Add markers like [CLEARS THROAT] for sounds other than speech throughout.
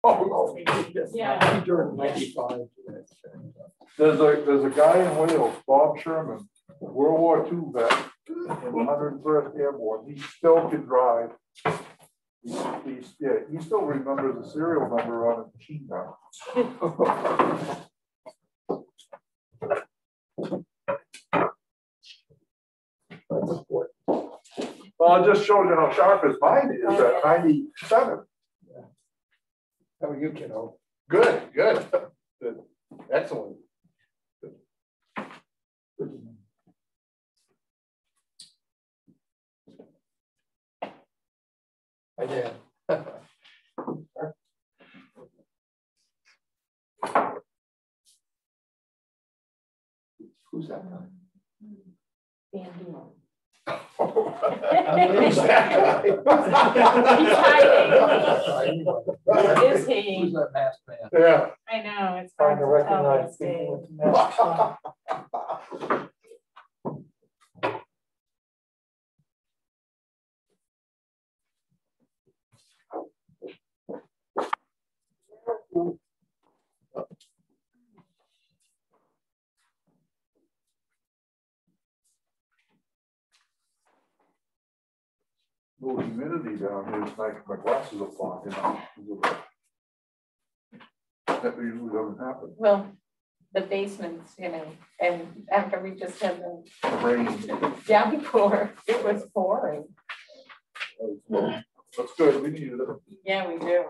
[LAUGHS] Oh, no, he did this. Yeah. He turned ninety-five. There's a, there's a guy in Wales, Bob Sherman, World War II vet, in the hundred and first Airborne, he still can drive. He's, he's, yeah, he still remembers the serial number on a machine gun. That's [LAUGHS] important. Well, I just showed you how sharp his mind is at ninety-seven. How are you, kiddo? Good, good, good, excellent. I did. [LAUGHS] Who's that guy? Dino. Who's that He's guy? Is he? Who's that masked man? Yeah. I know, it's Trying hard to to tell recognize these days. people with masks on. Little humidity down here, like my glasses are fogging up. That usually doesn't happen. Well, the basements, you know, and after we just had the Rain. downpour, it was pouring. That's good, we needed it. Yeah, we do.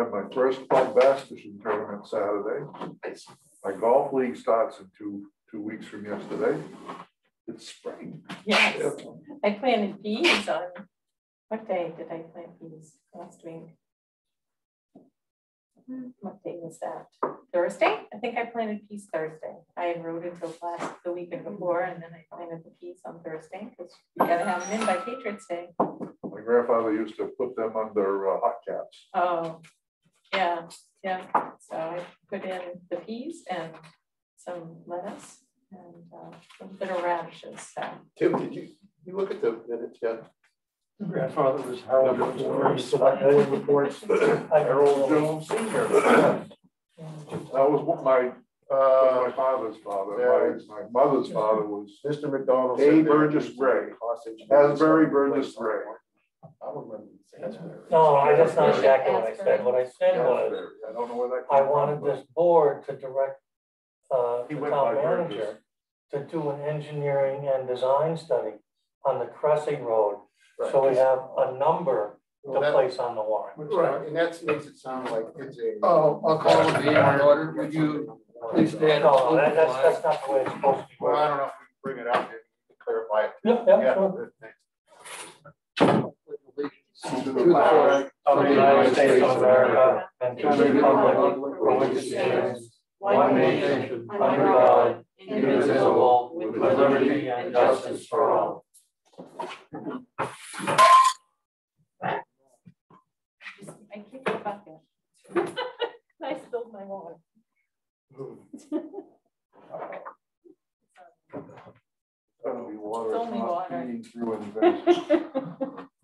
Had my first club bass fishing tournament Saturday. My golf league starts in two, two weeks from yesterday. It's spring. Yes, I planted peas on, what day did I plant peas? Last week? Hmm, What day was that? Thursday? I think I planted peas Thursday. I had rode until last, the weekend before, and then I planted the peas on Thursday, because you gotta have them in by Patriots Day. My grandfather used to put them under uh, hot caps. Oh, yeah, yeah, so I put in the peas and some lettuce and uh, a bit of radishes, so. Tim, did you, you look at the minutes yet? Grandfather was Harold. Number four, [COUGHS] Jones. select reports. Harold Jones Senior. That was what my, was my father's father. My, my mother's father was Mr. McDonald. A. Burgess was Gray. cost engineering Asbury Burgess placed on Gray. It. I remember saying that. No, I, that's not exactly what I said. What I said was, I don't know where that. I wanted this board to direct, uh, the went town manager to do an engineering and design study on the Cressy Road. So we have a number Well, to that- place on the warrant. Right, and that makes it sound like it's a. Oh, I'll call the meeting in order. Would you please stand? No, that- that's, that's not the way it's supposed to be. Well, I don't know if we can bring it up and clarify it. Yeah, yeah, sure. To the flag Of the United States of America and to the republic for which it stands, one nation, under God, indivisible, with liberty and justice for all. I keep the bucket. I spilled my water. It's be water, It's only water. [LAUGHS]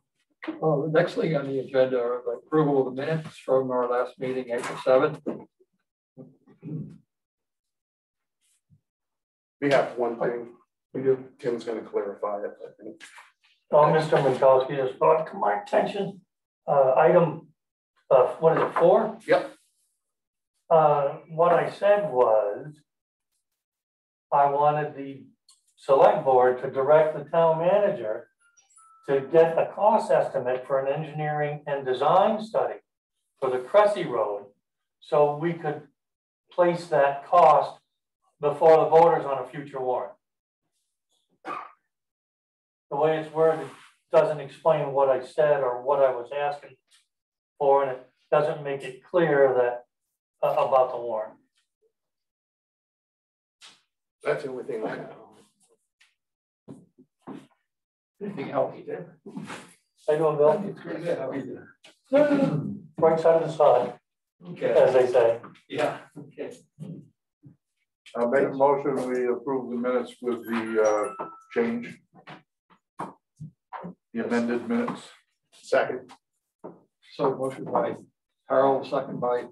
feeding through anything. Oh, the next thing on the agenda are the approval of the minutes from our last meeting, April seventh. We have one thing, We do. Tim's gonna clarify it, I think. Oh, Mr. Minkowski has brought to my attention, uh, item, uh, what is it, four? Yep. Uh, what I said was I wanted the select board to direct the town manager to get a cost estimate for an engineering and design study for the Cressy Road, so we could place that cost before the voters on a future warrant the way it's worded doesn't explain what I said or what I was asking for, and it doesn't make it clear that, uh, about the warrant. That's the only thing I know. Anything else you did? I don't know, It's pretty good. How you doing? right side of the side, Okay, as they say. yeah, okay. I'll make a motion, we approve the minutes with the, uh, change. The amended minutes. Second, So motion by Harold, second by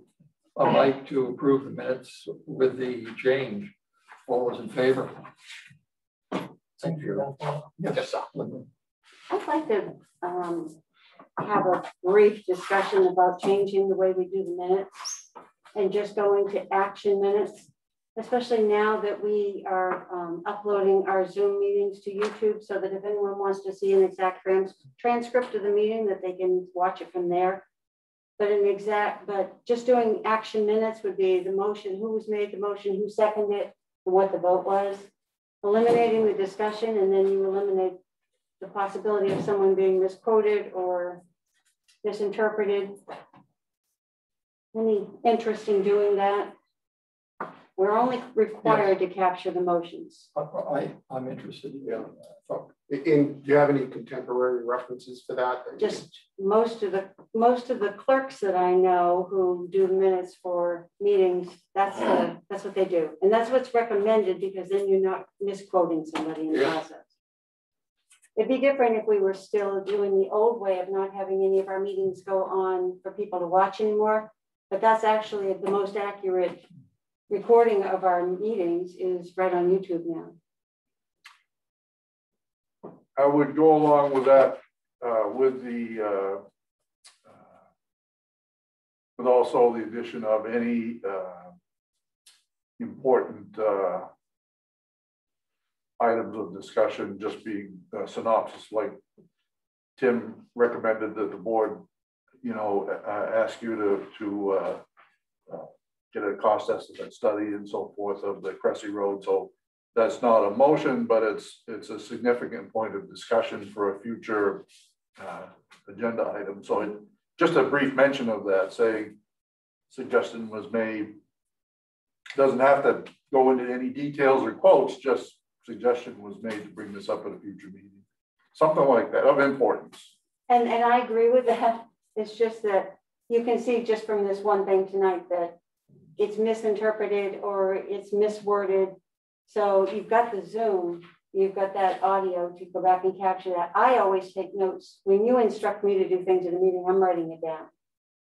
uh, Mike to approve the minutes with the change. All those in favor? Thank you. Yes. I'd like to um, have a brief discussion about changing the way we do the minutes and just going to action minutes, especially now that we are um, uploading our Zoom meetings to YouTube so that if anyone wants to see an exact trans- transcript of the meeting, that they can watch it from there. But an exact, but just doing action minutes would be the motion, who was made the motion, who seconded it, and what the vote was. Eliminating the discussion and then you eliminate the possibility of someone being misquoted or misinterpreted. Any interest in doing that? We're only required to capture the motions. I, I'm interested in that. in, do you have any contemporary references for that? Just most of the, most of the clerks that I know who do minutes for meetings, that's the, that's what they do. And that's what's recommended because then you're not misquoting somebody in the Yeah. process. It'd be different if we were still doing the old way of not having any of our meetings go on for people to watch anymore. But that's actually the most accurate recording of our meetings is right on YouTube now. I would go along with that, uh, with the, uh, uh, with also the addition of any, uh, important, uh, items of discussion, just being a synopsis, like Tim recommended that the board, you know, uh, ask you to, to, uh, uh, get a cost estimate study and so forth of the Cressy Road, so that's not a motion, but it's, it's a significant point of discussion for a future uh, agenda item. So it- just a brief mention of that, saying suggestion was made. Doesn't have to go into any details or quotes, just suggestion was made to bring this up at a future meeting. Something like that of importance. And, and I agree with that. It's just that you can see just from this one thing tonight that it's misinterpreted or it's misworded. So you've got the Zoom, you've got that audio to go back and capture that. I always take notes. When you instruct me to do things in a meeting, I'm writing it down.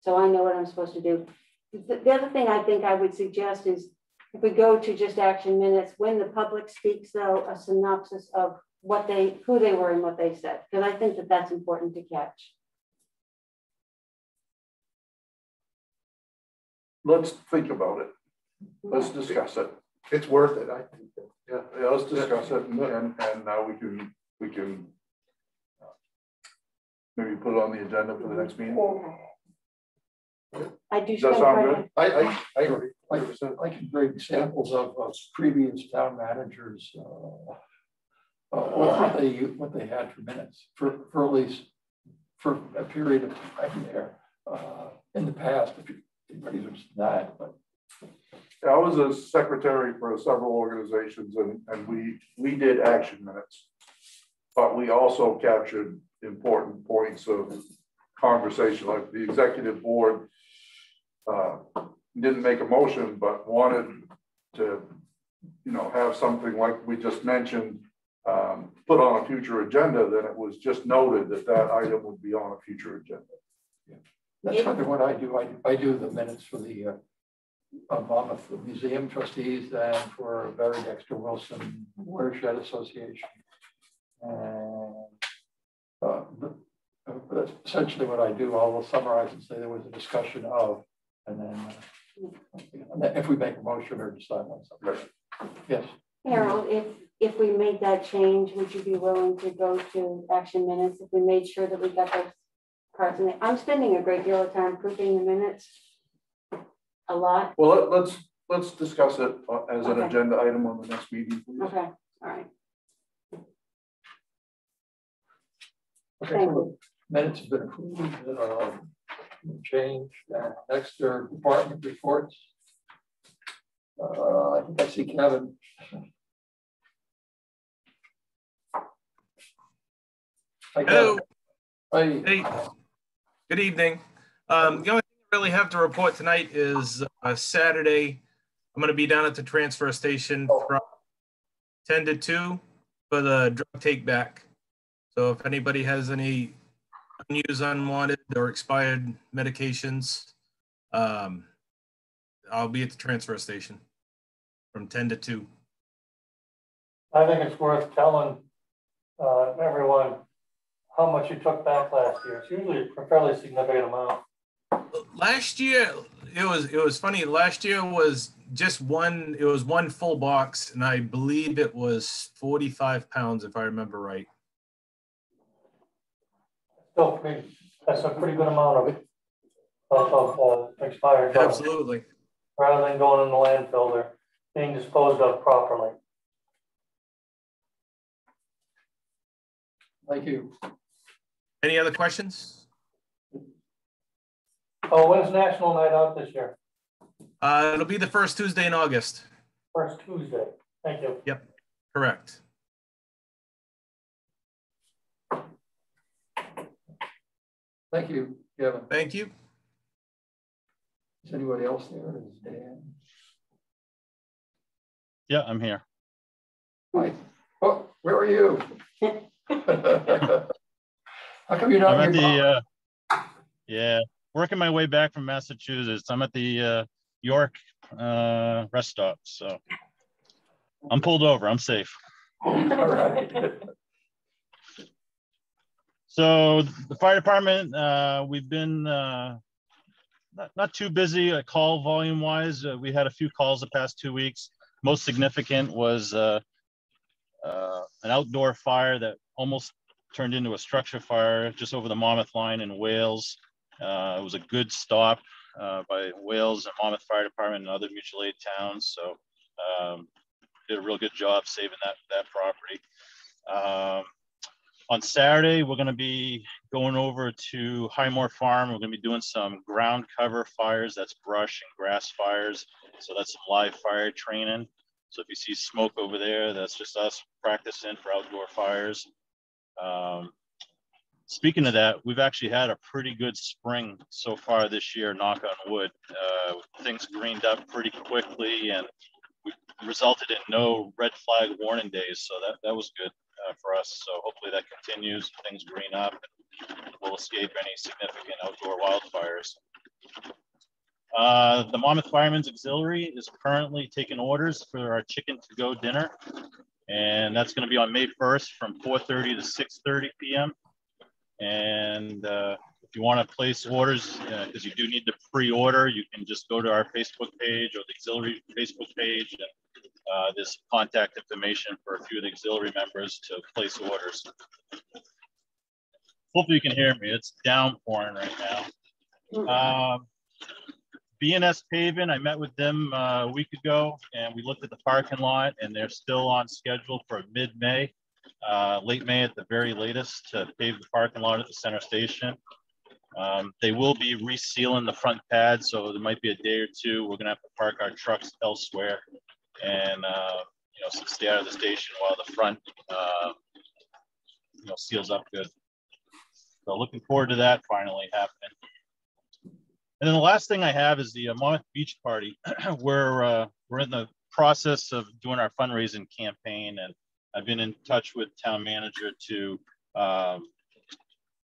So I know what I'm supposed to do. The other thing I think I would suggest is if we go to just action minutes, when the public speaks though, a synopsis of what they, who they were and what they said, because I think that that's important to catch. Let's think about it. Let's discuss it. It's worth it, I think. Yeah, yeah, let's discuss it and, and, and now we can, we can uh, maybe put it on the agenda for the next meeting. I do. Does that sound good? I, I, I agree. I I can bring examples of of previous town managers. uh, uh, What they, what they had for minutes, for, for at least, for a period of time there. uh, In the past, if anybody's that, but Yeah, I was a secretary for several organizations and, and we, we did action minutes. But we also captured important points of conversation, like the executive board uh, didn't make a motion, but wanted to, you know, have something like we just mentioned, um, put on a future agenda, then it was just noted that that item would be on a future agenda. That's kind of what I do. I, I do the minutes for the uh, Monmouth Museum trustees and for Berry Dexter Wilson Watershed Association. And uh, uh, that's essentially what I do. I'll summarize and say there was a discussion of, and then uh, if we make a motion or decide on something. Yes, Harold, if, if we made that change, would you be willing to go to action minutes if we made sure that we got those parts in it? I'm spending a great deal of time proofing the minutes. A lot, Well, let- let's, let's discuss it uh, as an Okay. agenda item on the next meeting, please. okay, all right. okay, Thank so minutes have been approved, uh, changed, and next are department reports. Uh, I think I see Kevin. Hi, Kevin. Hello. Hi. Hey, good evening. Um, the only thing I really have to report tonight is uh, Saturday. I'm gonna be down at the transfer station from ten to two for the drug take back. So if anybody has any unused, unwanted, or expired medications, um, I'll be at the transfer station from ten to two. I think it's worth telling, uh, everyone how much you took back last year. It's usually a fairly significant amount. last year it was it was funny last year was just one it was one full box and i believe it was 45 pounds if i remember right Still pretty, that's a pretty good amount of it. Of, of, uh, expired absolutely Rather than going in the landfill, they're being disposed of properly. Thank you. Any other questions Oh, when's National Night Out this year? uh, it'll be the first tuesday in august First Tuesday. Thank you. Yep, correct Thank you, Kevin. thank you Is anybody else there? Is Dan? Yeah, I'm here. Mike? Oh, where are you? [LAUGHS] [LAUGHS] How come you're not? I'm at the, uh, yeah, working my way back from Massachusetts. I'm at the, uh, York, uh, rest stop, so. I'm pulled over, I'm safe. [LAUGHS] All right. So the fire department, uh, we've been, uh, not, not too busy uh, call volume wise. Uh, we had a few calls the past two weeks. Most significant was, uh, uh, an outdoor fire that almost turned into a structure fire just over the Monmouth line in Wales. Uh, it was a good stop, uh, by Wales and Monmouth Fire Department and other mutual aid towns. So, um, did a real good job saving that, that property. Um, on Saturday, we're going to be going over to Highmoor Farm. We're going to be doing some ground cover fires. That's brush and grass fires. So that's some live fire training. So if you see smoke over there, that's just us practicing for outdoor fires. Um, speaking of that, we've actually had a pretty good spring so far this year, knock on wood. Uh, things greened up pretty quickly and we resulted in no red flag warning days. So that, that was good uh, for us. So hopefully that continues, things green up, and we'll escape any significant outdoor wildfires. Uh, the Monmouth Firemen's Auxiliary is currently taking orders for our chicken to go dinner. And that's going to be on May 1st from 4:30 to 6:30 p.m. And uh, if you want to place orders, because you do need to pre-order, you can just go to our Facebook page or the auxiliary Facebook page, and uh, there's contact information for a few of the auxiliary members to place orders. Hopefully you can hear me. It's downpouring right now. Um, BNS Paving, I met with them uh, a week ago and we looked at the parking lot and they're still on schedule for mid-May, uh, late May at the very latest to pave the parking lot at the center station. Um, they will be resealing the front pad, so there might be a day or two. We're gonna have to park our trucks elsewhere and, uh, you know, stay out of the station while the front, uh, you know, seals up good. So looking forward to that finally happening. And then the last thing I have is the uh, Monmouth Beach Party. [CLEARS THROAT] we're uh, we're in the process of doing our fundraising campaign, and I've been in touch with town manager to, um,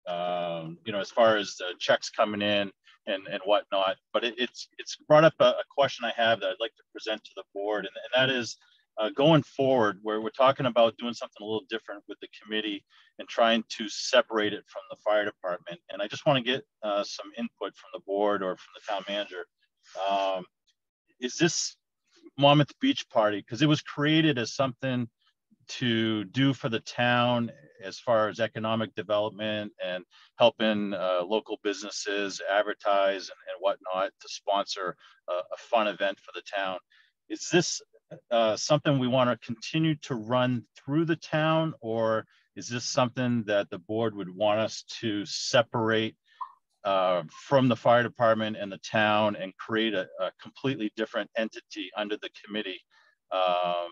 um, you know, as far as the checks coming in and and whatnot. But it, it's it's brought up a, a, question I have that I'd like to present to the board, and, and that is. Uh, going forward, where we're talking about doing something a little different with the committee and trying to separate it from the fire department. And I just want to get uh, some input from the board or from the town manager. Um, is this Monmouth Beach Party? Because it was created as something to do for the town as far as economic development and helping uh, local businesses advertise and, and, whatnot to sponsor a, a, fun event for the town. Is this uh, something we want to continue to run through the town or is this something that the board would want us to separate uh, from the fire department and the town and create a, a completely different entity under the committee? Um,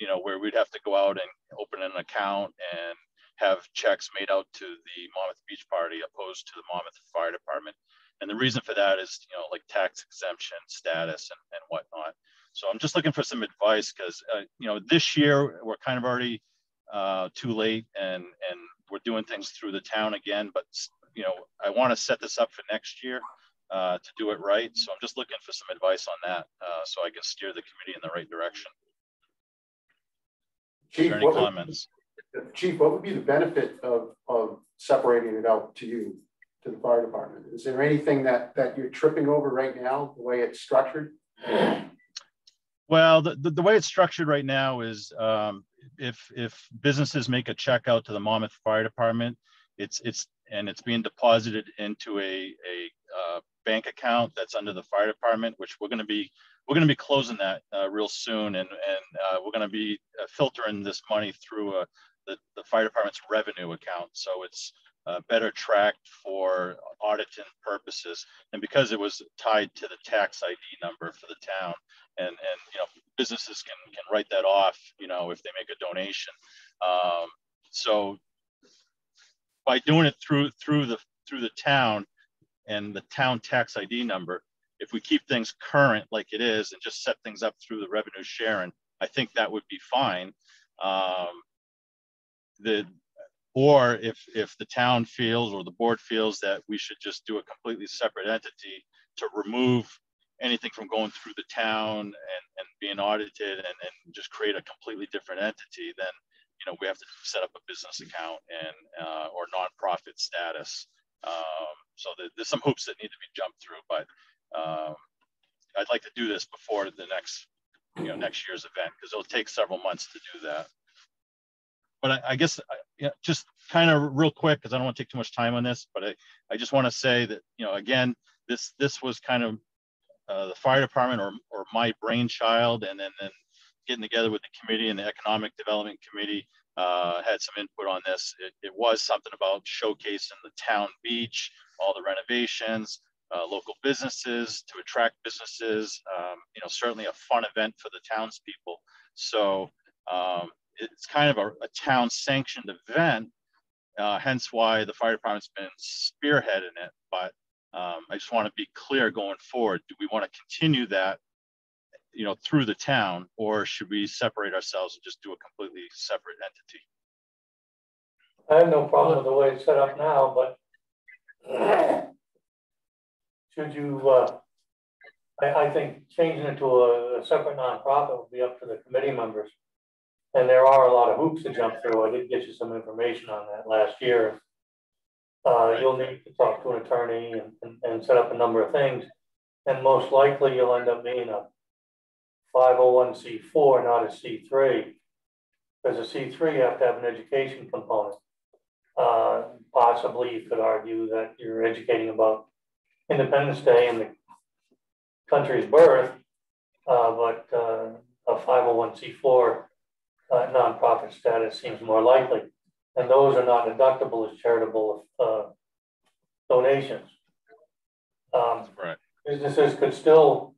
you know, where we'd have to go out and open an account and have checks made out to the Monmouth Beach Party opposed to the Monmouth Fire Department. And the reason for that is, you know, like tax exemption status and, and whatnot. So I'm just looking for some advice because, uh, you know, this year we're kind of already uh, too late and, and we're doing things through the town again, but, you know, I want to set this up for next year uh, to do it right. So I'm just looking for some advice on that uh, so I can steer the committee in the right direction. Chief, any what would- comments? Chief, what would be the benefit of, of separating it out to you, to the fire department? Is there anything that, that you're tripping over right now, the way it's structured? Well, the, the, the way it's structured right now is um, if if businesses make a check out to the Monmouth Fire Department, it's it's and it's being deposited into a a uh, bank account that's under the fire department, which we're going to be we're going to be closing that uh, real soon, and and uh, we're going to be uh, filtering this money through a, the the fire department's revenue account, so it's uh, better tracked for auditing purposes, and because it was tied to the tax ID number for the town, and and you know businesses can can write that off, you know, if they make a donation. Um, so by doing it through through the through the town and the town tax ID number, if we keep things current like it is and just set things up through the revenue sharing, I think that would be fine. Um, the or if if the town feels or the board feels that we should just do a completely separate entity to remove anything from going through the town and, and being audited and, and just create a completely different entity, then you know we have to set up a business account and uh, or nonprofit status. Um, so the, there's some hoops that need to be jumped through, but um, I'd like to do this before the next you know next year's event because it'll take several months to do that. But I, I guess I, yeah, just kind of real quick because I don't want to take too much time on this, but I, I just want to say that you know again this this was kind of uh, the fire department or, or my brainchild and then, then getting together with the committee and the economic development committee uh, had some input on this. It, it, was something about showcasing the town beach, all the renovations, uh, local businesses to attract businesses. Um, you know, certainly a fun event for the townspeople. So um, it's kind of a, a town sanctioned event, uh, hence why the fire department's been spearheading it. But um, I just want to be clear going forward. Do we want to continue that, you know, through the town, or should we separate ourselves and just do a completely separate entity? I have no problem with the way it's set up now, but should you, uh, I, I think changing it to a, a separate nonprofit would be up to the committee members. And there are a lot of hoops to jump through. I did get you some information on that last year. Uh, you'll need to talk to an attorney and, and, and set up a number of things. And most likely you'll end up being a 501c4, not a C3. Because a C3, you have to have an education component. Uh, possibly you could argue that you're educating about Independence Day and the country's birth, uh, but uh, a 501c4 uh, nonprofit status seems more likely and those are not deductible as charitable uh, donations. Um, right. Businesses could still,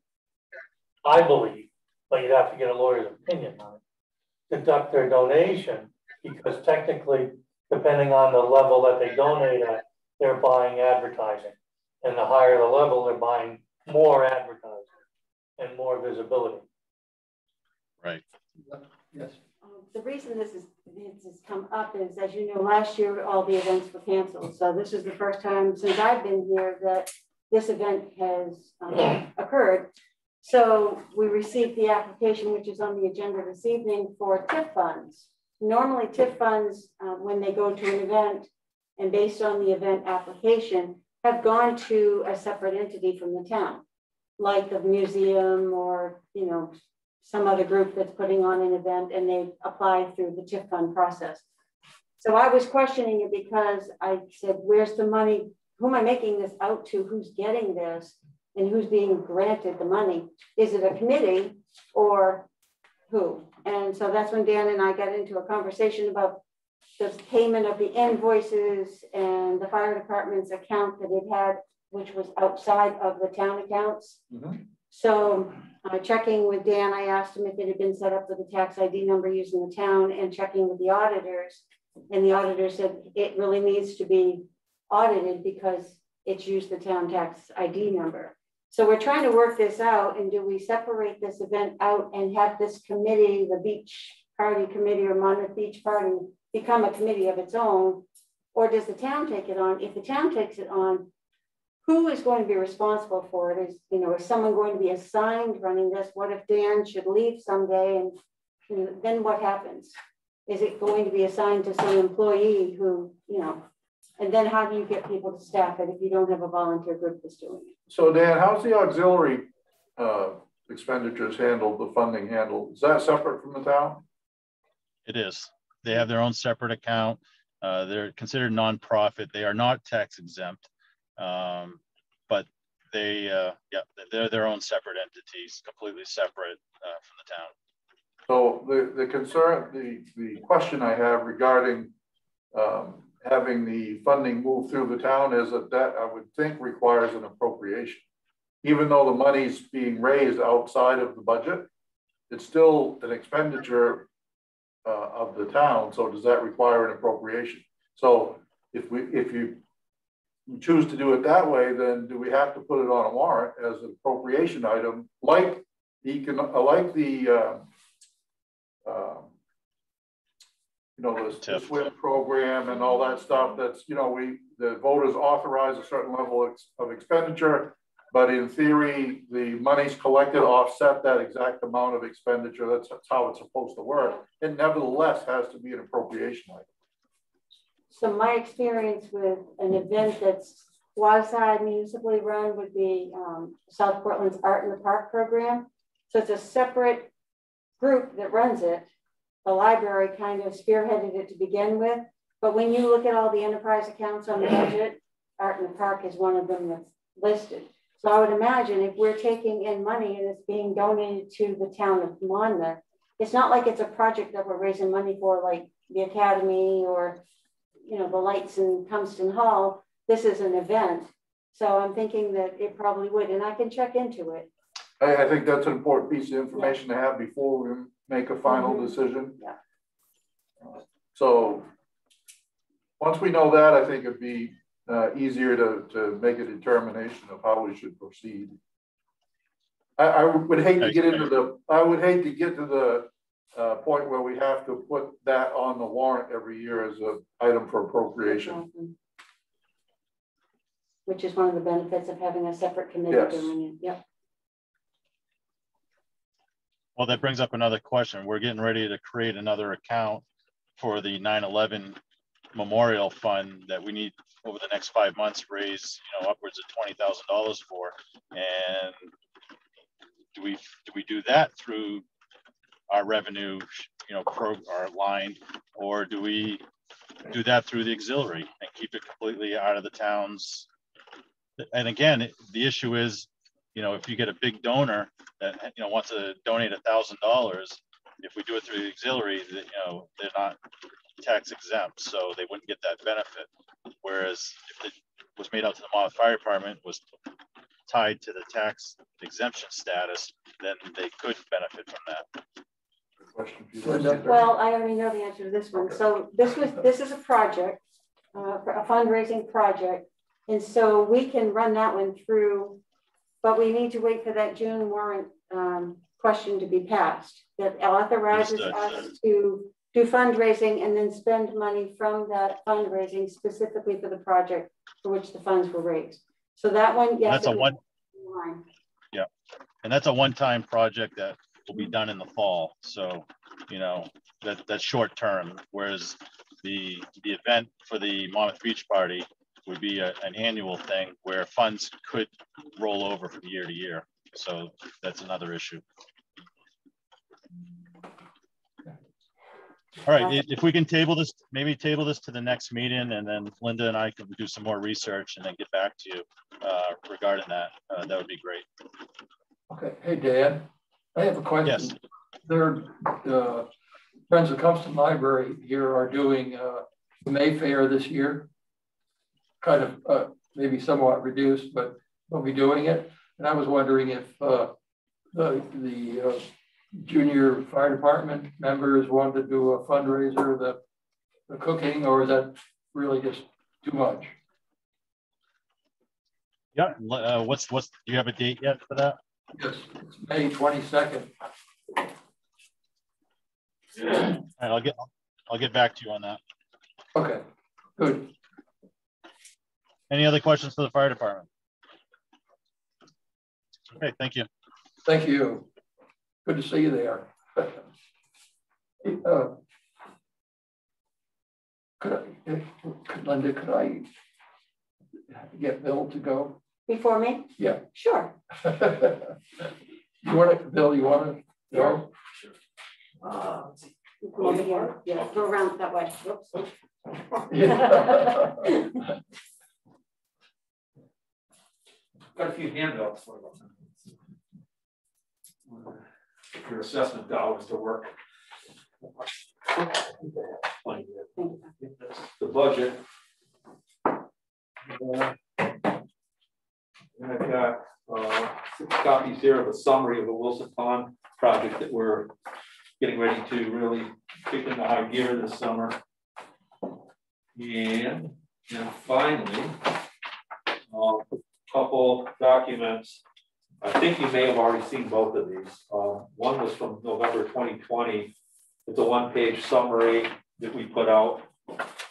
I believe, but you'd have to get a lawyer's opinion on it, deduct their donation because technically, depending on the level that they donate at, they're buying advertising. And the higher the level, they're buying more advertising and more visibility. Right. Yes. The reason this is, this has come up is, as you know, last year, all the events were canceled. So this is the first time since I've been here that this event has um, occurred. So we received the application, which is on the agenda this evening for TIF funds. Normally TIF funds, uh, when they go to an event and based on the event application, have gone to a separate entity from the town, like the museum or, you know, some other group that's putting on an event and they apply through the TIF fund process. So I was questioning it because I said, where's the money? Who am I making this out to? Who's getting this? And who's being granted the money? Is it a committee or who? And so that's when Dan and I got into a conversation about the payment of the invoices and the fire department's account that it had, which was outside of the town accounts. Mm -hmm. So uh, checking with Dan, I asked him if it had been set up with a tax ID number using the town and checking with the auditors. And the auditor said it really needs to be audited because it's used the town tax ID number. So we're trying to work this out and do we separate this event out and have this committee, the beach party committee or Monmouth Beach Party become a committee of its own? Or does the town take it on? If the town takes it on, who is going to be responsible for it? Is, you know, is someone going to be assigned running this? What if Dan should leave someday and you know, then what happens? Is it going to be assigned to some employee who, you know, and then how do you get people to staff it if you don't have a volunteer group that's doing it? So Dan, how's the auxiliary uh, expenditures handled, the funding handled? Is that separate from the town? It is. They have their own separate account. Uh, they're considered nonprofit. They are not tax exempt. Um, but they, uh, yeah, they're their own separate entities, completely separate uh, from the town. So the, the concern, the, the question I have regarding um, having the funding move through the town is that that I would think requires an appropriation. Even though the money's being raised outside of the budget, it's still an expenditure uh, of the town. So does that require an appropriation? So if we, if you choose to do it that way, then do we have to put it on a warrant as an appropriation item, like the, like the, uh, uh, you know, the, the SWIM program and all that stuff that's, you know, we, the voters authorize a certain level of, of expenditure, but in theory, the monies collected offset that exact amount of expenditure. That's, that's how it's supposed to work. It nevertheless has to be an appropriation item. So my experience with an event that's quasi municipally run would be um, South Portland's Art in the Park program. So it's a separate group that runs it. The library kind of spearheaded it to begin with. But when you look at all the enterprise accounts on the budget, Art in the Park is one of them that's listed. So I would imagine if we're taking in money and it's being donated to the town of Monmouth, it's not like it's a project that we're raising money for like the academy or you know, the lights in Cumston Hall, this is an event. So I'm thinking that it probably would, and I can check into it. I, I think that's an important piece of information yeah. to have before we make a final mm -hmm. decision. Yeah. so once we know that, I think it'd be uh, easier to, to make a determination of how we should proceed. I, I would hate to get into the, I would hate to get to the uh, point where we have to put that on the warrant every year as an item for appropriation. Which is one of the benefits of having a separate committee yes. doing it. Yep. Well, that brings up another question. We're getting ready to create another account for the 9/11 Memorial Fund that we need over the next five months raise, you know, upwards of twenty thousand dollars for. And do we do we do that through our revenue, you know, pro our line, or do we do that through the auxiliary and keep it completely out of the towns? And again, the issue is, you know, if you get a big donor that you know wants to donate a thousand dollars, if we do it through the auxiliary, you know, they're not tax exempt, so they wouldn't get that benefit. Whereas if it was made out to the Monmouth Fire Department, was tied to the tax exemption status, then they could benefit from that question for you. Well, I already know the answer to this one. So this was, this is a project, uh, a fundraising project. And so we can run that one through, but we need to wait for that June warrant um, question to be passed that authorizes us to do fundraising and then spend money from that fundraising specifically for the project for which the funds were raised. So that one, yes. That's a one. Yeah. And that's a one-time project that will be done in the fall. So, you know, that that's short term. Whereas the the event for the Monmouth Beach Party would be a, an annual thing where funds could roll over from year to year. So that's another issue. All right, if we can table this, maybe table this to the next meeting and then Linda and I can do some more research and then get back to you uh, regarding that. Uh, that would be great. Okay. Hey, Dan. I have a question. Yes. There, uh, Friends of Cumston Library here are doing uh, the Mayfair this year, kind of uh, maybe somewhat reduced, but they'll be doing it. And I was wondering if uh, the, the uh, junior fire department members want to do a fundraiser, the, the cooking, or is that really just too much? Yeah, uh, what's, what's, do you have a date yet for that? Yes, it's May twenty-second. All right, I'll get, I'll get back to you on that. Okay, good. Any other questions for the fire department? Okay, thank you. Thank you. Good to see you there. [LAUGHS] Uh, Could I, could- Linda, could I get Bill to go? Before me? Yeah. Sure. [LAUGHS] You want to, Bill, you want to go? You Come over here, yeah, go around that way. Whoops. [LAUGHS] Got a few handouts for you. Your assessment dollars to work. The budget. Uh, And I've got uh, six copies here of a summary of the Wilson Pond project that we're getting ready to really kick into high gear this summer. And, and finally, uh, couple documents. I think you may have already seen both of these. Uh, one was from November twenty twenty. It's a one-page summary that we put out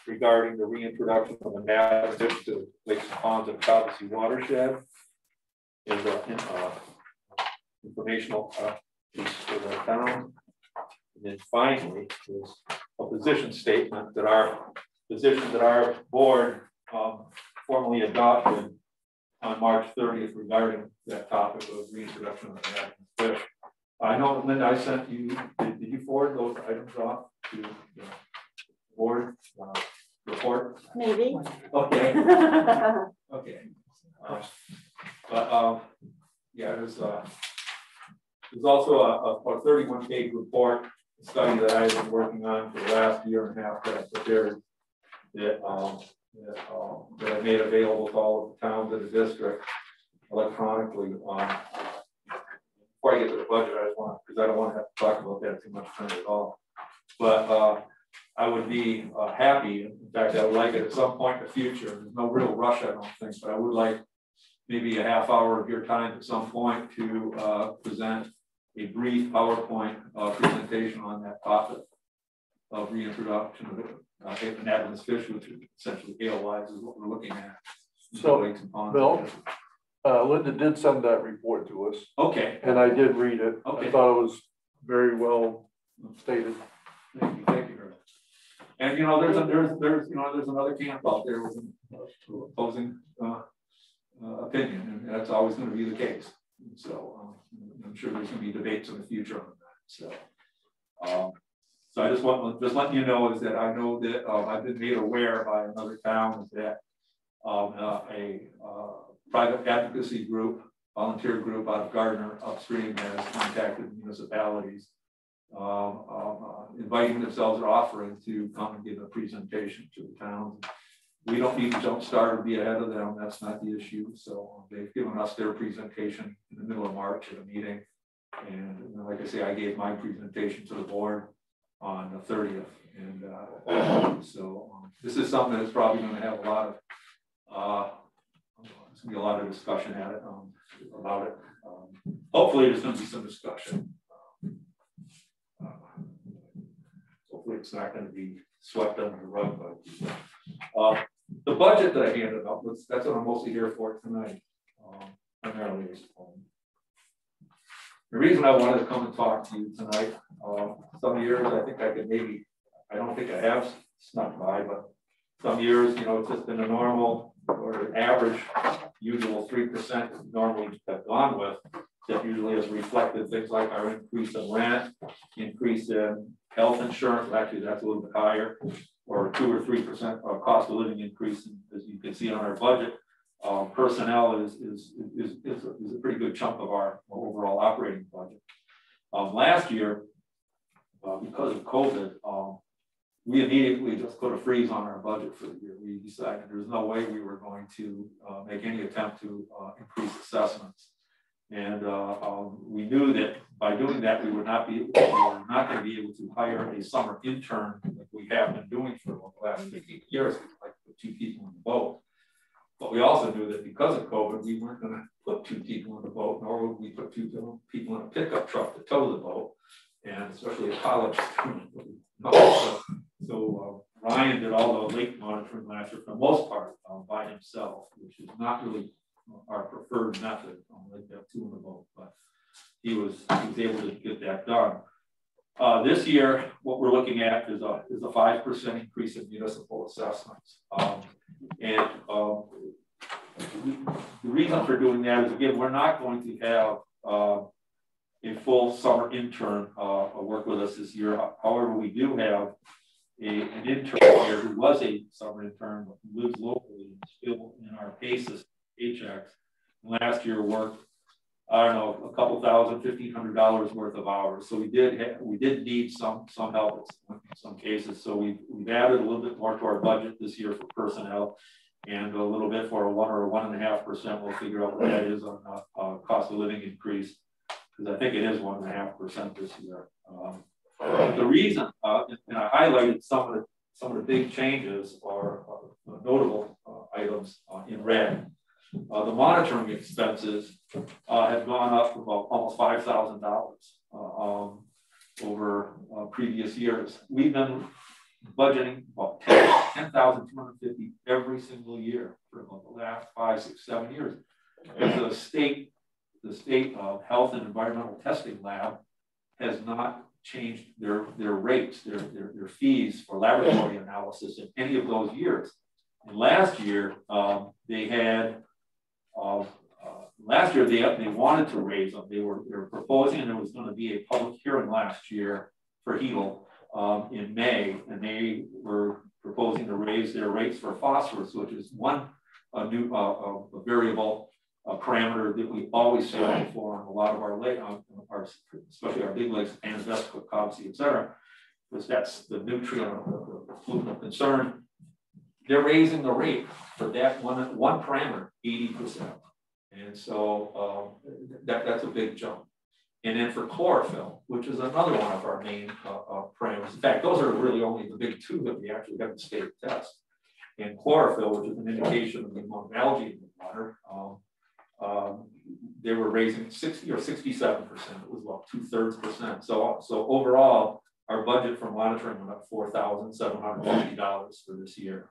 regarding the reintroduction of the natives to lakes ponds and Cobbossee watershed. Uh, in, uh, informational uh, piece for the town. And then finally, is a position statement that our position that our board um, formally adopted on March thirtieth regarding that topic of reintroduction of the anadromous fish. I know, Linda, I sent you, did, did you forward those items off to the board uh, report? Maybe. Okay, [LAUGHS] okay. Uh, [LAUGHS] But, um, yeah, there's, uh, there's also a, a thirty-one page report, study that I've been working on for the last year and a half that I prepared that, um, that, um, that I made available to all of the towns in the district electronically. Um, Before I get to the budget, I just want, because I don't want to have to talk about that too much time at all. But, uh, I would be, uh, happy, in fact, I would like it at some point in the future, there's no real rush, I don't think, but I would like maybe a half hour of your time at some point to, uh, present a brief PowerPoint, uh, presentation on that topic of reintroduction of uh, anadromous fish, which is essentially alewives is what we're looking at. So, Lakes and ponds. Bill? Uh, Linda did send that report to us, Okay, and I did read it. Okay. I thought it was very well stated. thank you, thank you. Herb. And you know, there's a, there's, there's, you know, there's another camp out there with an opposing, uh, uh, opinion, and that's always gonna be the case. And So, um, I'm sure there's gonna be debates in the future on that, so. Um, so I just want, just letting you know is that I know that, uh, I've been made aware by another town that, um, uh, a, uh, private advocacy group, volunteer group out of Gardiner upstream has contacted municipalities. Um, um, uh, inviting themselves or offering to come and give a presentation to the towns. We don't need to jump start or be ahead of them, that's not the issue, so um, they've given us their presentation in the middle of March at a meeting. And like I say, I gave my presentation to the board on the thirtieth, and uh, so um, this is something that's probably gonna have a lot of, uh, there's gonna be a lot of discussion at it, um, about it. Um, Hopefully, there's gonna be some discussion. Uh, Hopefully, it's not gonna be swept under the rug, but, uh, the budget that I handed out, that's, what I'm mostly here for tonight, um, primarily um, the reason I wanted to come and talk to you tonight, uh, some years, I think I could maybe, I don't think I have snuck by, but some years, you know, it's just been a normal or average, usual three percent normally have gone with, that usually has reflected things like our increase in rent, increase in health insurance, actually, that's a little bit higher, or two or three percent of cost of living increase, as you can see on our budget. Um, personnel is, is, is, is, a, is a pretty good chunk of our overall operating budget. Um, last year, uh, because of COVID, um, we immediately just put a freeze on our budget for the year. We decided there's no way we were going to uh, make any attempt to uh, increase assessments. And uh, um, we knew that by doing that, we would not be, we were not going to be able to hire a summer intern like we have been doing for the last 15 years, like two people in the boat. But we also knew that because of COVID, we weren't gonna put two people in the boat, nor would we put two people in a pickup truck to tow the boat. And especially a college student. So so, uh, Ryan did all the lake monitoring last year for the most part uh, by himself, which is not really our preferred method. Like have two in the boat, but he was he was able to get that done. Uh, this year, what we're looking at is a is a five percent increase in municipal assessments, um, and um, the reason for doing that is again we're not going to have uh, a full summer intern uh, work with us this year. However, we do have a, an intern here who was a summer intern, who lives locally and still in our PACES paychecks. Last year worked, I don't know, a couple thousand, fifteen hundred dollars worth of hours. So we did we did need some some help in some cases. So we've, we've added a little bit more to our budget this year for personnel and a little bit for a one or a one and a half percent. We'll figure out what that is on a, a cost of living increase because I think it is one and a half percent this year. Um, the reason, uh, and I highlighted some of the some of the big changes or uh, notable uh, items uh, in red. Uh, the monitoring expenses uh, have gone up about almost five thousand dollars um, over previous years. We've been budgeting about 10,250 every single year for the last five, six, seven years. A state the state of health and environmental testing lab has not changed their, their rates, their, their, their fees for laboratory analysis in any of those years. And last year, um, they had, uh, uh, last year they, they wanted to raise them. They were, they were proposing, and there was going to be a public hearing last year for HETL um, in May, and they were proposing to raise their rates for phosphorus, which is one a new uh, a variable a parameter that we always set for on a lot of our lake, uh, our, especially our big lakes, Annabessacook, Cobbossee, et cetera, because that's the nutrient of concern. They're raising the rate for that one, one parameter 80%. And so um, that, that's a big jump. And then for chlorophyll, which is another one of our main uh, uh, parameters. In fact, those are really only the big two that we actually have to state test. And chlorophyll, which is an indication of the amount of algae in the water, um, um, they were raising 60 or 67%. It was about two thirds percent. So, so overall, our budget for monitoring went up $4,750 for this year.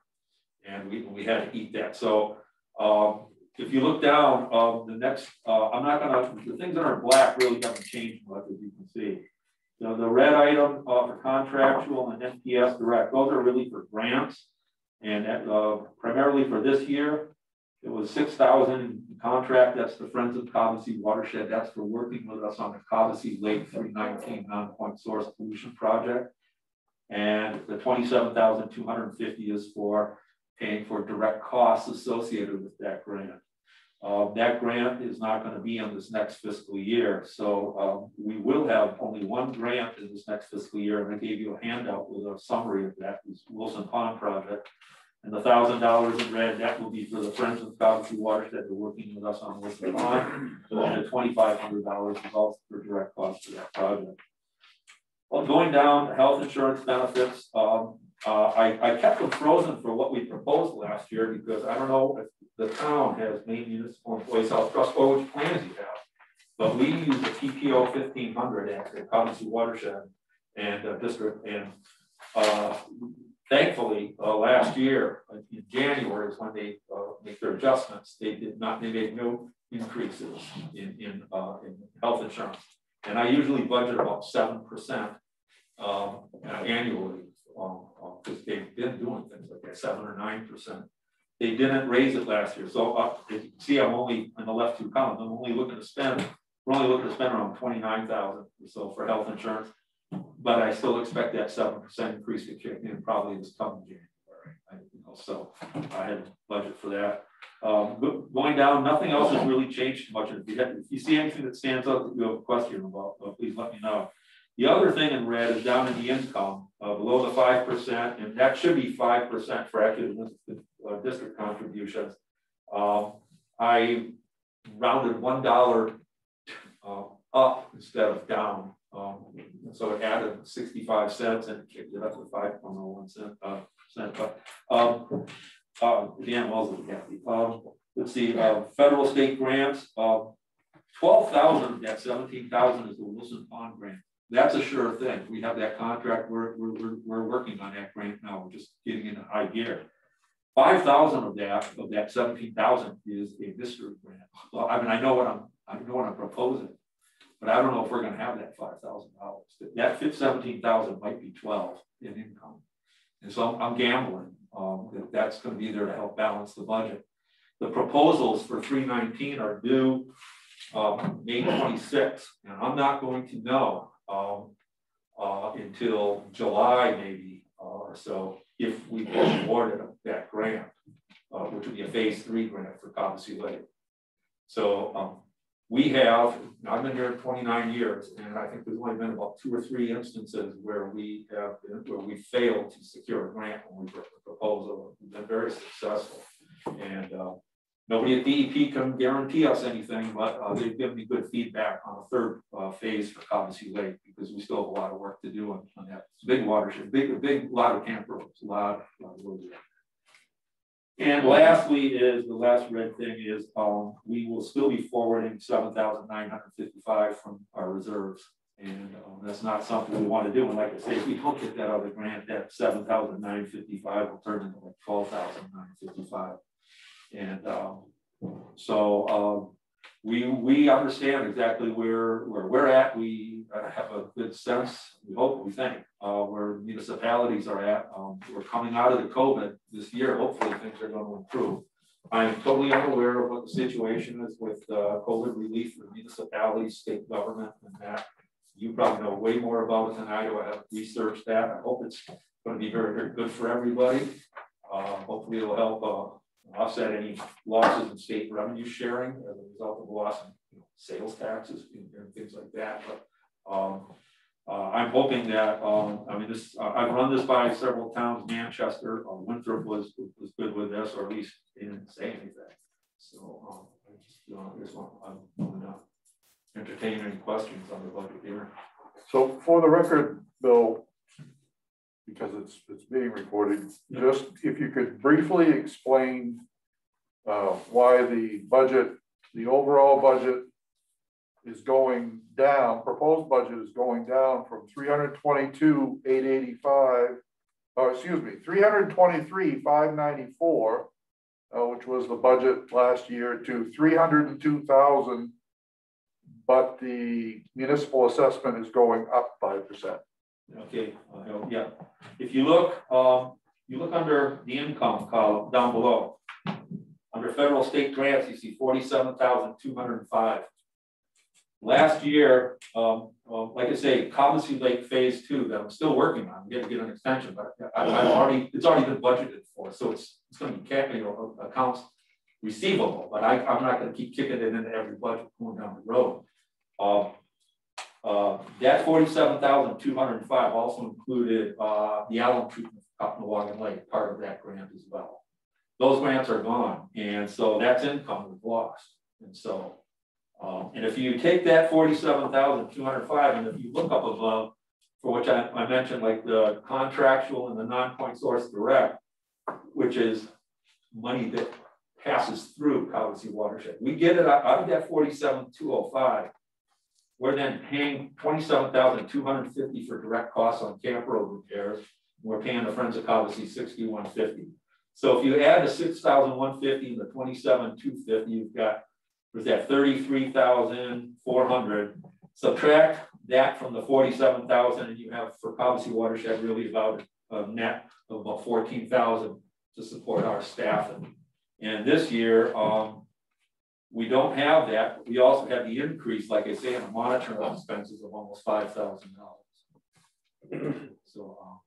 And we, we had to eat that. So um, if you look down, um, the next, uh, I'm not gonna, the things that are black really haven't changed much as you can see. You know, the red item uh, for contractual and NPS direct, those are really for grants. And uh, primarily for this year, it was 6,000 contract. That's the Friends of Cobbossee Watershed. That's for working with us on the Cobbossee Lake 319 non-point source pollution project. And the 27,250 is for paying for direct costs associated with that grant. Uh, that grant is not going to be in this next fiscal year. So um, we will have only one grant in this next fiscal year. And I gave you a handout with a summary of that, this Wilson Pond project. And the thousand dollars in red, that will be for the Friends of Cobbossee Watershed that are working with us on Wilson Pond. And the twenty-five hundred dollars is also for direct costs for that project. Well, going down health insurance benefits, um, uh, I, I kept them frozen for what we proposed last year because I don't know if the town has Maine Municipal Employees Health Trust or which plans you have. But we use the fifteen hundred at the Cobbossee Watershed and uh, district and uh, thankfully, uh, last year in January is when they uh, make their adjustments. They did not, they made no increases in, in, in health insurance. And I usually budget about 7% um, annually because um, uh, they've been doing things like that, 7 or 9%. They didn't raise it last year. So uh, as you can see, I'm only in the left two columns, I'm only looking to spend, we're only looking to spend around 29,000 or so for health insurance but I still expect that seven percent increase to kick in probably this coming January. I, you know, so I had budget for that. Um, going down, nothing else has really changed much. If you, have, if you see anything that stands out that you have a question about, uh, please let me know. The other thing in red is down in the income uh, below the five percent, and that should be five percent for actually the uh, district contributions. Um, I rounded one dollar uh, up instead of down um, so it added 65 cents and kicked it up to 5.01 cent, uh. But um, uh, Dan Wellesley, Kathy. Um, let's see, uh, federal state grants, uh, twelve thousand, that seventeen thousand is the Wilson Pond grant. That's a sure thing. We have that contract. We're, we're, we're, working on that grant now. We're just getting into high gear. Five thousand of that, of that seventeen thousand is a mystery grant. Well, I mean, I know what I'm, I know what I'm proposing. But I don't know if we're gonna have that five thousand dollars. That fit seventeen thousand might be twelve in income. And so I'm, I'm gambling, um, that that's gonna be there to help balance the budget. The proposals for three nineteen are due, um, May twenty-sixth, and I'm not going to know, um, uh, until July maybe, uh, or so, if we get awarded that grant, uh, which would be a phase three grant for Cobbossee Lake. So, um, we have, I've been here twenty-nine years, and I think there's only been about two or three instances where we have, where we failed to secure a grant when we put the proposal. We've been very successful. And uh, nobody at DEP can guarantee us anything, but uh, they've given me good feedback on the third uh, phase for Cobbossee Lake, because we still have a lot of work to do on, on that. It's a big watershed, big, big, lot of camp roads, a lot, lot of roads. And lastly is, the last red thing is, um, we will still be forwarding seven thousand nine hundred fifty-five from our reserves. And, um, that's not something we want to do. And like I say, if we don't get that other grant, that seven thousand nine fifty-five will turn into like twelve thousand nine fifty-five. And, um, so, um, we, we understand exactly where, where we're at. We uh, have a good sense, we hope, we think, uh, where municipalities are at. Um, we're coming out of the COVID this year. Hopefully things are going to improve. I'm totally unaware of what the situation is with uh, COVID relief for municipalities, state government, and that. You probably know way more about it than I do. I have researched that. I hope it's going to be very, very good for everybody. Uh, hopefully it'll help uh, offset any losses in state revenue sharing as a result of the loss in you know, sales taxes and, things like that. But um, uh, I'm hoping that um, I mean this. Uh, I've run this by several towns. Manchester, uh, Winthrop was was good with this, or at least they didn't say anything. So um, I just, you know, I just want I'm to entertain any questions on the budget here. So for the record, Bill, because it's, it's being recorded, just if you could briefly explain uh, why the budget, the overall budget is going down, proposed budget is going down from three hundred twenty-two, eight eighty-five, uh, excuse me, three hundred twenty-three, five ninety-four, uh, which was the budget last year, to three hundred and two thousand, but the municipal assessment is going up five percent. Okay, uh, yeah. If you look, um, you look under the income column down below. Under federal state grants, you see forty-seven thousand two hundred and five. Last year, um, well, like I say, Cobbossee Lake Phase Two that I'm still working on. We have to get an extension, but I, have already it's already been budgeted for, so it's it's going to be you know, accounts receivable. But I, I'm not going to keep kicking it into every budget going down the road. Um, uh, that forty-seven thousand two hundred and five also included uh, the alum treatment up in Wagon Lake, part of that grant as well. Those grants are gone, and so that's income we've lost. And so, um, and if you take that forty-seven thousand two hundred five, and if you look up above, for which I, I mentioned, like the contractual and the non-point source direct, which is money that passes through Cobbossee Watershed. We get it out of that forty-seven two oh five we're then paying twenty-seven thousand two hundred fifty for direct costs on camp road repairs. We're paying the Friends of sixty-one fifty. So if you add the six thousand one fifty and the twenty-seven two fifty, you've got was that thirty-three thousand four hundred. Subtract that from the forty-seven thousand, and you have for Cobbossee watershed really about a net of about fourteen thousand to support our staff. And, and this year, um, we don't have that. But we also have the increase, like I say, in the monitoring expenses of almost five thousand dollars. [CLEARS THROAT] So, um,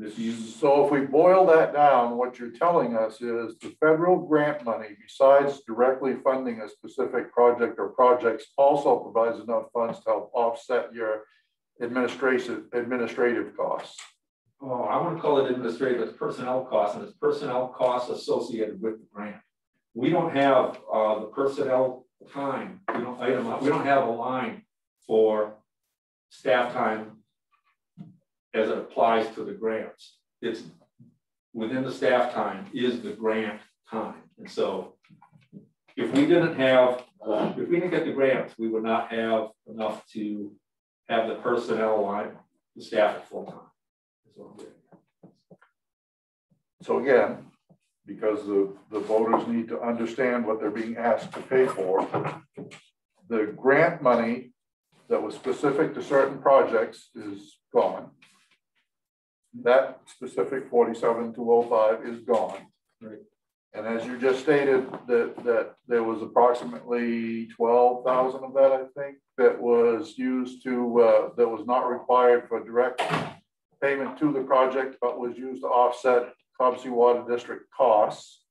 if you So if we boil that down, what you're telling us is the federal grant money, besides directly funding a specific project or projects, also provides enough funds to help offset your administrative administrative costs. Oh, I want to call it administrative, it's personnel costs, and it's personnel costs associated with the grant we don't have uh, the personnel time. We don't item. We don't have a line for staff time as it applies to the grants. It's within the staff time is the grant time. And so if we didn't have, if we didn't get the grants, we would not have enough to have the personnel line, the staff at full time. So again, because the, the voters need to understand what they're being asked to pay for, the grant money that was specific to certain projects is gone. That specific forty-seven two oh five is gone. Right. And as you just stated, that, that there was approximately twelve thousand of that, I think, that was used to, uh, that was not required for direct payment to the project, but was used to offset Cobbossee Water District costs.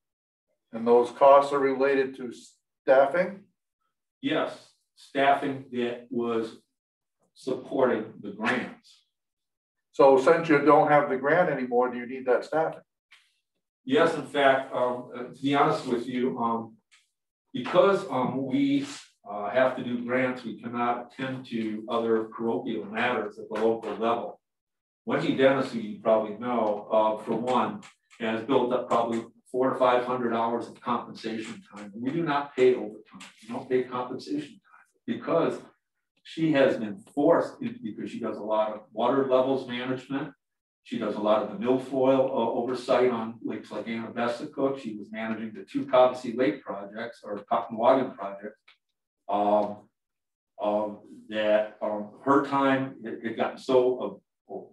And those costs are related to staffing? Yes, staffing that was supporting the grants. So since you don't have the grant anymore, do you need that staffing? Yes, in fact, um, uh, to be honest with you, um, because, um, we, uh, have to do grants, we cannot attend to other parochial matters at the local level. Wendy Dennis, you probably know, uh, for one, has built up probably four to five hundred hours of compensation time. We do not pay overtime, we don't pay compensation time, because she has been forced, because she does a lot of water levels management, she does a lot of the milfoil uh, oversight on lakes like Annabessacook. She was managing the two Cobbossee Lake projects or Cochnewagon projects. Um, um, that um, her time had, gotten so, uh, oh,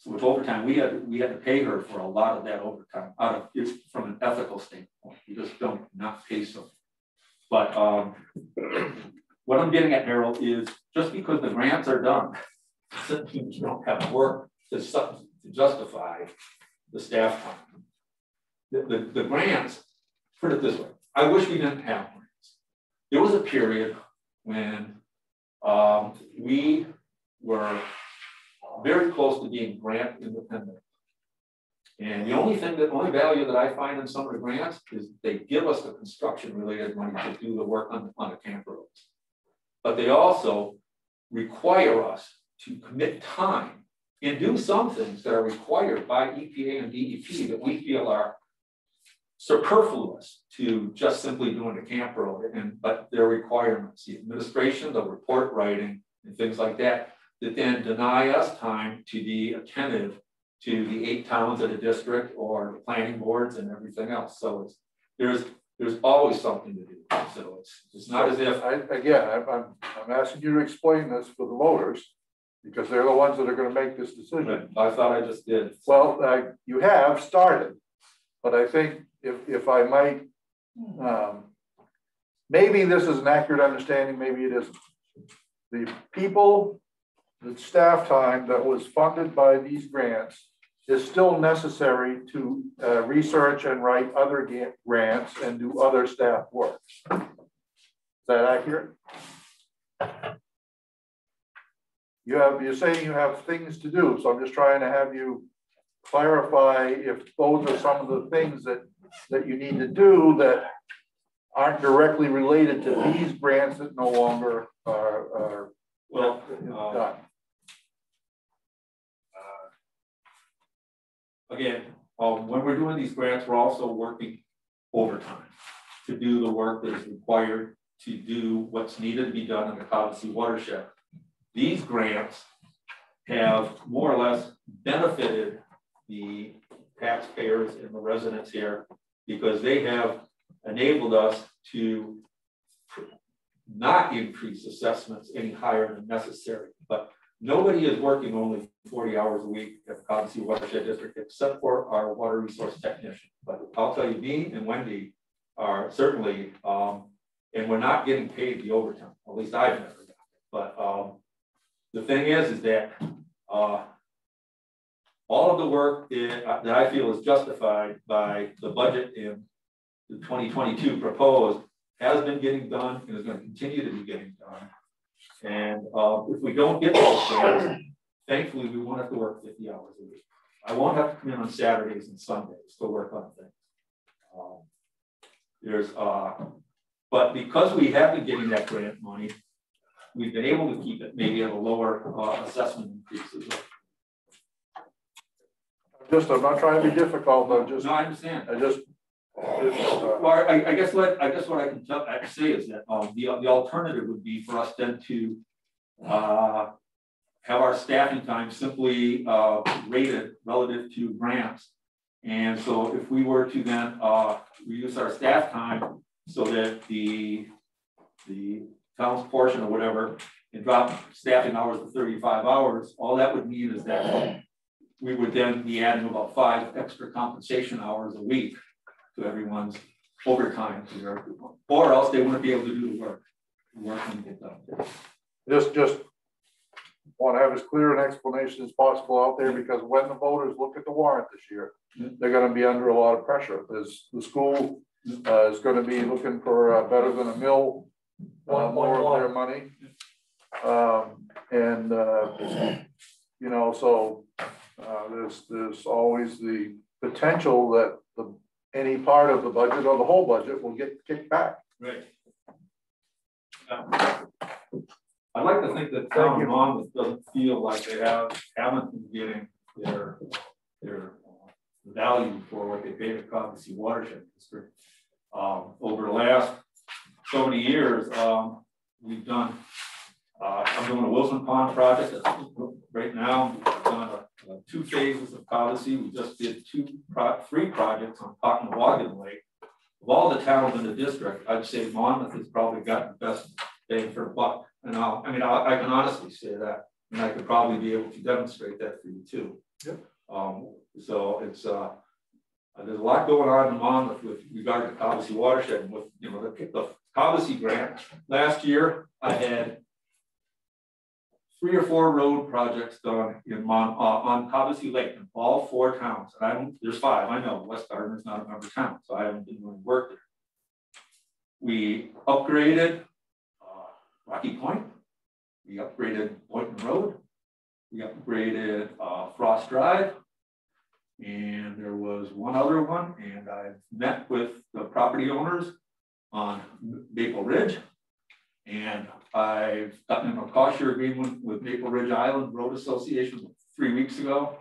so with overtime, we had we had to pay her for a lot of that overtime out of it's from an ethical standpoint. You just don't not pay so. But um, what I'm getting at, Harold, is just because the grants are done [LAUGHS] you don't have work to to justify the staff time. The, the, the grants, put it this way, I wish we didn't have grants. There was a period when um, we were very close to being grant independent. And the only thing that, only value that I find in some of the grants is they give us the construction related money to do the work on, on the camp roads. But they also require us to commit time and do some things that are required by EPA and DEP that we feel are superfluous to just simply doing a camp road and but their requirements, the administration, the report writing, and things like that, that then deny us time to be attentive to the eight towns of the district or the planning boards and everything else. So it's there's there's always something to do. So it's it's not as if I, again, I'm, I'm, I'm asking you to explain this for the voters because they're the ones that are gonna make this decision. I thought I just did. Well, uh, you have started, but I think if, if I might, um, maybe this is an accurate understanding, maybe it isn't. The people, the staff time that was funded by these grants is still necessary to uh, research and write other grants and do other staff work. Is that accurate? You have, you're saying you have things to do, so I'm just trying to have you clarify if those are some of the things that, that you need to do that aren't directly related to these grants that no longer are, are well done. Uh, again, um, when we're doing these grants, we're also working overtime to do the work that is required to do what's needed to be done in the Cobbossee watershed. These grants have more or less benefited the taxpayers and the residents here because they have enabled us to not increase assessments any higher than necessary. But nobody is working only 40 hours a week at the Cobbossee Watershed District except for our water resource technician. But I'll tell you, Dean and Wendy are certainly, um, and we're not getting paid the overtime. At least I've never done it. But um, the thing is, is that uh, all of the work that, that I feel is justified by the budget in the 2022 proposed has been getting done and is going to continue to be getting done. And uh, if we don't get those grants, thankfully we won't have to work 50 hours a week. I won't have to come in on Saturdays and Sundays to work on things. Um, there's, uh, but because we have been getting that grant money, we've been able to keep it maybe at a lower uh, assessment increases. Just, I'm not trying to be difficult, I'm just, No, I understand. I just. Well, I, I guess what, I guess what I can tell, I say is that, um, the, the alternative would be for us then to, uh, have our staffing time simply, uh, rated relative to grants. And so if we were to then, uh, reduce our staff time so that the, the town's portion or whatever, and drop staffing hours to thirty-five hours, all that would mean is that we would then be adding about five extra compensation hours a week to everyone's overtime or else they wouldn't be able to do the work. The Work wouldn't get done. Just, just want to have as clear an explanation as possible out there, because when the voters look at the warrant this year, Yeah. they're gonna be under a lot of pressure. There's, the school uh, is gonna be looking for uh, better than a mill, uh, more of their money. Um, and, uh, you know, so, uh, there's, there's always the potential that the, any part of the budget or the whole budget will get kicked back. Right. I'd like to think that town Monmouth doesn't feel like they have, haven't been getting their, their value for what they pay to Cobbossee Watershed District. Um, over the last so many years, um, we've done, uh, I'm doing a Wilson Pond project right now. I've done uh, two phases of Cobbossee. We just did two, pro- three projects on Cochnewagon Lake. Of all the towns in the district, I'd say Monmouth has probably got the best bang for buck. And I'll, I mean, I, I can honestly say that, and I could probably be able to demonstrate that for you too. Yep. Um, so it's, uh, uh, there's a lot going on in Monmouth with regard to Cobbossee watershed and with, you know, the, the grant. Last year, I had three or four road projects done in Mon, uh, on Cobbossee Lake in all four towns. And I don't, there's five, I know, West Gardiner's not a member town, so I haven't been doing work there. We upgraded uh, Rocky Point. We upgraded Boynton Road. We upgraded uh, Frost Drive. And there was one other one, and I've met with the property owners on Maple Ridge. And I've gotten a cost share agreement with Maple Ridge Island Road Association three weeks ago.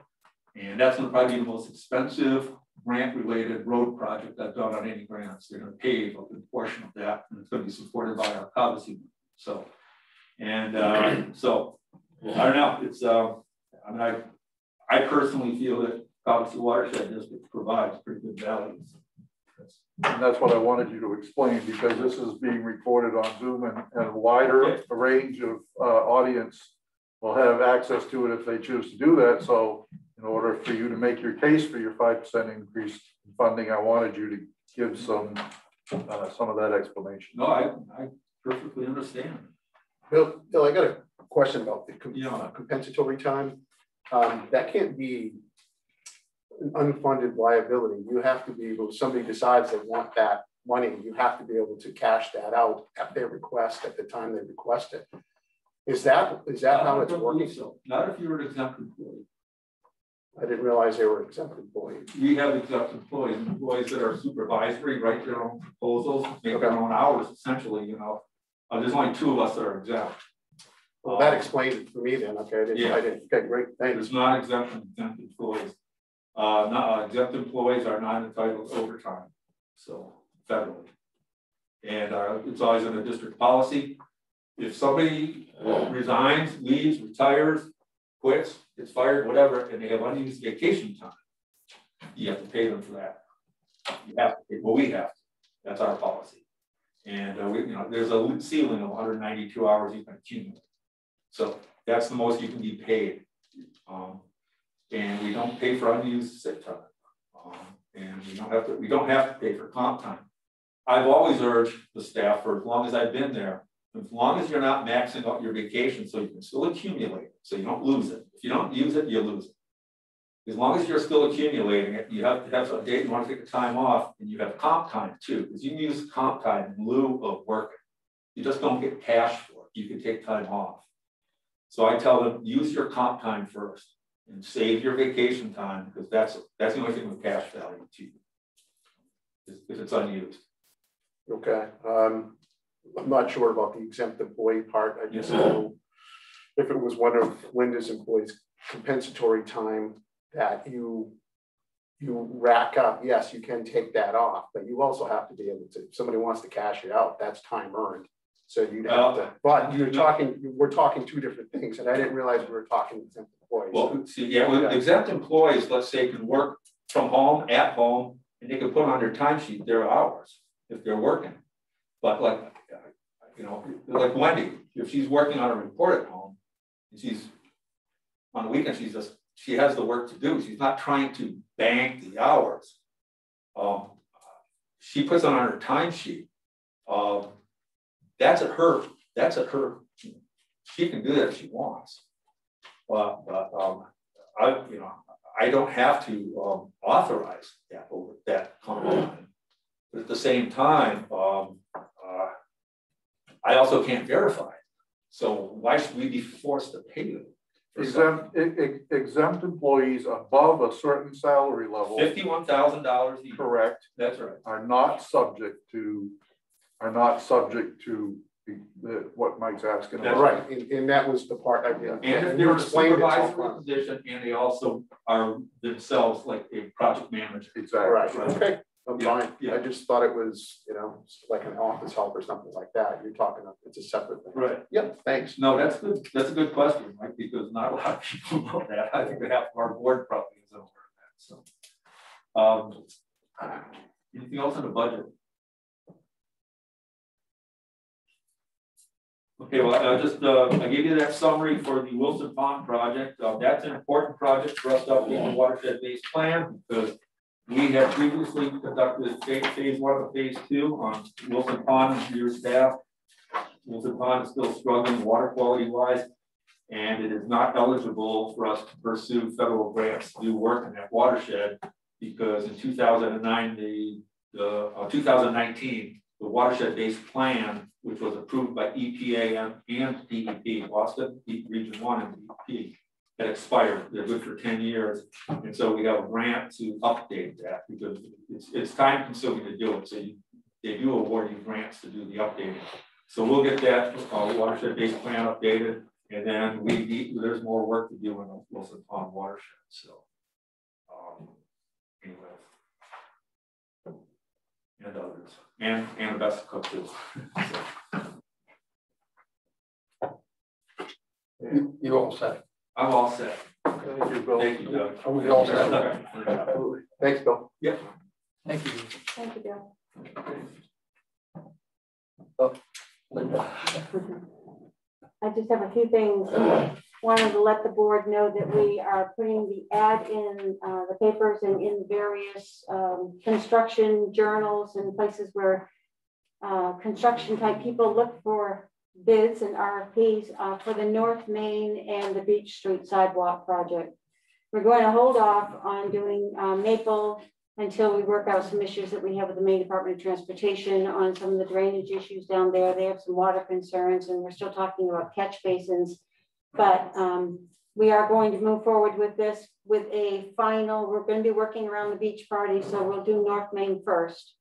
And that's gonna probably be the most expensive grant-related road project I've done on any grants. They're gonna pave a good portion of that, and it's gonna be supported by our policy. So, and uh, so, I don't know, it's, uh, I mean, I, I personally feel that Cobbossee Watershed District provides pretty good values. And that's what I wanted you to explain, because this is being recorded on Zoom and, and a wider range of, uh, audience will have access to it if they choose to do that. So in order for you to make your case for your five percent increase in funding, I wanted you to give some, uh, some of that explanation. No, I, I perfectly understand. Bill, Bill, I got a question about the com- Yeah. uh, compensatory time. Um, that can't be an unfunded liability. You have to be able, if somebody decides they want that money, you have to be able to cash that out at their request at the time they request it. Is that, is that how it's working? so. Not if you're an exempt employee. I didn't realize they were exempt employees. We have exempt employees, employees that are supervisory, write their own proposals, make their own hours essentially, you know. Uh, there's only two of us that are exempt. Well, that explains it for me then, okay, I didn't, I didn't, okay, great, thanks. There's not exempt exempt employees. Uh, not, uh, exempt employees are not entitled to overtime, so federally. And, uh, it's always in the district policy. If somebody resigns, leaves, retires, quits, gets fired, whatever, and they have unused vacation time, you have to pay them for that. You have to, pay- well, we have, to. that's our policy. And, uh, we, you know, there's a ceiling of hundred ninety-two hours you can accumulate. So that's the most you can be paid. Um, and we don't pay for unused sick time. Um, and we don't have to, we don't have to pay for comp time. I've always urged the staff for as long as I've been there, as long as you're not maxing out your vacation, so you can still accumulate, so you don't lose it. If you don't use it, you lose it. As long as you're still accumulating it, you have to have a date, you want to take a time off, and you have comp time too, because you can use comp time in lieu of working. You just don't get cash for it, you can take time off. So I tell them, use your comp time first and save your vacation time, because that's, that's the only thing with cash value to you. If it's unused. Okay, um, I'm not sure about the exempt employee part, I just Yeah. know if it was one of Linda's employees compensatory time that you you rack up, yes, you can take that off, but you also have to be able to, if somebody wants to cash it out, that's time earned. So you'd have to, but you're talking, we're talking two different things, and I didn't realize we were talking exempt employees. Well, see, yeah, with exempt employees, let's say, can work from home, at home, and they can put on their timesheet their hours if they're working. But like, you know, like Wendy, if she's working on a report at home, and she's on the weekend, she's just, she has the work to do. She's not trying to bank the hours. Um, she puts it on her timesheet. Um, that's at her, that's at her, she can do that if she wants. But, but um, I, you know, I don't have to um, authorize that over that comment. But at the same time, um, uh, I also can't verify. So why should we be forced to pay them? Exempt, exempt employees above a certain salary level, Fifty-one thousand dollars a year. correct, That's right. are not subject to, are not subject to the, the- what Mike's asking That's. Right, and, and that was the part I did. And if they're a supervisory position and they also are themselves like a project manager. Exactly. Right, okay, I'm Yeah, fine. yeah. I just thought it was, you know, like an office help or something like that. You're talking, about it's a separate thing. Right. Yep, thanks. No, that's good. That's a good question, Mike, because not a lot of people [LAUGHS] know that. I think half of our board probably is aware of that, so. Um, anything else in the budget? Okay, well, I just, uh, I gave you that summary for the Wilson Pond project. Uh, that's an important project for us to update the watershed-based plan because we had previously conducted phase, phase one of phase two on Wilson Pond, your staff. Wilson Pond is still struggling water quality wise. And it is not eligible for us to pursue federal grants to do work in that watershed. Because in two thousand and nine, the, the, uh, thousand nineteen, the watershed-based plan, which was approved by EPA and, DEP, Boston, Region One and DEP, had expired. They're good for ten years. And so we have a grant to update that because it's, it's time consuming to do it. So you, they do award you grants to do the updating. So we'll get that uh, watershed-based plan updated. And then we need, there's more work to do in the Wilson Pond watershed, so. um, Anyway. And others, and, and the best cook too. You, you all set? I'm all set. Thank you, Bill. Thank you, Doug. Are we all set? Absolutely. Thanks, Bill. Yep. Thank you. Thank you, Bill. Linda. I just have a few things. Wanted to let the board know that we are putting the ad in uh, the papers and in various um, construction journals and places where uh, construction type people look for bids and RFPs uh, for the North Main and the Beach Street sidewalk project. We're going to hold off on doing uh, Maple until we work out some issues that we have with the Maine Department of Transportation on some of the drainage issues down there. They have some water concerns and we're still talking about catch basins. But um, we are going to move forward with this with a final, we're going to be working around the beach party. So we'll do North Main first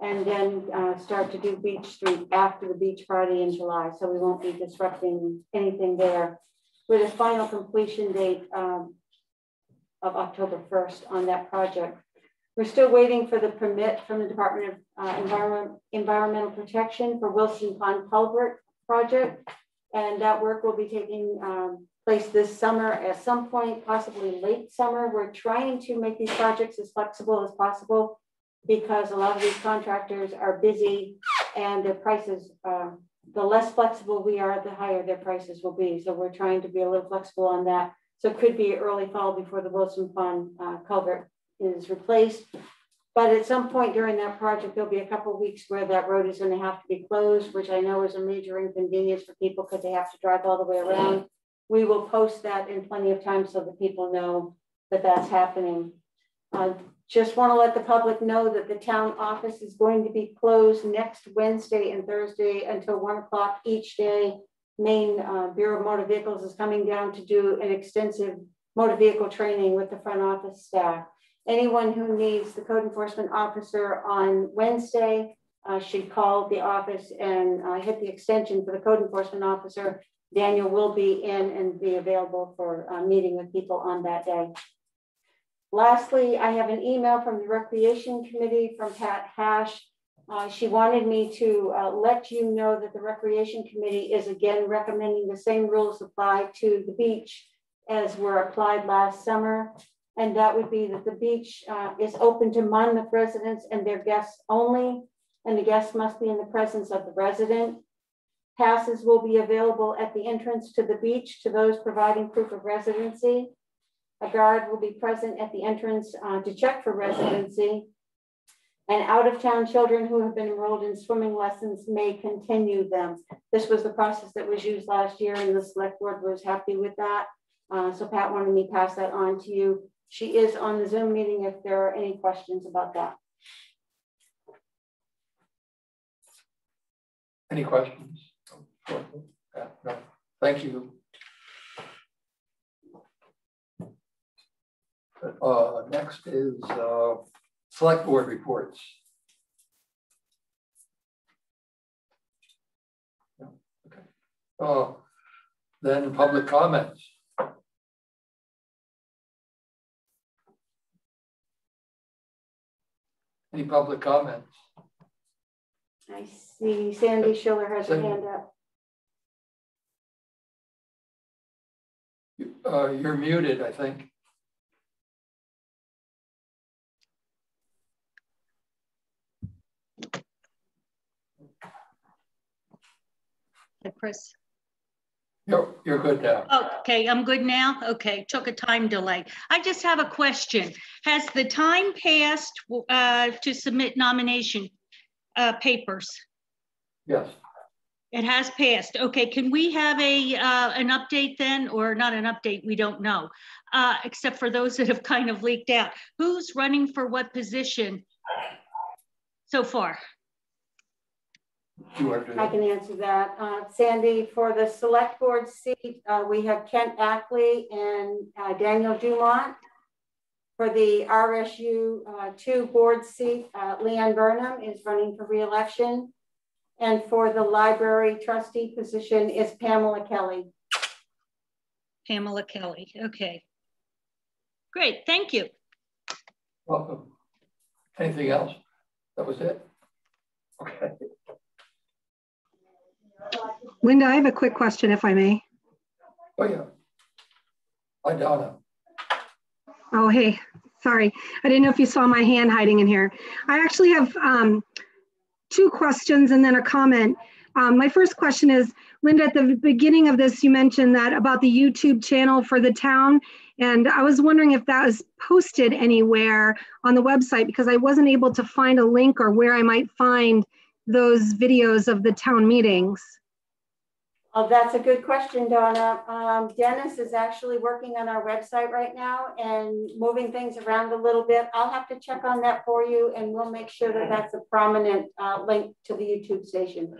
and then uh, start to do Beach Street after the beach party in July. So we won't be disrupting anything there with a final completion date um, of October 1st on that project. We're still waiting for the permit from the Department of uh, Environment, Environmental Protection for Wilson Pond Culvert project. And that work will be taking um, place this summer at some point, possibly late summer. We're trying to make these projects as flexible as possible because a lot of these contractors are busy and their prices, uh, the less flexible we are, the higher their prices will be. So we're trying to be a little flexible on that. So it could be early fall before the Wilson Pond uh, culvert is replaced. But at some point during that project, there'll be a couple of weeks where that road is gonna have to be closed, which I know is a major inconvenience for people because they have to drive all the way around. We will post that in plenty of time so that people know that that's happening. Uh, just want to let the public know that the town office is going to be closed next Wednesday and Thursday until one o'clock each day. Maine uh, Bureau of Motor Vehicles is coming down to do an extensive motor vehicle training with the front office staff. Anyone who needs the code enforcement officer on Wednesday uh, should call the office and uh, hit the extension for the code enforcement officer. Daniel will be in and be available for uh, meeting with people on that day. Lastly, I have an email from the Recreation Committee from Pat Hash. Uh, she wanted me to uh, let you know that the Recreation Committee is again recommending the same rules apply to the beach as were applied last summer. And that would be that the beach uh, is open to Monmouth residents and their guests only, and the guests must be in the presence of the resident. Passes will be available at the entrance to the beach to those providing proof of residency. A guard will be present at the entrance uh, to check for residency. And out-of-town children who have been enrolled in swimming lessons may continue them. This was the process that was used last year and the select board was happy with that. Uh, so Pat wanted me to pass that on to you. She is on the Zoom meeting if there are any questions about that. Any questions? No, thank you. Uh, next is, uh, select board reports. Yeah, Okay. Uh, then public comments. Any public comments? I see Sandy Schiller has her hand up. You- Uh, you're muted, I think. Chris. You're, you're good now. Okay, I'm good now? Okay, took a time delay. I just have a question. Has the time passed uh, to submit nomination uh, papers? Yes. It has passed. Okay, can we have a, uh, an update then, or not an update, we don't know, uh, except for those [LAUGHS] that have kind of leaked out. Who's running for what position so far? You are good. I can answer that. Uh, Sandy, for the select board seat, uh, we have Kent Ackley and uh, Daniel Dumont. For the RSU uh, two board seat, uh, Leanne Burnham is running for reelection. And for the library trustee position is Pamela Kelly. Pamela Kelly, okay. Great, thank you. Welcome. Anything else? That was it? Okay. Linda, I have a quick question if I may. Oh, yeah. Hi, Donna. Oh, hey, sorry. I didn't know if you saw my hand hiding in here. I actually have um, two questions and then a comment. Um, my first question is, Linda, at the beginning of this, you mentioned that about the YouTube channel for the town. And I was wondering if that was posted anywhere on the website because I wasn't able to find a link or where I might find those videos of the town meetings. Oh, that's a good question, Donna. Um, Dennis is actually working on our website right now and moving things around a little bit. I'll have to check on that for you and we'll make sure that that's a prominent uh, link to the YouTube station.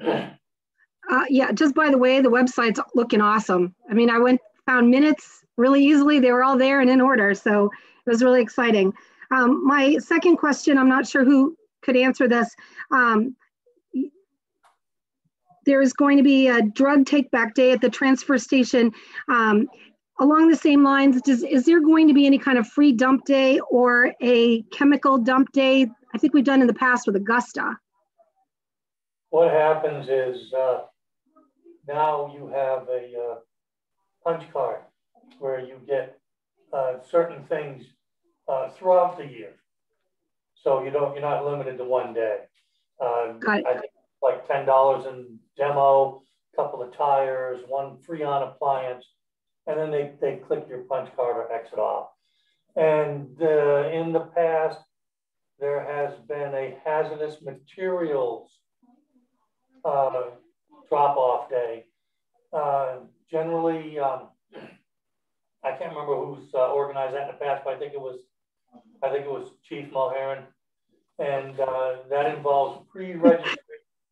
Uh, yeah, just by the way, the website's looking awesome. I mean, I went, found minutes really easily. They were all there and in order. So it was really exciting. Um, my second question, I'm not sure who could answer this. Um, there is going to be a drug take back day at the transfer station. Um, along the same lines, does, is there going to be any kind of free dump day or a chemical dump day? I think we've done in the past with Augusta. What happens is uh, now you have a uh, punch card where you get uh, certain things uh, throughout the year. So you don't, you're not limited to one day. Uh. I think like ten dollars in demo, couple of tires, one free on appliance, and then they, they click your punch card or exit off. And uh, in the past, there has been a hazardous materials uh, drop-off day. Uh, generally, um, I can't remember who's uh, organized that in the past, but I think it was, I think it was Chief Mulheron. And uh, that involves pre-registration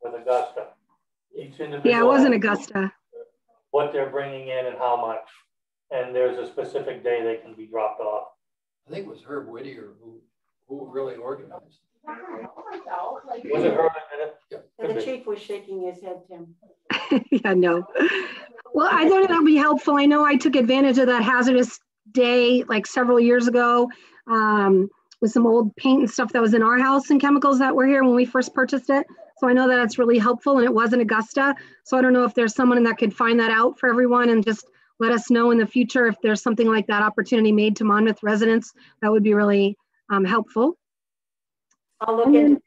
with Augusta. Each individual. Yeah, it wasn't Augusta. What they're bringing in and how much. And there's a specific day they can be dropped off. I think it was Herb Whittier who, who really organized. Was it her that did it? And the chief was shaking his head, Tim. [LAUGHS] yeah, no. Well, I thought that would be helpful. I know I took advantage of that hazardous day like several years ago um, with some old paint and stuff that was in our house and chemicals that were here when we first purchased it. So I know that it's really helpful and it was in Augusta. So I don't know if there's someone that could find that out for everyone and just let us know in the future if there's something like that opportunity made to Monmouth residents. That would be really um, helpful. I'll look into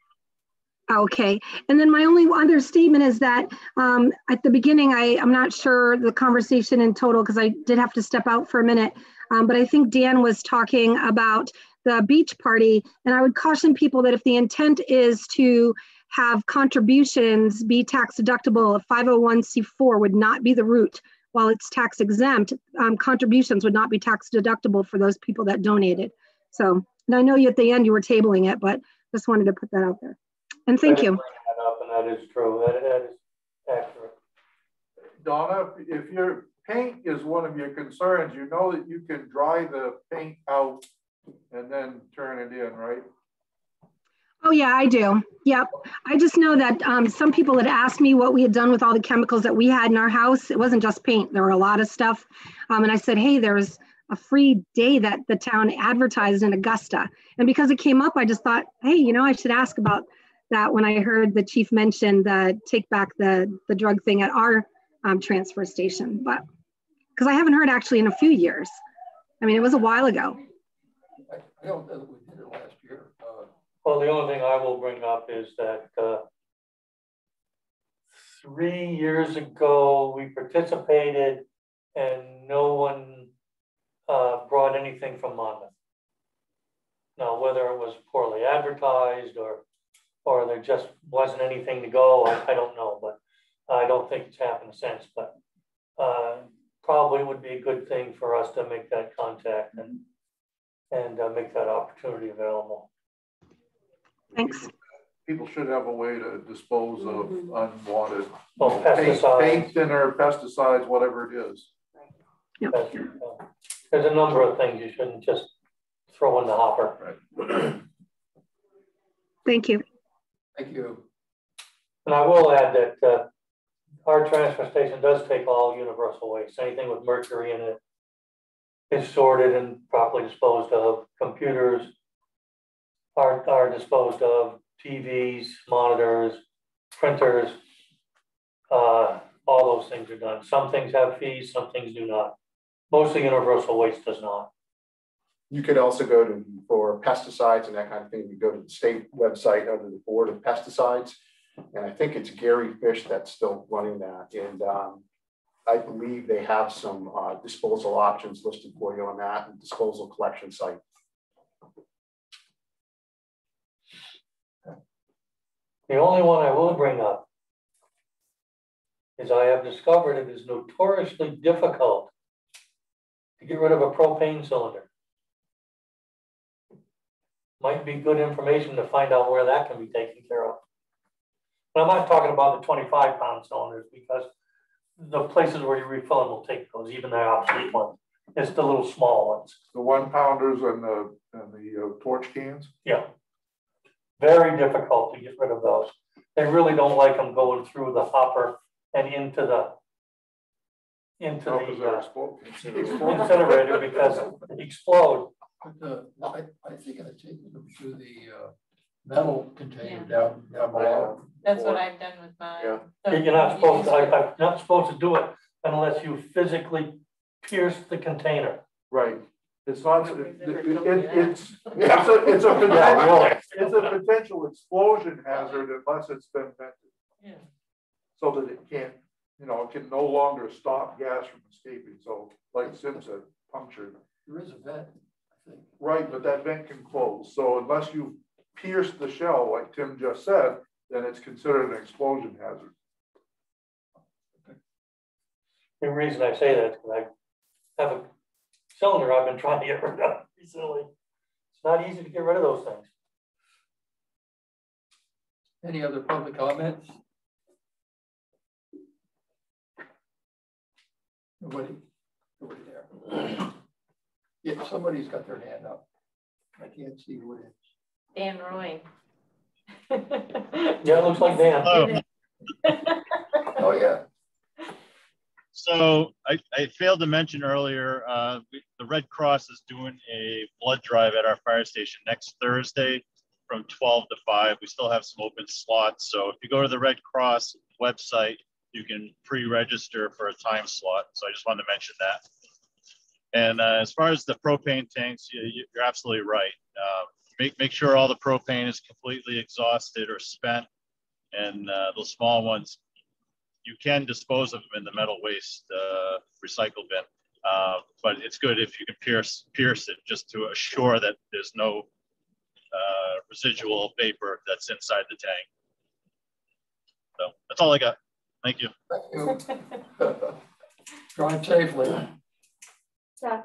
Okay, and then my only other statement is that um, at the beginning, I, I'm not sure the conversation in total because I did have to step out for a minute, um, but I think Dan was talking about the beach party, and I would caution people that if the intent is to have contributions be tax deductible, a 501c4 would not be the route. While it's tax exempt, um, contributions would not be tax deductible for those people that donated. So, and I know you at the end you were tabling it, but just wanted to put that out there. And thank you. That up, and that is true. That, that is accurate. Donna, if if your paint is one of your concerns, you know that you can dry the paint out and then turn it in, right? Oh, yeah, I do. Yep. I just know that um, some people had asked me what we had done with all the chemicals that we had in our house. It wasn't just paint, there were a lot of stuff. Um, and I said, hey, there's a free day that the town advertised in Augusta. And because it came up, I just thought, hey, you know, I should ask about that when I heard the chief mention the take back the, the drug thing at our um, transfer station. But because I haven't heard actually in a few years. I mean, it was a while ago. I don't know that we did it last Well, the only thing I will bring up is that uh, three years ago, we participated and no one uh, brought anything from Monmouth. Now, whether it was poorly advertised or, or there just wasn't anything to go, I, I don't know, but I don't think it's happened since, but uh, probably would be a good thing for us to make that contact and, and uh, make that opportunity available. Thanks. People should have a way to dispose of unwanted Well, paint, pesticides. paint thinner, pesticides, whatever it is. Yep. Uh, There's a number of things you shouldn't just throw in the hopper. Thank you. Thank you. And I will add that uh, our transfer station does take all universal waste, anything with mercury in it is sorted and properly disposed of. Computers are, are disposed of, TVs, monitors, printers. uh, All those things are done. Some things have fees, some things do not. Mostly universal waste does not. You could also go to, for pesticides and that kind of thing, you go to the state website under the Board of Pesticides. And I think it's Gary Fish that's still running that. And um, I believe they have some uh, disposal options listed for you on that and disposal collection site. The only one I will bring up is I have discovered it is notoriously difficult to get rid of a propane cylinder. Might be good information to find out where that can be taken care of. And I'm not talking about the twenty-five pound cylinders because the places where you refill them will take those, even the obsolete ones. It's the little small ones. The one pounders and the, and the uh, torch cans. Yeah. Very difficult to get rid of those. They really don't like them going through the hopper and into the into Oh, 'cause the uh, incinerator [LAUGHS] because they explode. But, uh, I, I think I've taken them through the, uh, metal container yeah. down, down below. That's what I've done with mine. Yeah. So You're not you supposed, use- I, I'm not supposed to do it unless you physically pierce the container. Right. It's not, it, it- told you it's, it's a, it's a [LAUGHS] potential, it's a potential explosion hazard unless it's been vented. Yeah. So that it can't, you know, it can no longer stop gas from escaping. So like Sim said, punctured. There is a vent, I think. Right, but that vent can close. So unless you pierce the shell, like Tim just said, then it's considered an explosion hazard. The reason I say that is because I have a cylinder I've been trying to get rid of [LAUGHS] recently. It's not easy to get rid of those things. Any other public comments? Nobody, nobody there. [CLEARS THROAT] Yeah, somebody's got their hand up. I can't see who it is. Dan Roy. Yeah, it looks like Dan. Hello. Oh, yeah. So I, I failed to mention earlier, uh, we- the Red Cross is doing a blood drive at our fire station next Thursday from 12 to 5. We still have some open slots. So if you go to the Red Cross website, you can pre-register for a time slot. So I just wanted to mention that. And uh, as far as the propane tanks, you, you're absolutely right. Uh, make, make sure all the propane is completely exhausted or spent. And uh, those small ones, you can dispose of them in the metal waste uh, recycle bin. Uh, but it's good if you can pierce pierce it just to assure that there's no uh, residual vapor that's inside the tank. So that's all I got. Thank you. Thank you. Drive safely. Seth,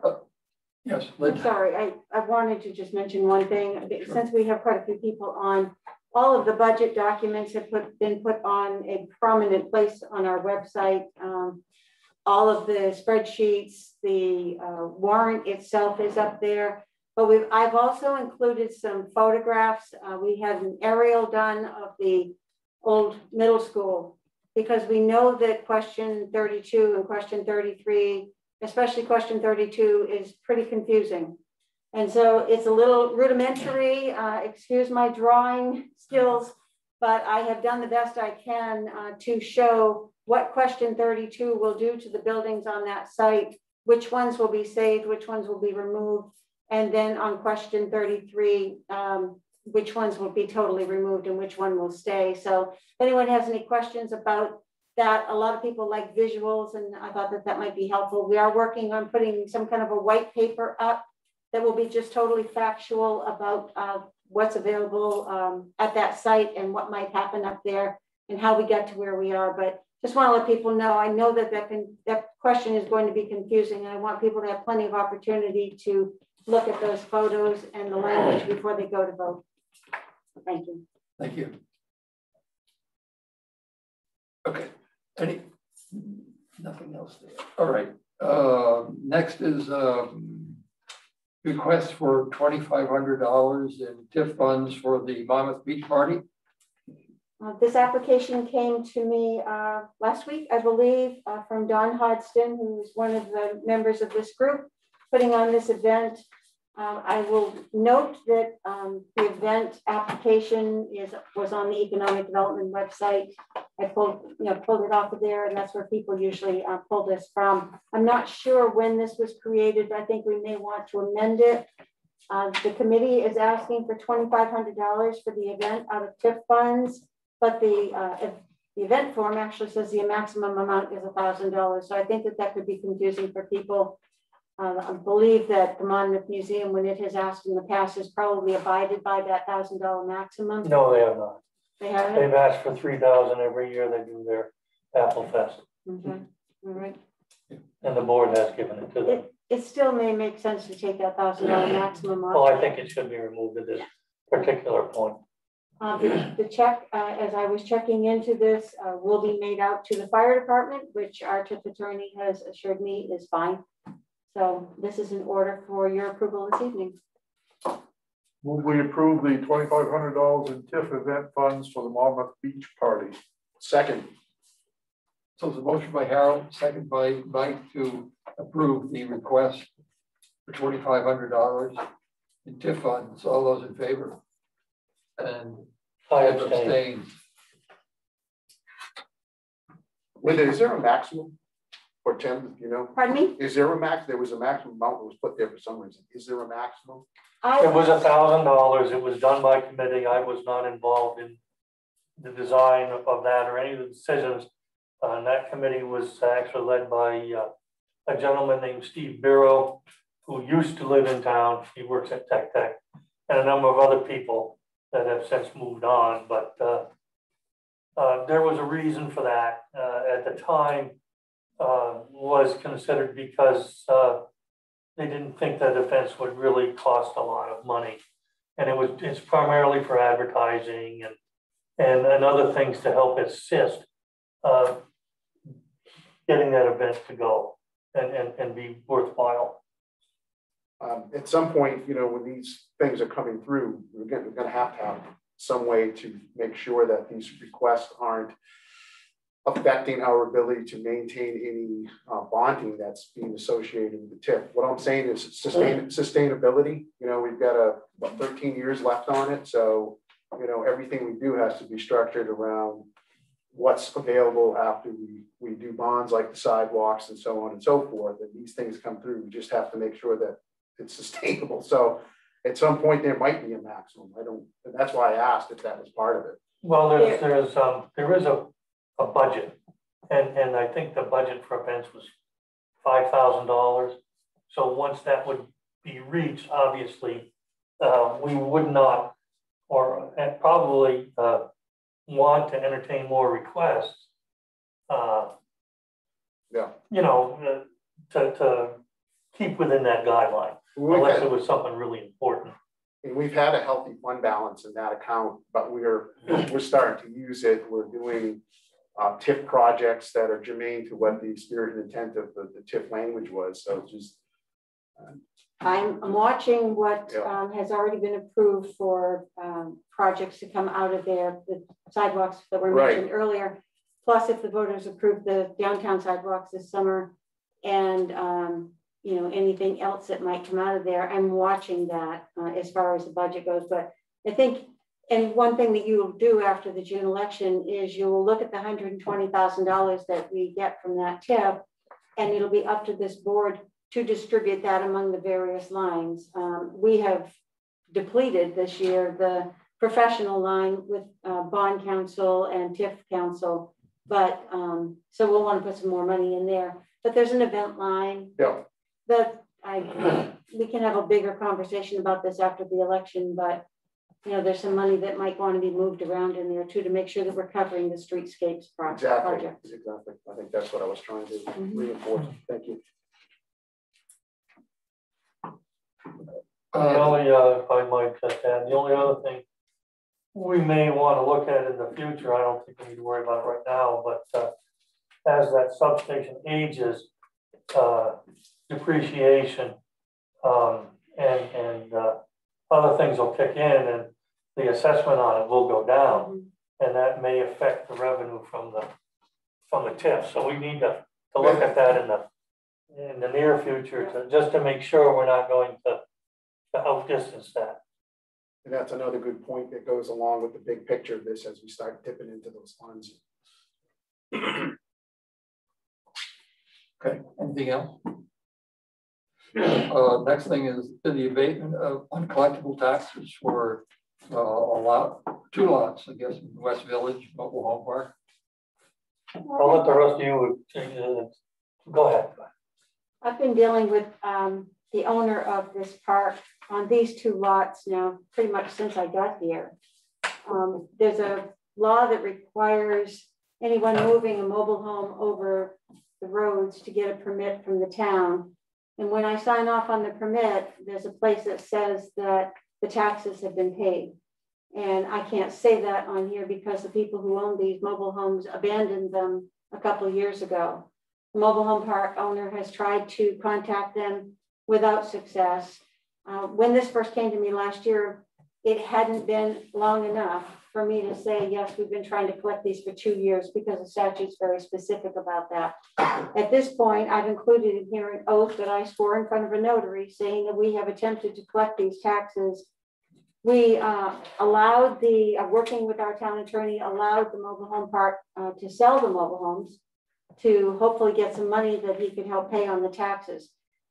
Yes, I'm sorry, I, I wanted to just mention one thing, since we have quite a few people on, all of the budget documents have put, been put on a prominent place on our website. Um, all of the spreadsheets, the uh, warrant itself is up there. But we've, I've also included some photographs. Uh, we had an aerial done of the old middle school because we know that question 32 and question 33 especially question 32 is pretty confusing. And so it's a little rudimentary, uh, excuse my drawing skills, but I have done the best I can uh, to show what question 32 will do to the buildings on that site, which ones will be saved, which ones will be removed. And then on question 33, um, which ones will be totally removed and which one will stay. So if anyone has any questions about that a lot of people like visuals and I thought that that might be helpful. We are working on putting some kind of a white paper up that will be just totally factual about uh, what's available um, at that site and what might happen up there and how we got to where we are. But just want to let people know, I know that that, can, that question is going to be confusing and I want people to have plenty of opportunity to look at those photos and the language before they go to vote. Thank you. Thank you. Okay, any, nothing else there. All right, uh, next is, um, request for twenty-five hundred dollars in TIF funds for the Monmouth Beach Party. Uh, This application came to me uh, last week, I believe, uh, from Don Hodgson, who's one of the members of this group, putting on this event. Um, I will note that um, the event application is, was on the Economic Development website. I pulled, you know, pulled it off of there, and that's where people usually uh, pull this from. I'm not sure when this was created, but I think we may want to amend it. Uh, The committee is asking for twenty-five hundred dollars for the event out of TIF funds. But the, uh, the event form actually says the maximum amount is thousand dollars, so I think that that could be confusing for people. Uh, I believe that the Monmouth Museum, when it has asked in the past, has probably abided by that thousand dollar maximum. No, they have not. They haven't? They've asked for three thousand every year they do their Apple Fest, Mhm. All right. and the board has given it to them. It, it still may make sense to take that thousand dollar maximum off. Well, I think it should be removed at this particular point. Uh, the, the check, uh, as I was checking into this, uh, will be made out to the fire department, which our TIF attorney has assured me is fine. So this is an order for your approval this evening. Will we approve the twenty-five hundred dollars in TIF event funds for the Monmouth Beach Party? Second, So there's a motion by Harold, second by Mike to approve the request for twenty-five hundred dollars in TIF funds. All those in favor? And I Ed abstain. abstains. Linda, is there a maximum? Or Tim, you know, Pardon me? is there a max, there was a maximum amount that was put there for some reason. Is there a maximum? I, It was a thousand dollars. It was done by committee. I was not involved in the design of that or any of the decisions. Uh, and that committee was actually led by uh, a gentleman named Steve Biro, who used to live in town. He works at Tech Tech. And a number of other people that have since moved on, but uh, uh, there was a reason for that. Uh, At the time, uh, was considered because uh, they didn't think that events would really cost a lot of money. And it was, it's primarily for advertising and, and, and other things to help assist uh, getting that event to go and, and, and be worthwhile. Um, at some point, you know, when these things are coming through, we're we're gonna have to have some way to make sure that these requests aren't affecting our ability to maintain any uh, bonding that's being associated with the TIF. What I'm saying is sustain, sustainability, you know, we've got a, about thirteen years left on it, so, you know, everything we do has to be structured around what's available after we, we do bonds like the sidewalks and so on and so forth, and these things come through, we just have to make sure that it's sustainable, so at some point there might be a maximum, I don't, and that's why I asked if that was part of it. Well, there's, there's, um, there is a, a budget. And, and I think the budget for events was five thousand dollars. So once that would be reached, obviously, uh, we would not, or probably, uh, want to entertain more requests. Uh, Yeah. you know, uh, to, to keep within that guideline, We've unless had- it was something really important. And we've had a healthy fund balance in that account, but we're, we're starting to use it. We're doing uh, TIF projects that are germane to what the spirit and intent of the, the TIF language was. So just, I'm, I'm watching what Yeah. um, has already been approved for um, projects to come out of there, the sidewalks that were Right. mentioned earlier. Plus, if the voters approve the downtown sidewalks this summer and, um, you know, anything else that might come out of there, I'm watching that uh, as far as the budget goes. But I think, and one thing that you will do after the June election is you will look at the hundred and twenty thousand dollars that we get from that TIF, and it'll be up to this board to distribute that among the various lines. Um, we have depleted this year the professional line with uh, bond counsel and TIF counsel, But um, so we'll want to put some more money in there. But there's an event line yeah, that I, we can have a bigger conversation about this after the election, but you know, there's some money that might want to be moved around in there too, to make sure that we're covering the streetscapes pro- exactly, project. exactly. I think that's what I was trying to Mhm. reinforce. Thank you. The Uh, only, uh, if I might just add, the only other thing we may want to look at in the future, I don't think we need to worry about it right now, but, uh, as that substation ages, uh, depreciation, um, and, and, uh, other things will kick in and the assessment on it will go down. And that may affect the revenue from the, from the TIF. So we need to, to look at that in the, in the near future to, just to make sure we're not going to to outdistance that. And that's another good point that goes along with the big picture of this as we start dipping into those funds. [CLEARS THROAT] Okay, anything else? Uh, next thing is the abatement of uncollectible taxes for uh, a lot, two lots, I guess, in West Village, mobile home park. I'll let the rest of you, uh, go ahead. I've been dealing with um, the owner of this park on these two lots now, pretty much since I got here. Um, There's a law that requires anyone moving a mobile home over the roads to get a permit from the town. And when I sign off on the permit, there's a place that says that the taxes have been paid. And I can't say that on here because the people who own these mobile homes abandoned them a couple years ago. The mobile home park owner has tried to contact them without success. Uh, when this first came to me last year, it hadn't been long enough for me to say, yes, we've been trying to collect these for two years because the statute's very specific about that. At this point, I've included in here an oath that I swore in front of a notary saying that we have attempted to collect these taxes. We uh, allowed the, uh, working with our town attorney, allowed the mobile home park uh, to sell the mobile homes to hopefully get some money that he could help pay on the taxes.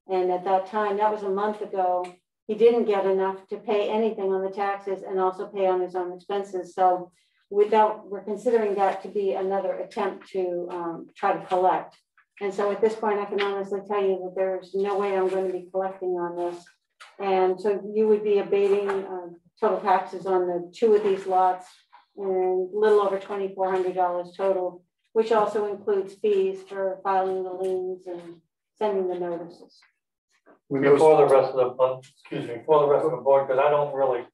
And at that time, that was a month ago, he didn't get enough to pay anything on the taxes and also pay on his own expenses. So without, we're considering that to be another attempt to um, try to collect. And so at this point, I can honestly tell you that there's no way I'm going to be collecting on this. And so you would be abating uh, total taxes on the two of these lots and a little over twenty-four hundred dollars total, which also includes fees for filing the liens and sending the notices. When Before the rest of the, um, excuse me, before the rest of the board, because I don't really,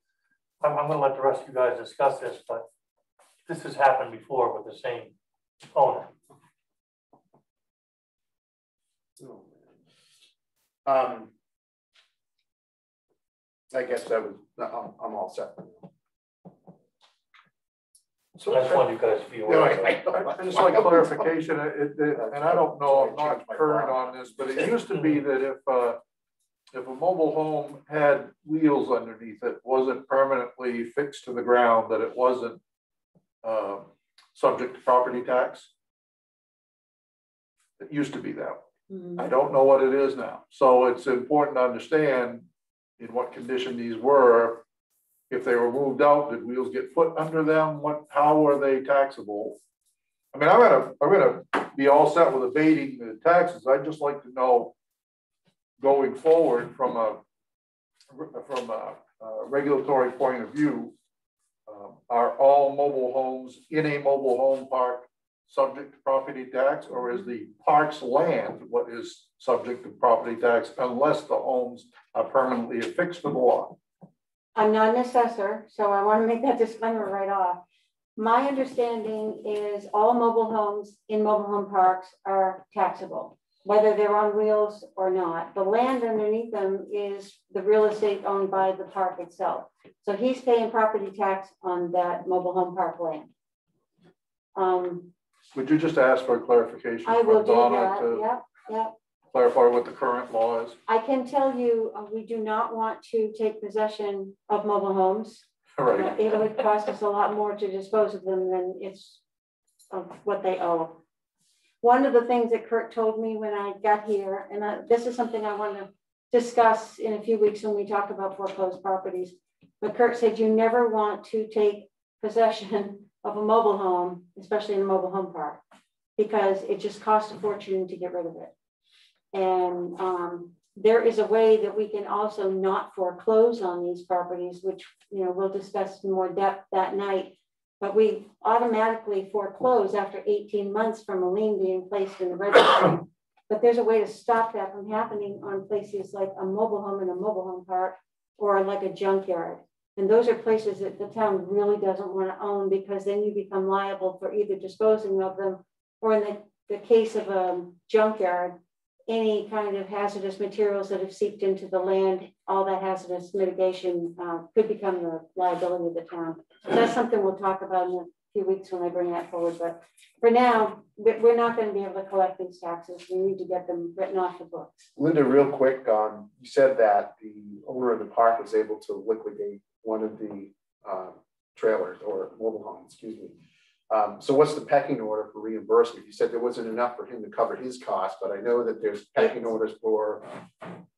I'm, I'm gonna let the rest of you guys discuss this, but this has happened before with the same owner. Oh. Um. I guess that was, I'm, I'm all set. So That's one you guys be aware of. I- I just like clarification, it, it, and I don't know, I'm not current on this, but it used to be that if, uh, if a mobile home had wheels underneath it, wasn't permanently fixed to the ground, that it wasn't, um, subject to property tax. It used to be that. Mhm. I don't know what it is now. So it's important to understand in what condition these were. If they were moved out, did wheels get put under them? What, how were they taxable? I mean, I'm gonna, I'm gonna be all set with abating the taxes. I'd just like to know going forward from a, from a uh, regulatory point of view, um, are all mobile homes in a mobile home park subject to property tax, or is the park's land what is subject to property tax unless the homes are permanently affixed to the lot? I'm not an assessor, so I want to make that [LAUGHS] disclaimer right off. My understanding is all mobile homes in mobile home parks are taxable, whether they're on wheels or not. The land underneath them is the real estate owned by the park itself. So he's paying property tax on that mobile home park land. Um, Would you just ask for a clarification I will from do Donna that, to yep, yep. clarify what the current law is? I can tell you, uh, we do not want to take possession of mobile homes. Right, Uh, It would cost us a lot more to dispose of them than it's of what they owe. One of the things that Kurt told me when I got here, and I- this is something I want to discuss in a few weeks when we talk about foreclosed properties. But Kurt said you never want to take possession of a mobile home, especially in a mobile home park, because it just costs a fortune to get rid of it. And um, there is a way that we can also not foreclose on these properties, which, you know, we'll discuss in more depth that night. But we automatically foreclose after eighteen months from a lien being placed in the registry. But there's a way to stop that from happening on places like a mobile home in a mobile home park or like a junkyard. And those are places that the town really doesn't want to own because then you become liable for either disposing of them or in the, the case of a junkyard, any kind of hazardous materials that have seeped into the land, all that hazardous mitigation uh, could become the liability of the town. So that's something we'll talk about in a few weeks when I bring that forward. But for now, we- we're not going to be able to collect these taxes. We need to get them written off the books. Linda, real quick, um, you said that the owner of the park was able to liquidate one of the, uh, trailers or mobile homes, excuse me. Um, so what's the pecking order for reimbursement? You said there wasn't enough for him to cover his costs, but I know that there's pecking orders for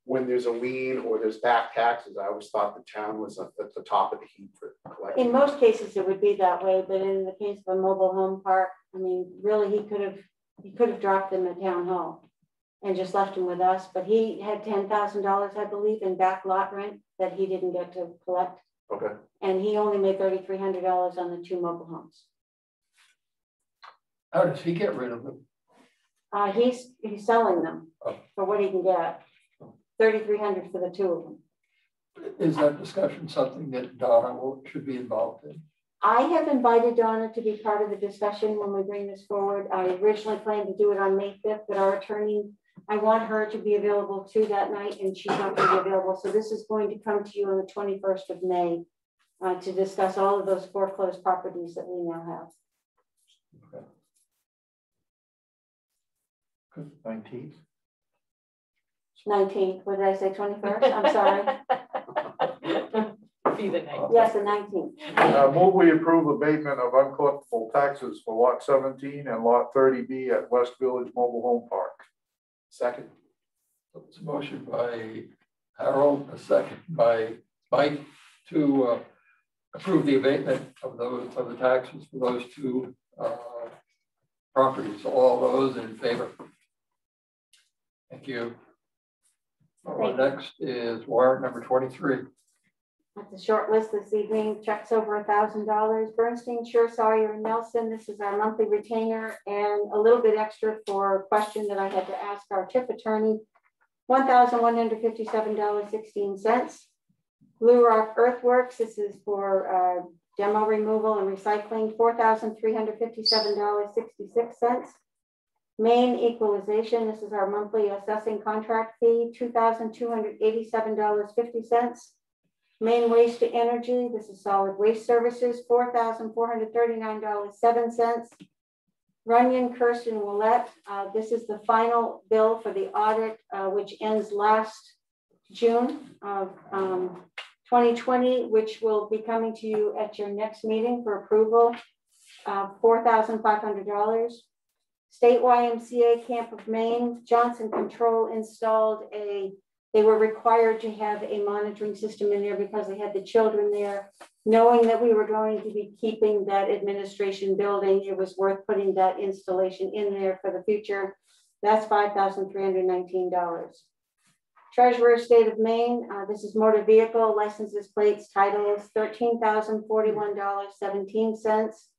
when there's a lien or there's back taxes. I always thought the town was at at the top of the heap for collecting. In most cases, it would be that way, but in the case of a mobile home park, I mean, really, he could have, he could have dropped them at town hall and just left them with us, but he had ten thousand dollars, I believe, in back lot rent that he didn't get to collect. Okay, And he only made thirty-three hundred dollars on the two mobile homes. How does he get rid of them? Uh, he's, he's selling them Oh. for what he can get. Thirty-three hundred for the two of them. Is that discussion something that Donna will, should be involved in? I have invited Donna to be part of the discussion when we bring this forward. I originally planned to do it on May fifth, but our attorney, I want her to be available too that night and she's not going to be available. So this is going to come to you on the twenty-first of May uh, to discuss all of those foreclosed properties that we now have. Okay. Nineteenth. Nineteenth, what did I say, twenty-first? I'm sorry. [LAUGHS] Be the night. Yes, the nineteenth. Uh, move we approve abatement of uncollectible taxes for lot seventeen and lot thirty B at West Village Mobile Home Park. Second. It's a motion by Harold, a second by Mike to uh, approve the abatement of those, of the taxes for those two uh, properties. All those in favor? Thank you. Next is warrant number 23. That's a short list this evening. Checks over a thousand dollars. Bernstein, Shur, Sawyer, and Nelson. This is our monthly retainer and a little bit extra for a question that I had to ask our TIF attorney. One thousand one hundred fifty-seven dollars sixteen cents. Blue Rock Earthworks. This is for uh, demo removal and recycling. Four thousand three hundred fifty-seven dollars sixty-six cents. Maine equalization, this is our monthly assessing contract fee, $2,287.50. Maine waste to energy, this is solid waste services, $4,439.07. Runyon, Kersteen, Ouellette, uh, this is the final bill for the audit, uh, which ends last June of um, 2020, which will be coming to you at your next meeting for approval, uh, $4,500. State YMCA Camp of Maine, Johnson Control installed a they were required to have a monitoring system in there because they had the children there. Knowing that we were going to be keeping that administration building, it was worth putting that installation in there for the future. That's five thousand three hundred nineteen dollars. Treasurer State of Maine, uh, this is motor vehicle licenses, plates, titles, thirteen thousand forty-one dollars seventeen cents.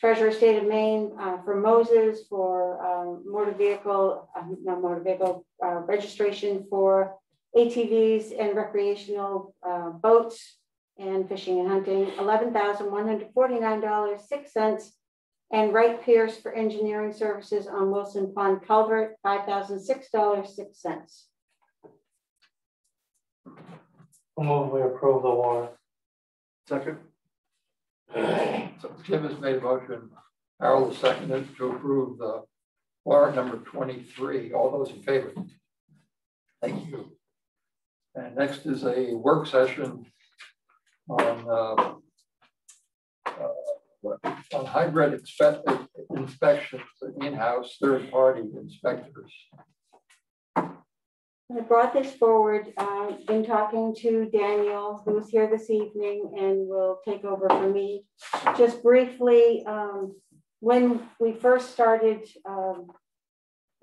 Treasurer State of Maine uh, for Moses for um, motor vehicle, uh, not motor vehicle uh, registration for ATVs and recreational uh, boats and fishing and hunting, $11,149, six cents. And Wright Pierce for engineering services on Wilson Pond Culvert, $5,006, six cents. Move we approve the warrant. Second. So Jim has made a motion, Harold has seconded to approve the warrant number twenty-three. All those in favor? Thank you. And next is a work session on uh, uh, on hybrid expect, inspections, in-house third-party inspectors. I brought this forward, uh, been talking to Daniel, who's here this evening and will take over for me. Just briefly, um, when we first started um,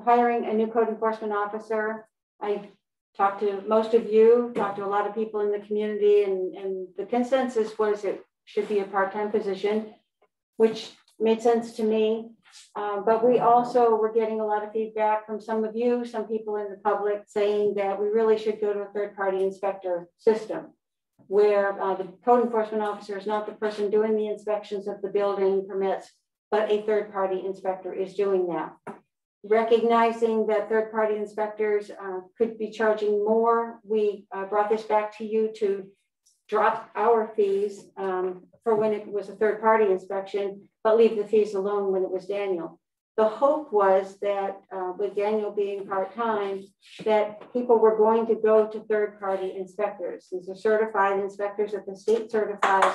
hiring a new code enforcement officer, I talked to most of you, talked to a lot of people in the community, and, and the consensus was it should be a part-time position, which made sense to me. Uh, but we also were getting a lot of feedback from some of you, some people in the public saying that we really should go to a third party inspector system where uh, the code enforcement officer is not the person doing the inspections of the building permits, but a third party inspector is doing that. Recognizing that third party inspectors uh, could be charging more, we uh, brought this back to you to drop our fees um, for when it was a third party inspection but leave the fees alone when it was Daniel. The hope was that uh, with Daniel being part-time, that people were going to go to third-party inspectors. These are certified inspectors that the state certifies,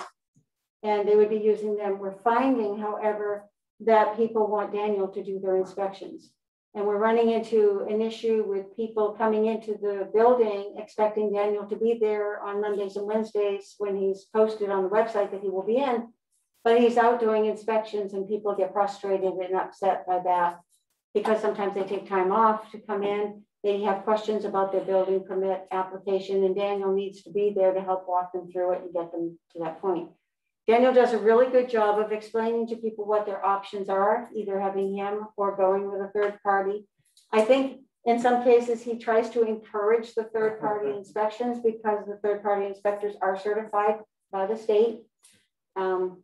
and they would be using them. We're finding, however, that people want Daniel to do their inspections. And we're running into an issue with people coming into the building expecting Daniel to be there on Mondays and Wednesdays when he's posted on the website that he will be in but he's out doing inspections and people get frustrated and upset by that because sometimes they take time off to come in. They have questions about their building permit application and Daniel needs to be there to help walk them through it and get them to that point. Daniel does a really good job of explaining to people what their options are, either having him or going with a third party. I think in some cases, he tries to encourage the third party [LAUGHS] inspections because the third party inspectors are certified by the state. Um,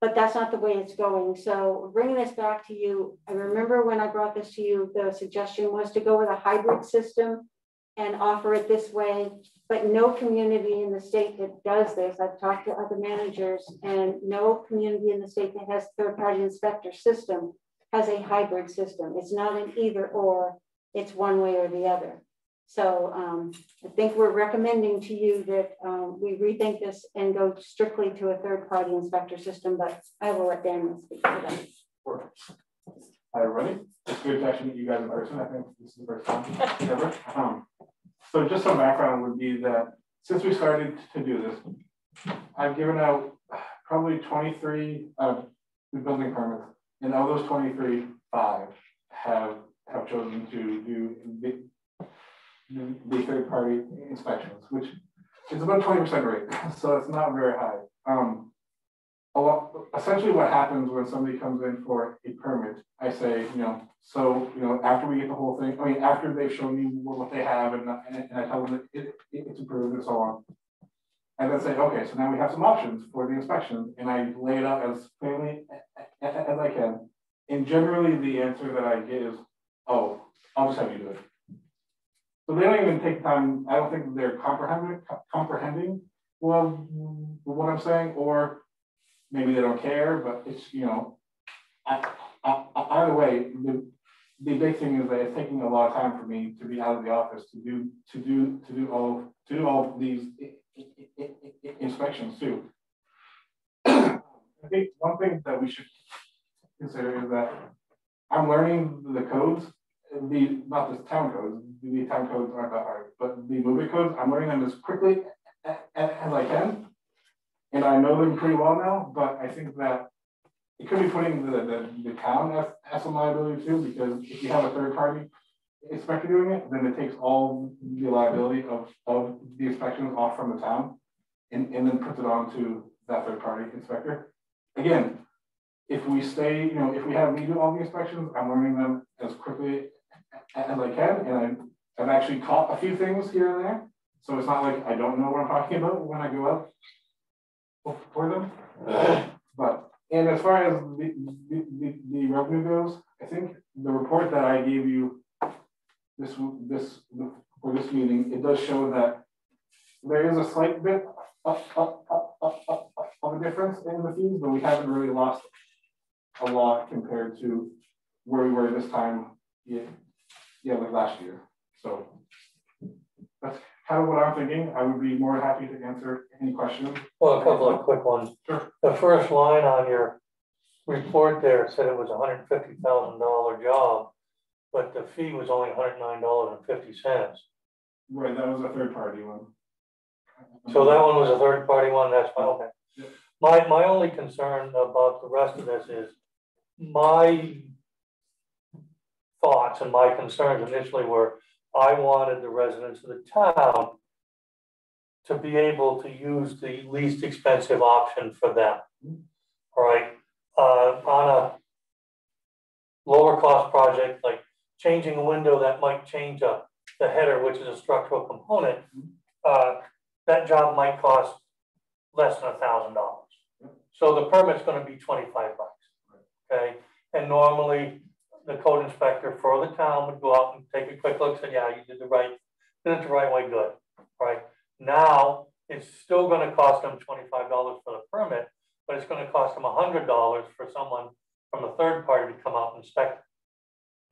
but that's not the way it's going. So bringing this back to you, I remember when I brought this to you, the suggestion was to go with a hybrid system and offer it this way, but no community in the state that does this, I've talked to other managers and no community in the state that has third-party inspector system has a hybrid system. It's not an either or, it's one way or the other. So um, I think we're recommending to you that um, we rethink this and go strictly to a third party inspector system, but I will let Daniel speak to that. Hi, everybody. It's good to actually meet you guys in person. I think this is the first time [LAUGHS] ever. Um, so just some background would be that since we started to do this, I've given out probably 23 uh, building permits, and of those 23, five have have chosen to do the, the third party inspections, which is about 20% rate. [LAUGHS] So it's not very high. Um, lot, essentially what happens when somebody comes in for a permit, I say, you know, so, you know, after we get the whole thing, I mean, after they've shown me what they have and, and, and I tell them that it, it, it's approved and so on. And then say, okay, so now we have some options for the inspection. And I lay it out as clearly as I can. And generally the answer that I get is, oh, I'll just have you do it. So they don't even take time, I don't think they're comprehending, comprehending well, what I'm saying, or maybe they don't care, but it's, you know, I, I- either way, the, the big thing is that it's taking a lot of time for me to be out of the office to do, to do, to do all, to do all these inspections too. [CLEARS THROAT] I think one thing that we should consider is that I'm learning the codes, the, not the town codes, the town codes aren't that hard, but the MUBEC codes, I'm learning them as quickly as I can. And I know them pretty well now, but I think that it could be putting the, the, the town as, as a liability too, because if you have a third party inspector doing it, then it takes all the liability of, of the inspections off from the town and, and then puts it on to that third party inspector. Again, if we stay, you know, if we have me do all the inspections, I'm learning them as quickly as I can, and I, I've actually caught a few things here and there. So it's not like I don't know what I'm talking about when I go out for- for them. [CLEARS THROAT] But, and as far as the, the, the, the revenue goes, I think the report that I gave you this, this, for this meeting, it does show that there is a slight bit of, of, of, of, a difference in the fees, but we haven't really lost a lot compared to where we were this time, yeah, yeah, like last year. So that's kind of what I'm thinking. I would be more happy to answer any questions. Well, a couple of quick ones. Sure. The first line on your report there said it was a hundred and fifty thousand dollar job, but the fee was only hundred nine dollars and fifty cents. Right, that was a third party one. So that one was a third party one, that's fine, okay. My, my only concern about the rest of this is my thoughts and my concerns initially were, I wanted the residents of the town to be able to use the least expensive option for them. All right, uh, on a lower cost project, like changing a window that might change a, the header, which is a structural component, uh, that job might cost less than a thousand dollars. So the permit's gonna be twenty-five bucks, okay? And normally, the code inspector for the town would go out and take a quick look, say, yeah, you did the right, did it the right way, good, right? Now, it's still gonna cost them twenty-five dollars for the permit, but it's gonna cost them hundred dollars for someone from a third party to come out and inspect.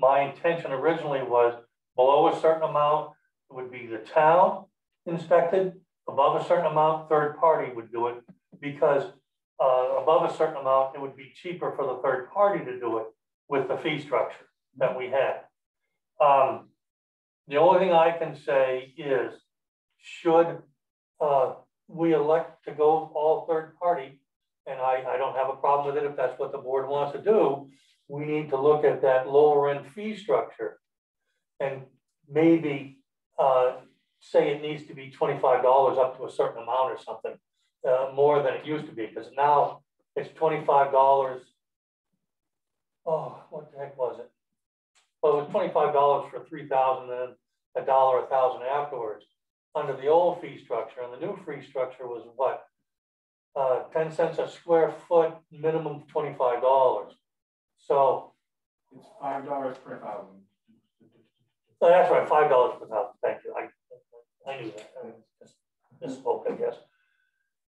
My intention originally was below a certain amount, it would be the town inspected, above a certain amount, third party would do it, because uh, above a certain amount, it would be cheaper for the third party to do it with the fee structure that we had. Um, the only thing I can say is, should uh, we elect to go all third party, and I, I don't have a problem with it if that's what the board wants to do, we need to look at that lower end fee structure and maybe uh, say it needs to be twenty-five dollars up to a certain amount or something, uh, more than it used to be, because now it's twenty-five dollars. Oh, what the heck was it? Well, it was twenty-five dollars for three thousand and a dollar a thousand afterwards, under the old fee structure, and the new fee structure was what? Uh, ten cents a square foot, minimum twenty-five dollars. So, It's five dollars per thousand. Oh, that's right, five dollars per thousand, thank you, I, I knew that, I just, just spoke, I guess.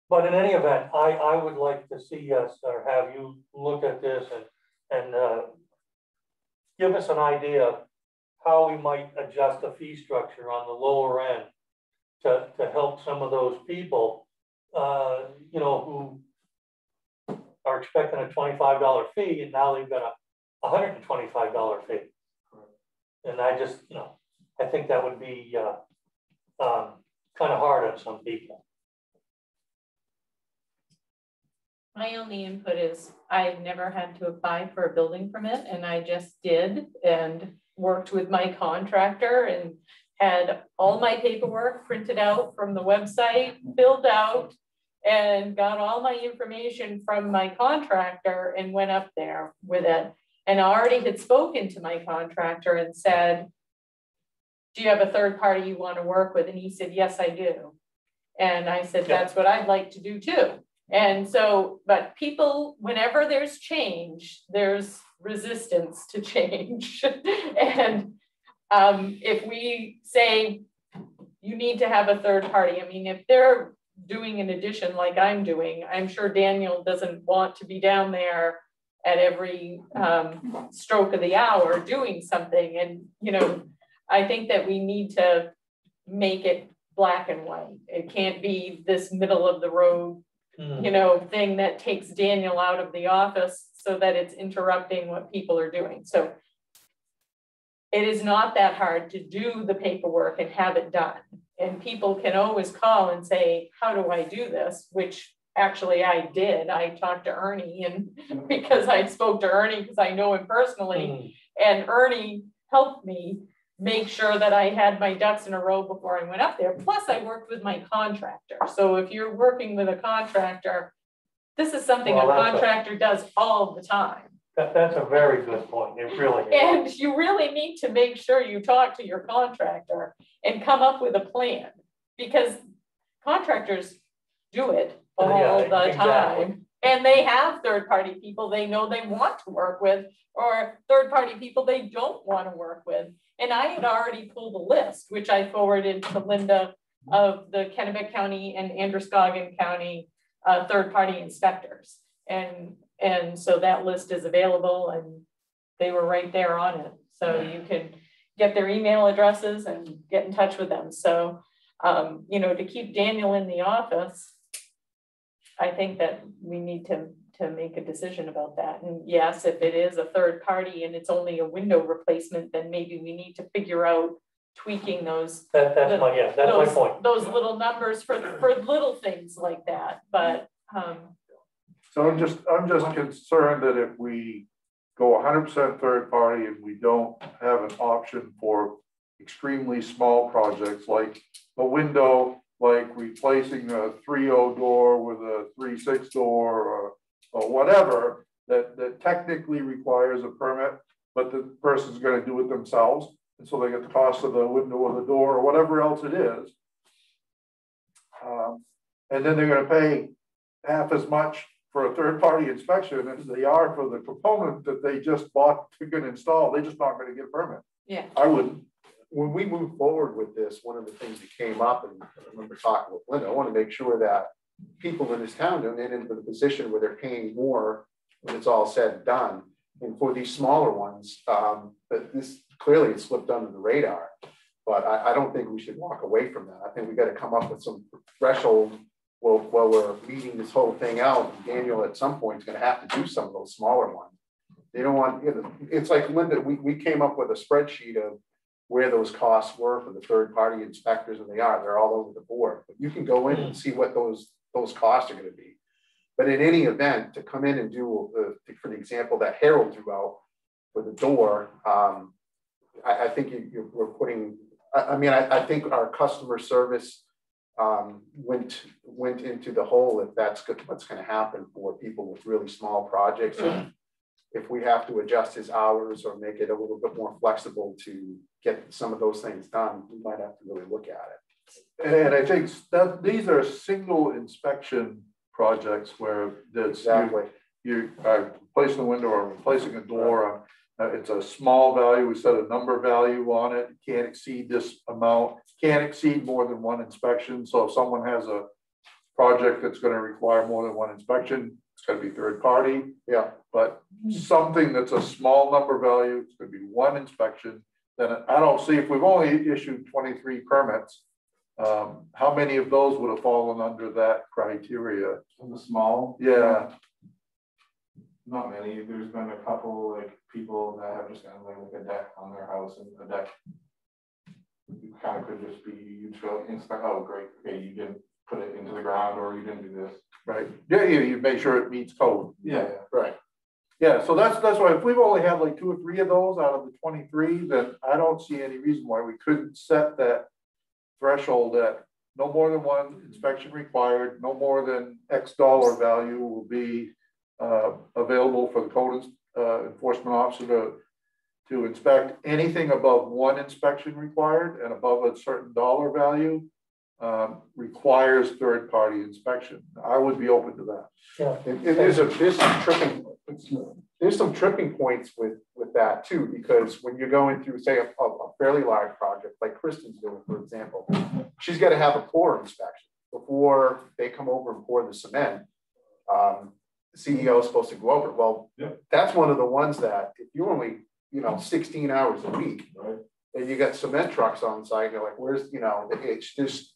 But in any event, I, I would like to see us, or have you look at this and, and, uh, give us an idea of how we might adjust the fee structure on the lower end to, to help some of those people, uh, you know, who are expecting a twenty-five dollar fee, and now they've got a hundred and twenty-five dollar fee. And I just, you know, I think that would be, uh, um, kind of hard on some people. My only input is I've never had to apply for a building permit and I just did and worked with my contractor and had all my paperwork printed out from the website, filled out and got all my information from my contractor and went up there with it. And I already had spoken to my contractor and said, do you have a third party you want to work with? And he said, yes, I do. And I said, that's what I'd like to do too. And so, but people, whenever there's change, there's resistance to change. [LAUGHS] and um, if we say you need to have a third party, I mean, if they're doing an addition like I'm doing, I'm sure Daniel doesn't want to be down there at every um, stroke of the hour doing something. And, you know, I think that we need to make it black and white. It can't be this middle of the road, Mm. you know, thing that takes Daniel out of the office so that it's interrupting what people are doing. So it is not that hard to do the paperwork and have it done. And people can always call and say, how do I do this? Which actually I did. I talked to Ernie and [LAUGHS] because I spoke to Ernie because I know him personally. Mm. And Ernie helped me make sure that I had my ducks in a row before I went up there. Plus I worked with my contractor. So if you're working with a contractor, this is something a Well, a- contractor does all the time. That, that's a very good point. It really is. And you really need to make sure you talk to your contractor and come up with a plan. Because contractors do it all Yeah, the exactly. time. And they have third-party people they know they want to work with, or third-party people they don't want to work with. And I had already pulled a list, which I forwarded to Linda of the Kennebec County and Androscoggin County uh, third-party inspectors. And, and so that list is available and they were right there on it. So you can get their email addresses and get in touch with them. So, um, you know, to keep Daniel in the office, I think that we need to, to make a decision about that. And yes, if it is a third party and it's only a window replacement, then maybe we need to figure out tweaking those That, that's my, yeah, that's my those, point. those little numbers for, for little things like that, but, um, So I'm just, I'm just concerned that if we go hundred percent third party and we don't have an option for extremely small projects like a window, like replacing a 3.0 door with a three-six door or, or whatever, that, that technically requires a permit, but the person's gonna do it themselves. And so they get the cost of the window or the door or whatever else it is. Um, And then they're gonna pay half as much for a third-party inspection as they are for the component that they just bought to get installed. They're just not gonna get a permit. yeah. I wouldn't. when we move forward with this, one of the things that came up, and I remember talking with Linda, I want to make sure that people in this town don't get into the position where they're paying more when it's all said and done. And for these smaller ones, um, but this clearly it slipped under the radar. But I, I don't think we should walk away from that. I think we got to come up with some threshold while, while we're meeting this whole thing out. Daniel at some point is going to have to do some of those smaller ones. They don't want, you know, it's like Linda, we, we came up with a spreadsheet of where those costs were for the third party inspectors and they are, they're all over the board. But you can go in and see what those, those costs are gonna be. But in any event, to come in and do, uh, for the example that Harold threw out for the door, um, I, I think you, you, we're putting, I, I mean, I, I think our customer service um, went, went into the hole if that's good, what's gonna happen for people with really small projects. If we have to adjust his hours or make it a little bit more flexible to get some of those things done, we might have to really look at it. And I think that these are single inspection projects where that's. Exactly. You are replacing a window or replacing a door. uh, it's a small value. We set a number value on it. Can't exceed this amount, can't exceed more than one inspection. So if someone has a project that's gonna require more than one inspection, it's gonna be third party. Yeah. But something that's a small number value, it's gonna be one inspection. Then I don't see, if we've only issued twenty-three permits, um, how many of those would have fallen under that criteria? On the small, Yeah, not many, there's been a couple like people that have just gotten like a deck on their house and a deck. You kind of could just be, you go inspect, oh, great, okay, you didn't put it into the ground or you didn't do this. right. Yeah, you, you make sure it meets code. Yeah, Right. Yeah, so that's, that's why if we've only had like two or three of those out of the twenty-three, then I don't see any reason why we couldn't set that threshold at no more than one inspection required, no more than X dollar value will be uh, available for the code uh, enforcement officer to, to inspect. Anything above one inspection required and above a certain dollar value um, requires third-party inspection. I would be open to that. Yeah. And there's a, there's some tripping, there's some tripping points with, with that too, because when you're going through, say, a, a fairly large project like Kristen's doing, for example, she's gotta have a core inspection before they come over and pour the cement, um, CEO is supposed to go over. Well, that's one of the ones that if you only, you know, sixteen hours a week, Right. and you got cement trucks on site, you're like, where's, you know, it's just,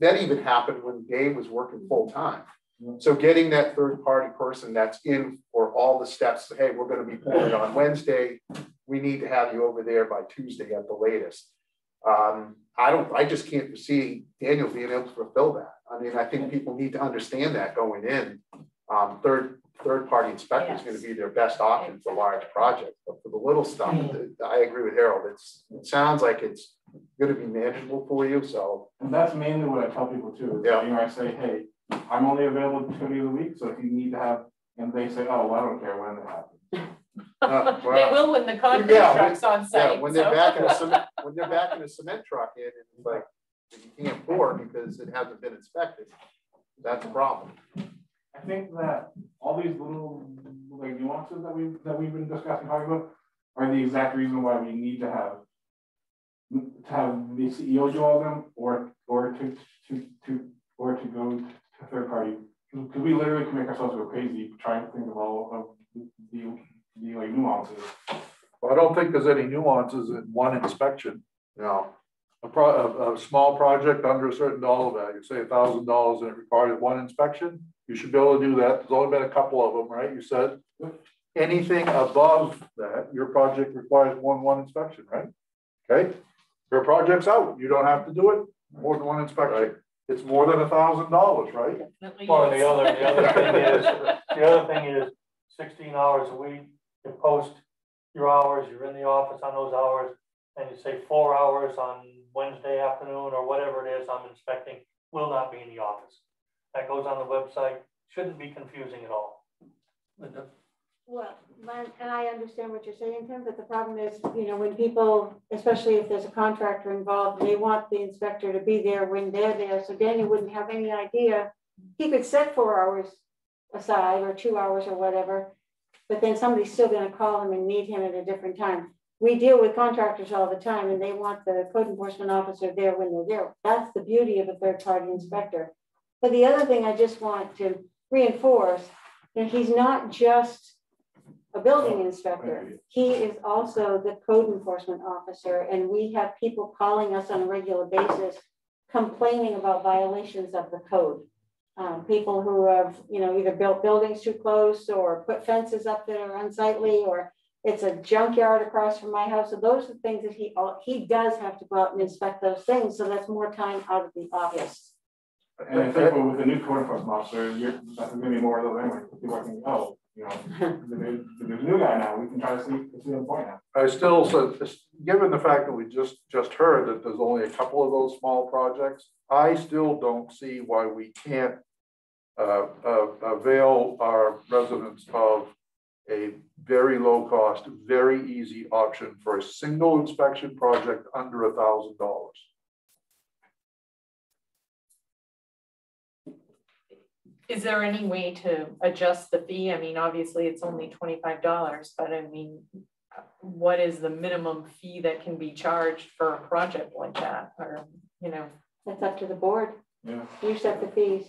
that even happened when Dave was working full-time. Yeah. So getting that third-party person that's in for all the steps, hey, we're gonna be pouring on Wednesday, we need to have you over there by Tuesday at the latest. Um, I don't, I just can't see Daniel being able to fulfill that. I mean, I think people need to understand that going in. Um, third, third-party inspector is gonna be their best option for large projects, but for the little stuff, I agree with Harold, it's, it sounds like it's gonna be manageable for you, so. And that's mainly what I tell people too, is, Yeah. you know, I say, hey, I'm only available two days a week, so if you need to have, and they say, oh, well, I don't care when it happens. [LAUGHS] Uh, They well, will when the concrete Yeah, when- truck's on Yeah, site, when they're so. backing a [LAUGHS] cement, when they're backing a cement truck in, and it's like, you can't pour because it hasn't been inspected, that's a problem. I think that all these little like nuances that we, that we've been discussing, talking about, are the exact reason why we need to have to have the CEO do all of them, or, or to, to, to, or to go to third party. Because we literally can make ourselves go crazy trying to think of all of the, the like nuances. Well, I don't think there's any nuances in one inspection. No, A pro, a, a small project under a certain dollar value, say a thousand dollars and it required one inspection, you should be able to do that. There's only been a couple of them, right? You said? Anything above that, your project requires one, one inspection, right? Okay, your project's out, you don't have to do it, more than one inspection. It's more than a thousand dollars, right? Definitely Well, and the other, the other thing [LAUGHS] is, the other thing is sixteen hours a week, you post your hours, you're in the office on those hours, and you say four hours on Wednesday afternoon or whatever it is I'm inspecting, will not be in the office. That goes on the website, shouldn't be confusing at all. Linda? Well, and I understand what you're saying, Tim, but the problem is, you know, when people, especially if there's a contractor involved, they want the inspector to be there when they're there, so Daniel wouldn't have any idea. He could set four hours aside or two hours or whatever, but then somebody's still gonna call him and need him at a different time. We deal with contractors all the time and they want the code enforcement officer there when they're there. That's the beauty of a third-party inspector. But the other thing I just want to reinforce, that he's not just a building inspector. He is also the code enforcement officer, and we have people calling us on a regular basis complaining about violations of the code. Um, people who have, you know, either built buildings too close or put fences up that are unsightly, or it's a junkyard across from my house. So those are things that he, he does have to go out and inspect those things, so that's more time out of the office. And I think with the new code enforcement officer, you're, there's gonna be more of those anyway, people are oh, you know, new guy now, we can try to see, point now. I still, so, given the fact that we just, just heard that there's only a couple of those small projects, I still don't see why we can't uh, uh, avail our residents of a very low cost, very easy option for a single inspection project under a thousand dollars. Is there any way to adjust the fee? I mean, obviously, it's only twenty-five dollars, but I mean, what is the minimum fee that can be charged for a project like that, or, you know? That's up to the board. Yeah. You set the fees.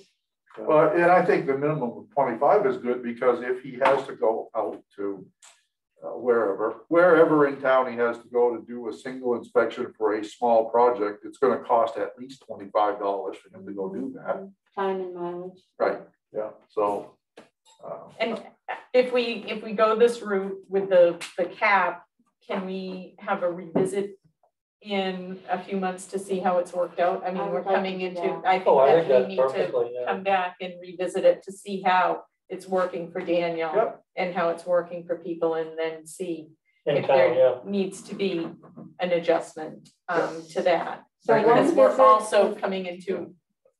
Well, and I think the minimum of twenty-five is good, because if he has to go out to uh, wherever, wherever in town he has to go to do a single inspection for a small project, it's gonna cost at least twenty-five dollars for him to go do that. Time and mileage. Right, yeah, so. uh, And if we, if we go this route with the, the cap, can we have a revisit in a few months to see how it's worked out? I I mean, would we're coming into, that. I Oh, I think think that we need to yeah. come back and revisit it to see how it's working for Daniel Yep. and how it's working for people and then see In if town, yeah. there needs to be an adjustment um to that. So Right, one because we're visit- also coming into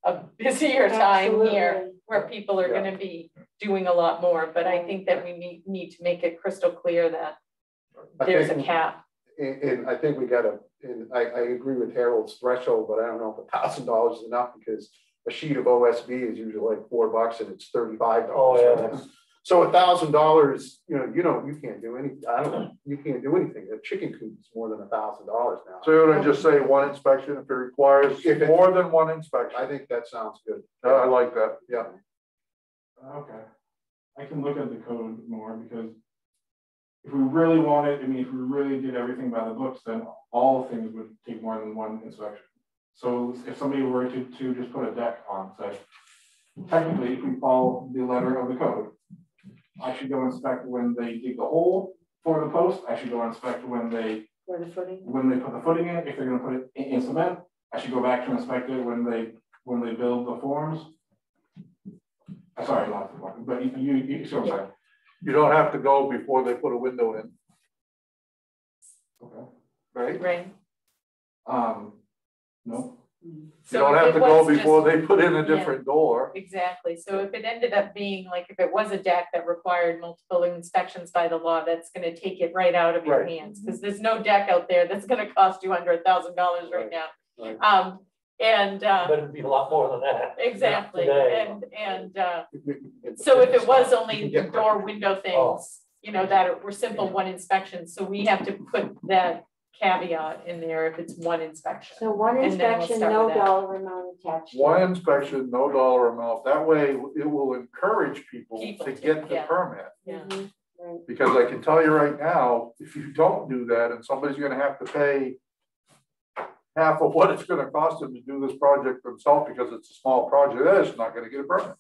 a busier time here Absolutely. where people are Yeah. gonna be doing a lot more, but I think that we need need to make it crystal clear that I there's a think- cap. And, and I think we gotta, and I, I agree with Harold's threshold, but I don't know if a thousand dollars is enough because a sheet of OSB is usually like four bucks and it's $35. Oh, yeah. So a thousand dollars, you know, you don't, you can't do any, I don't, know, you can't do anything. A chicken coop is more than a thousand dollars now. So you want to just say one inspection if it requires If it- more than one inspection? I think that sounds good. I like that. Yeah. Okay. I can look at the code more because if we really wanted, I mean, if we really did everything by the books, then all things would take more than one inspection. So if somebody were to, to just put a deck on, say, technically, if we follow the letter of the code, I should go inspect when they dig the hole for the post, I should go inspect when they, For the footing. when they put the footing in, if they're gonna put it in, in cement, I should go back to inspect it when they, when they build the forms. Uh, Sorry, not the form, but you, you, you, see what I'm saying? You don't have to go before they put a window in, Okay. right? Right. Um, no, You So don't if have it to go was before just- they put in a Yeah. different door. Exactly, so if it ended up being like, if it was a deck that required multiple inspections by the law, that's gonna take it right out of your Right. hands. Cause there's no deck out there that's gonna cost you under a thousand dollars right Right, now. right. Um, and, uh, But it'd be a lot more than that. exactly, Today. and, and, uh, so if it was only the door window Oh. things, you know, that were simple one inspection, so we have to put that caveat in there if it's one inspection. So one And then we'll inspection, start no with that. dollar amount attached. to it. One inspection, no dollar amount. That way it will encourage people People to to- get the yeah. permit. Yeah, Mhm, right. Because I can tell you right now, if you don't do that and somebody's gonna have to pay half of what it's gonna cost them to do this project themselves because it's a small project, they're not gonna get a permit.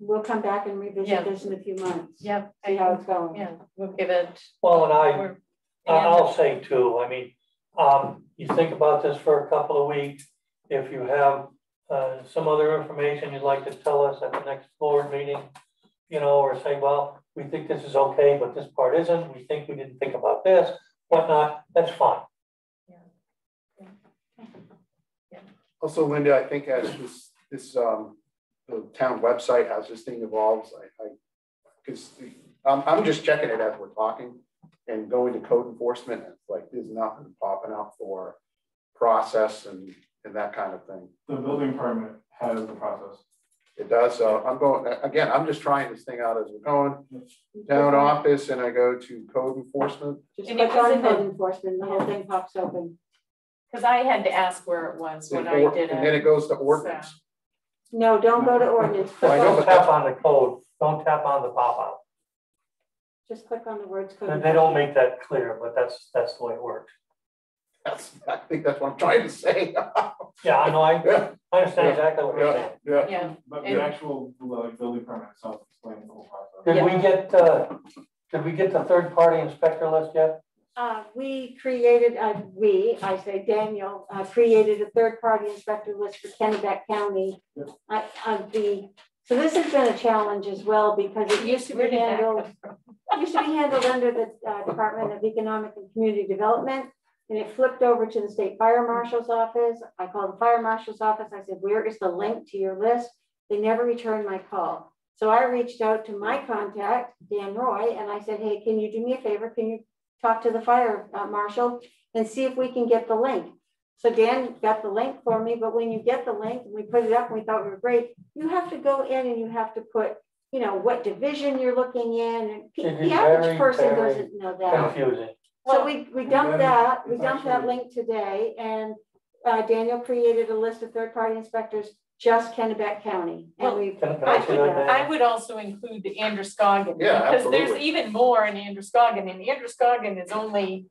We'll come back and Yeah. revisit this in a few months. yeah, See how it's going. yeah, we'll give it. Well, and I, we're- I- I'll say too, I mean, um, you think about this for a couple of weeks. If you have, uh, some other information you'd like to tell us at the next board meeting, you know, or say, well, we think this is okay, but this part isn't, we think we didn't think about this, whatnot, that's fine. Also, Linda, I think as this, this, um, the town website, as this thing evolves, I, I, because I'm, I'm just checking it as we're talking and going to code enforcement, and it's like, there's nothing popping up for process and, and that kind of thing. the building permit has the process. It does, so I'm going, again, I'm just trying this thing out as we're going, town office, and I go to code enforcement. Just And it click on in the- code enforcement, the whole thing pops open. Cause I had to ask where it was when I did it. And did then it it. goes to ordinance. No, don't go to ordinance. I Don't tap on the code, don't tap on the pop-out. Just click on the words code. They they don't make that clear, but that's, that's the way it works. That's, I think that's what I'm trying to say. [LAUGHS] Yeah, I know, I, Yeah, I understand exactly what you're saying. yeah. Yeah, But And- the actual, like, building permit itself explains the whole process. Did we get, uh, did we get the third-party inspector list yet? Uh, we created, uh, we, I say Daniel, uh, created a third-party inspector list for Kennebec County. Yep. I, of the, so this has been a challenge as well because it used to be handled, used to be handled under the uh, Department of Economic and Community Development. And it flipped over to the state fire marshal's office. I called the fire marshal's office. I said, where is the link to your list? They never returned my call. So I reached out to my contact, Dan Roy, and I said, hey, can you do me a favor? Can you talk to the fire uh, marshal and see if we can get the link? So Dan got the link for me, but when you get the link, and we put it up, and we thought we were great, you have to go in and you have to put, you know, what division you're looking in, and It pe- the average very, person very doesn't know that. Confusing. So we, we dumped that, we dumped that link today, and uh, Daniel created a list of third-party inspectors, just Kennebec County, and Well, we. Can can I I would. I would also include the Androscoggin. Yeah, Because there's even more in Androscoggin, and Androscoggin is only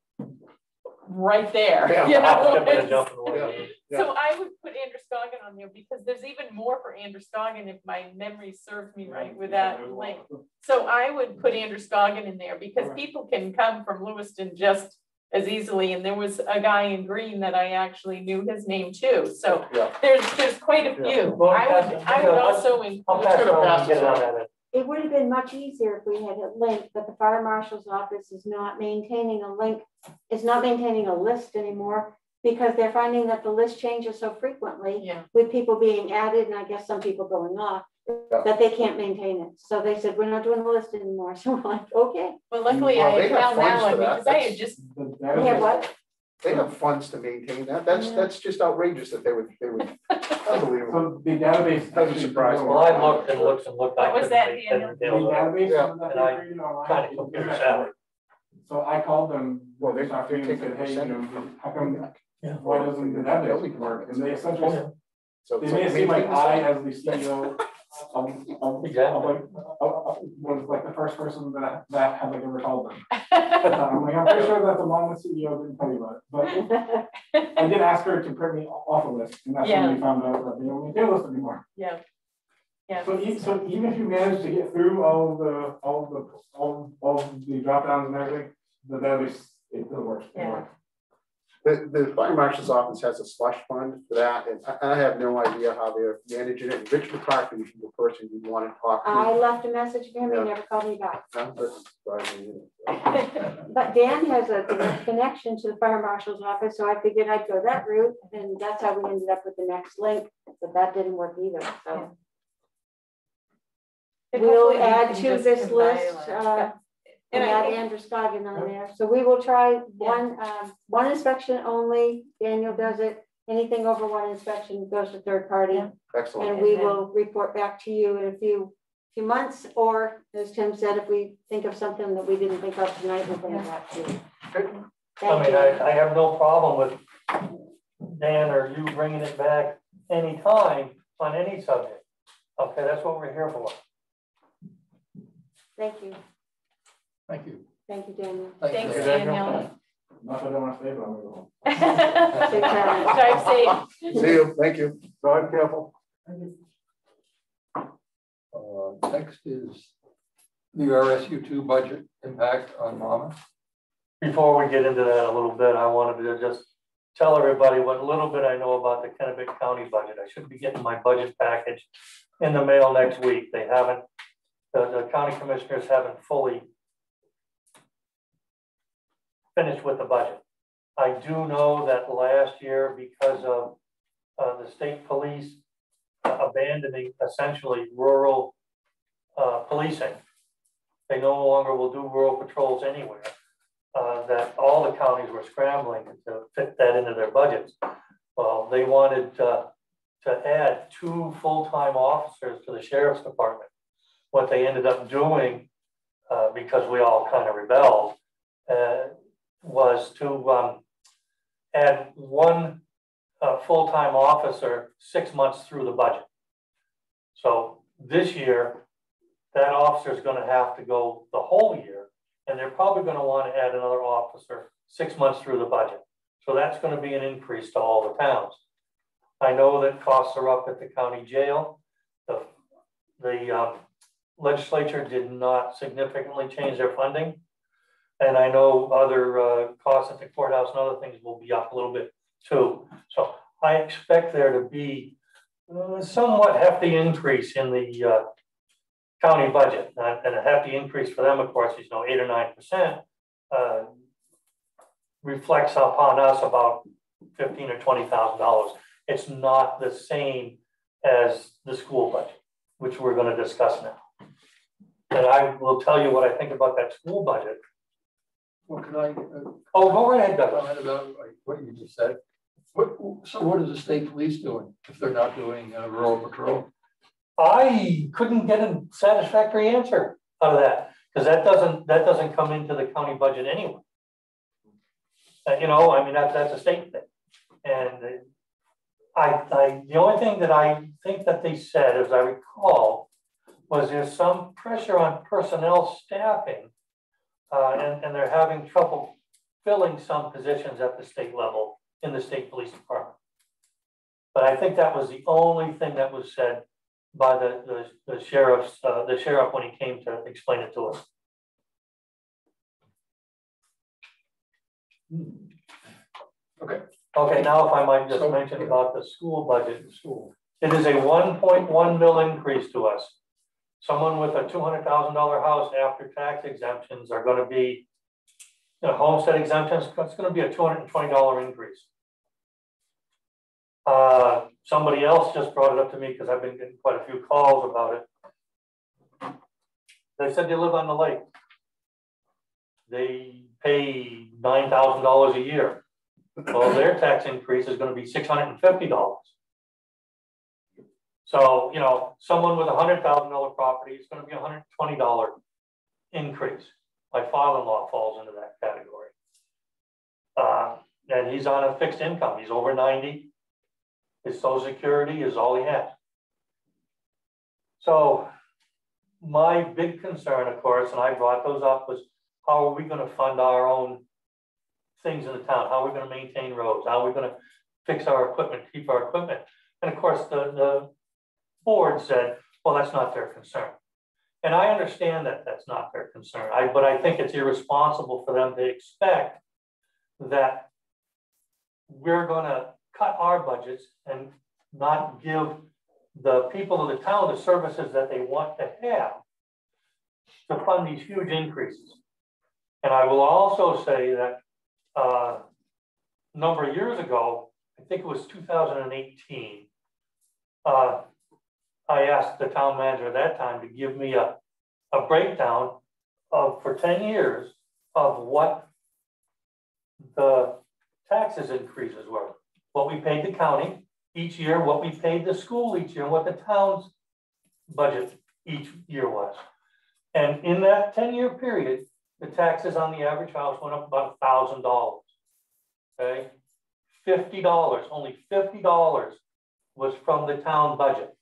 right there, Yeah, you know? step in and jump in the way. Yeah. So I would put Androscoggin on there because there's even more for Androscoggin if my memory serves me right with Yeah, that there's a lot. link. So I would put Androscoggin in there because Right. people can come from Lewiston just as easily. And there was a guy in Greene that I actually knew his name too. So Yeah. there's, there's quite a Yeah. few. Well, I would, I would yeah, also I'll include. Pass it gonna on pass and get it this on out. that. It would have been much easier if we had a link, but the fire marshal's office is not maintaining a link, is not maintaining a list anymore because they're finding that the list changes so frequently Yeah, with people being added and I guess some people going off, Yeah. that they can't maintain it. So they said, we're not doing the list anymore. [LAUGHS] So we're like, okay, well, luckily Well, I they had have found that one because I had just, The we what? They have funds to maintain that. That's, Yeah. that's just outrageous that they would, they would, [LAUGHS] unbelievable. So the database. Doesn't surprise. Well, I looked and looked and looked. I What was couldn't that, make Daniel? heads The or of it. database uh, Yeah. that And I created online. Kind of is computer very So I called them. Well, they- this afternoon they're and said, taking a hey, you know, percentage. how come, Yeah. why doesn't the database work? And they essentially, So they it's made it seem like maintain the I, site. as the CEO [LAUGHS] of, Exactly. of like, of- was like the first person that, that had like ever called them. Uh, I'm like, I'm pretty sure that the mom, the CEO didn't tell you about it, but I did ask her to print me off a list, and that's when we found out that they don't maintain a list anymore. Yeah. Yeah. So even, so even if you manage to get through all the, all the, all, all the drop downs and everything, the database, it doesn't work. Yeah. works. The, the fire marshal's office has a slush fund for that, and I, I have no idea how they're managing it. Rich McCarthy is the person you want to talk to. I left a message for him, he Yeah. never called me back. That doesn't surprise me [LAUGHS] either. But Dan has a connection to the fire marshal's office, so I figured I'd go that route, and that's how we ended up with the next link, but that didn't work either, so. And hopefully We'll add to this list, uh, And and I add think- Androscoggin on there, so we will try one, um, one inspection only, Daniel does it. Anything over one inspection goes to third party, Yeah. Excellent. and we will report back to you in a few, few months, or as Tim said, if we think of something that we didn't think of tonight, we'll bring it back to you. I Thank mean, you. I, I have no problem with Dan or you bringing it back anytime on any subject. Okay, that's what we're here for. Thank you, Thank you. thank you, Daniel. Thanks, Dan. Daniel. Not that I don't want to stay, but I'm gonna go. Take care. [LAUGHS] Drive safe. See you, thank you. Drive careful. Uh, Next is the RSU two budget impact on Monmouth. Before we get into that a little bit, I wanted to just tell everybody what little bit I know about the Kennebec County budget. I should be getting my budget package in the mail next week. They haven't, the, the county commissioners haven't fully finished with the budget. I do know that last year, because of uh, the state police abandoning essentially rural uh, policing, they no longer will do rural patrols anywhere uh, that all the counties were scrambling to fit that into their budgets. Well, they wanted uh, to add two full-time officers to the sheriff's department. What they ended up doing, uh, because we all kind of rebelled, uh, was to um, add one uh, full-time officer six months through the budget. So this year, that officer is going to have to go the whole year and they're probably gonna wanna add another officer six months through the budget. So that's gonna be an increase to all the towns. I know that costs are up at the county jail. The, the um, legislature did not significantly change their funding. And I know other uh, costs at the courthouse and other things will be up a little bit too. So I expect there to be uh, somewhat hefty increase in the uh, county budget, and a hefty increase for them, of course, is, you know, eight or nine percent, uh, reflects upon us about fifteen or twenty thousand dollars. It's not the same as the school budget, which we're gonna discuss now. And I will tell you what I think about that school budget. Well, can I uh, Oh, go right ahead, comment about like, what you just said? What, so what is the state police doing if they're not doing uh, rural patrol? I couldn't get a satisfactory answer out of that, because that doesn't, that doesn't come into the county budget anyway. Uh, you know, I mean, that, that's a state thing. And uh, I, I, the only thing that I think that they said, as I recall, was there's some pressure on personnel staffing. Uh, and, and they're having trouble filling some positions at the state level in the state police department. But I think that was the only thing that was said by the, the, the sheriff's, uh, the sheriff when he came to explain it to us. Okay. Okay, now if I might just So- mention about the school budget. School. It is a one point one mil increase to us someone with a $200,000 house after tax exemptions are going to be, you know, homestead exemptions, it's going to be a $220 increase. Uh, somebody else just brought it up to me because I've been getting quite a few calls about it. They said they live on the lake. They pay $9,000 a year. Well, their tax increase is going to be $650. So, you know, someone with a hundred thousand dollar property is be hundred and twenty dollar increase. My father-in-law falls into that category. Uh, and he's on a fixed income, he's over ninety. His social security is all he has. So my big concern, of course, and I brought those up, was how are we gonna fund our own things in the town? How are we gonna maintain roads? How are we gonna fix our equipment, keep our equipment? And of course, the, the board said, well, that's not their concern. And I understand that that's not their concern, I, but I think it's irresponsible for them to expect that we're gonna cut our budgets and not give the people of the town the services that they want to have to fund these huge increases. And I will also say that uh, a number of years ago, I think it was 2018, uh, I asked the town manager at that time to give me a, a breakdown of, for 10 years, of what the taxes increases were. What we paid the county each year, what we paid the school each year, and what the town's budget each year was. And in that 10-year period, the taxes on the average house went up about $1,000. Okay? $50, only $50 was from the town budget.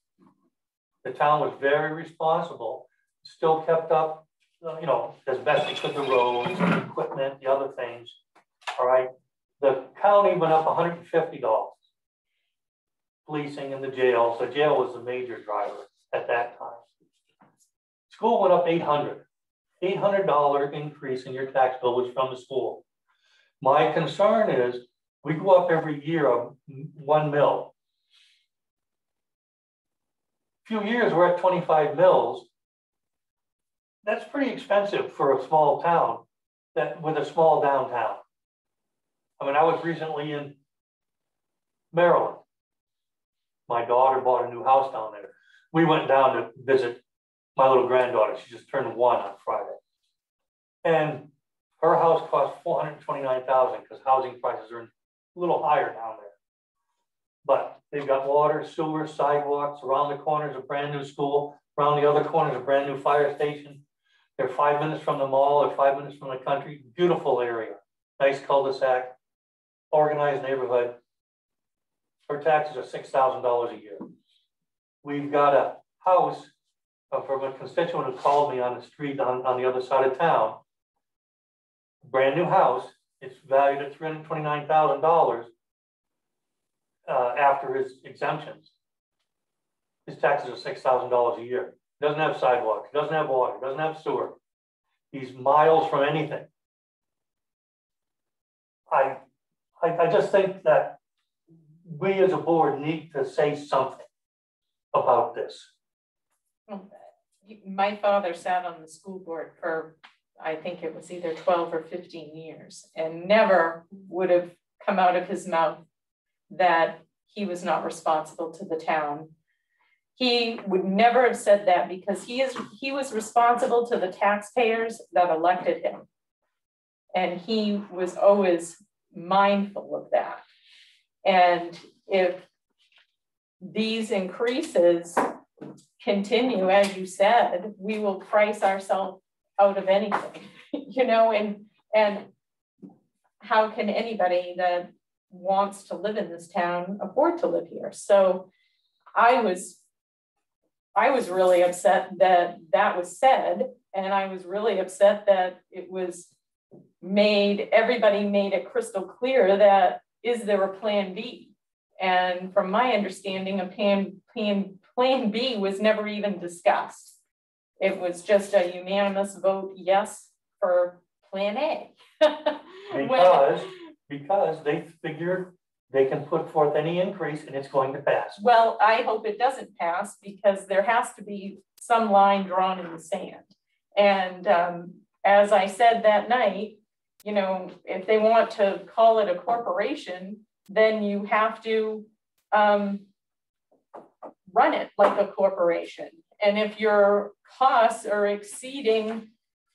The town was very responsible, still kept up, uh, you know, as best it could the roads, the equipment, the other things. All right. The county went up $150. Policing and the jail. So jail was the major driver at that time. School went up 800. $800 increase in your tax bill was from the school. My concern is we go up every year of one mil. Few years we're at 25 mills. That's pretty expensive for a small town that with a small downtown. I mean, I was recently in Maryland. My daughter bought a new house down there. We went down to visit my little granddaughter. She just turned one on Friday. And her house cost 429,000 because housing prices are a little higher down there. But they've got water, sewer, sidewalks, around the corners a brand new school, around the other corners a brand new fire station. They're five minutes from the mall, they're five minutes from the country, beautiful area, nice cul-de-sac, organized neighborhood. Her taxes are $6,000 a year. We've got a house uh, from a constituent who called me on the street on, on the other side of town. Brand new house, it's valued at $329,000 uh, after his exemptions. His taxes are $6,000 a year. Doesn't have sidewalks, doesn't have water, doesn't have sewer. He's miles from anything. I, I, I just think that we as a board need to say something about this. My father sat on the school board for, I think it was either 12 or 15 years, and never would have come out of his mouth that he was not responsible to the town. He would never have said that because he is he was responsible to the taxpayers that elected him. And he was always mindful of that. And if these increases continue, as you said, we will price ourselves out of anything, [LAUGHS] you know, and and how can anybody that wants to live in this town afford to live here? So I was I was really upset that that was said, and I was really upset that it was made, everybody made it crystal clear that is there a plan B? And from my understanding, a plan, plan, plan B was never even discussed. It was just a unanimous vote yes for plan A. [LAUGHS] because, because they figured they can put forth any increase and it's going to pass. Well, I hope it doesn't pass because there has to be some line drawn in the sand. And um, as I said that night, you know, if they want to call it a corporation, then you have to um, run it like a corporation. And if your costs are exceeding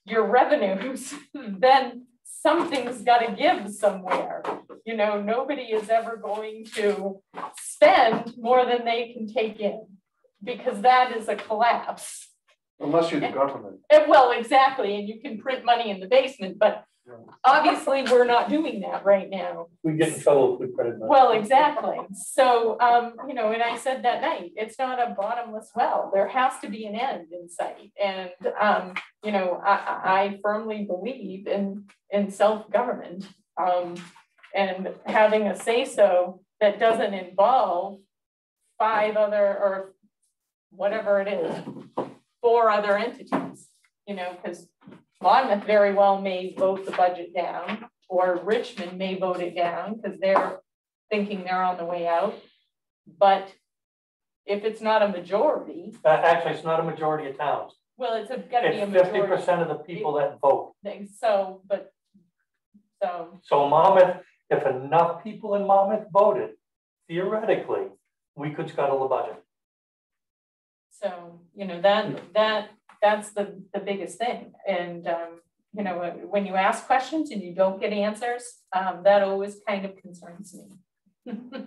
your revenues, [LAUGHS] then something's got to give somewhere. you know, nobody is ever going to spend more than they can take in. Because that is a collapse. Unless you're the government. And well, exactly, and you can print money in the basement, but obviously, we're not doing that right now. We get in trouble with credit. cards. Well, exactly. So, um, you know, and I said that night, it's not a bottomless well. There has to be an end in sight. And, um, you know, I, I I firmly believe in, in self-government. Um, and having a say-so that doesn't involve five other, or whatever it is, four other entities, you know, because Monmouth very well may vote the budget down, or Richmond may vote it down because they're thinking they're on the way out. But if it's not a majority, Uh, Actually, it's not a majority of towns. well, it's a- gotta be a It's Fifty percent of the people that vote. so, but, so, So Monmouth, if enough people in Monmouth voted, theoretically, we could scuttle the budget. so, you know, that, that, that's the, the biggest thing. And, um, you know, when you ask questions and you don't get answers, um, that always kind of concerns me. [LAUGHS]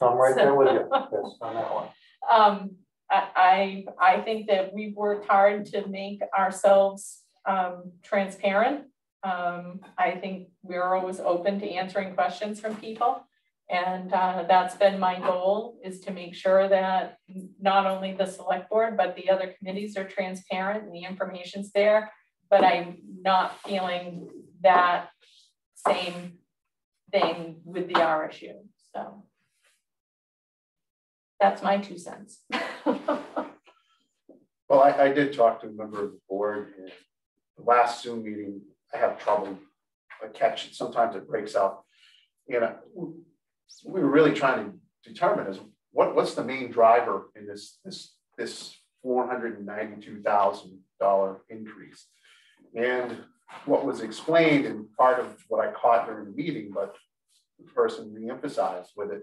So I'm right there with you, Chris, on that one. [LAUGHS] Um, I, I, I think that we've worked hard to make ourselves, um, transparent. Um, I think we're always open to answering questions from people. And, uh, that's been my goal, is to make sure that not only the select board, but the other committees are transparent and the information's there. But I'm not feeling that same thing with the RSU, so. That's my two cents. [LAUGHS] Well, I, I did talk to a member of the board and the last Zoom meeting, I have trouble, I catch it, sometimes it breaks out. You know, we were really trying to determine is what, what's the main driver in this, this, this four hundred and ninety-two thousand dollar increase? And what was explained and part of what I caught during the meeting, but the person reemphasized with it,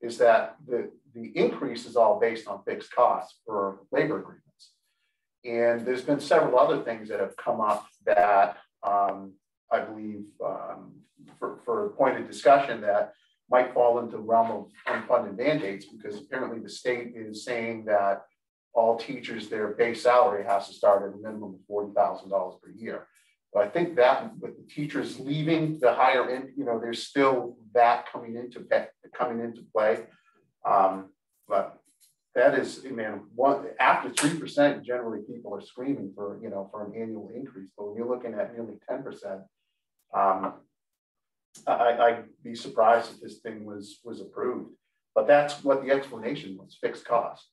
is that the, the increase is all based on fixed costs for labor agreements. And there's been several other things that have come up that um, I believe um, for, for a point of discussion that might fall into the realm of unfunded mandates because apparently the state is saying that all teachers, their base salary has to start at a minimum of forty thousand dollars per year. But I think that with the teachers leaving the higher end, you know, there's still that coming into coming into play. Um, but that is, man, one after three percent, generally people are screaming for you know for an annual increase. But when you're looking at nearly ten percent, um, I, I'd be surprised if this thing was was approved. But that's what the explanation was: fixed cost.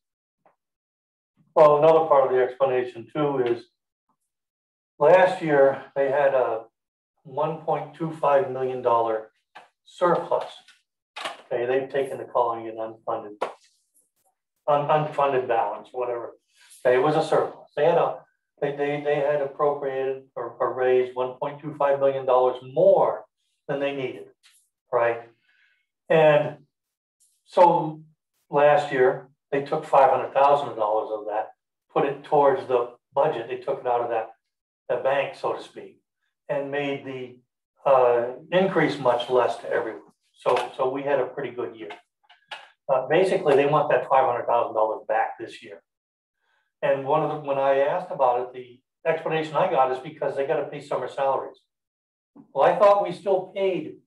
Well, another part of the explanation too is last year they had a one point two five million dollar surplus. Okay, they've taken the calling an unfunded, un- unfunded balance, whatever. Okay, it was a surplus. They had a, they, they, they had appropriated or, or raised one point two five million dollars more than they needed, right? And so last year, they took five hundred thousand dollars of that, put it towards the budget, they took it out of that, the bank, so to speak, and made the uh, increase much less to everyone. So, so we had a pretty good year. Uh, basically, they want that five hundred thousand dollars back this year. And one of the, when I asked about it, the explanation I got is because they gotta pay summer salaries. Well, I thought we still paid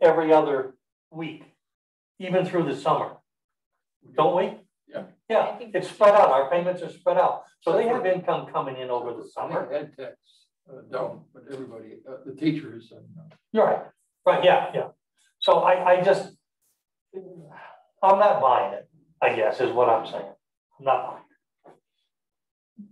every other week, even through the summer. Don't we? Yeah. Yeah, it's spread out. Our payments are spread out. So they have income coming in over the summer. ed techs uh, don't, but everybody, uh, the teachers and. uh, You're right. Right, yeah, yeah. So I, I just, I'm not buying it, I guess, is what I'm saying. I'm not buying it.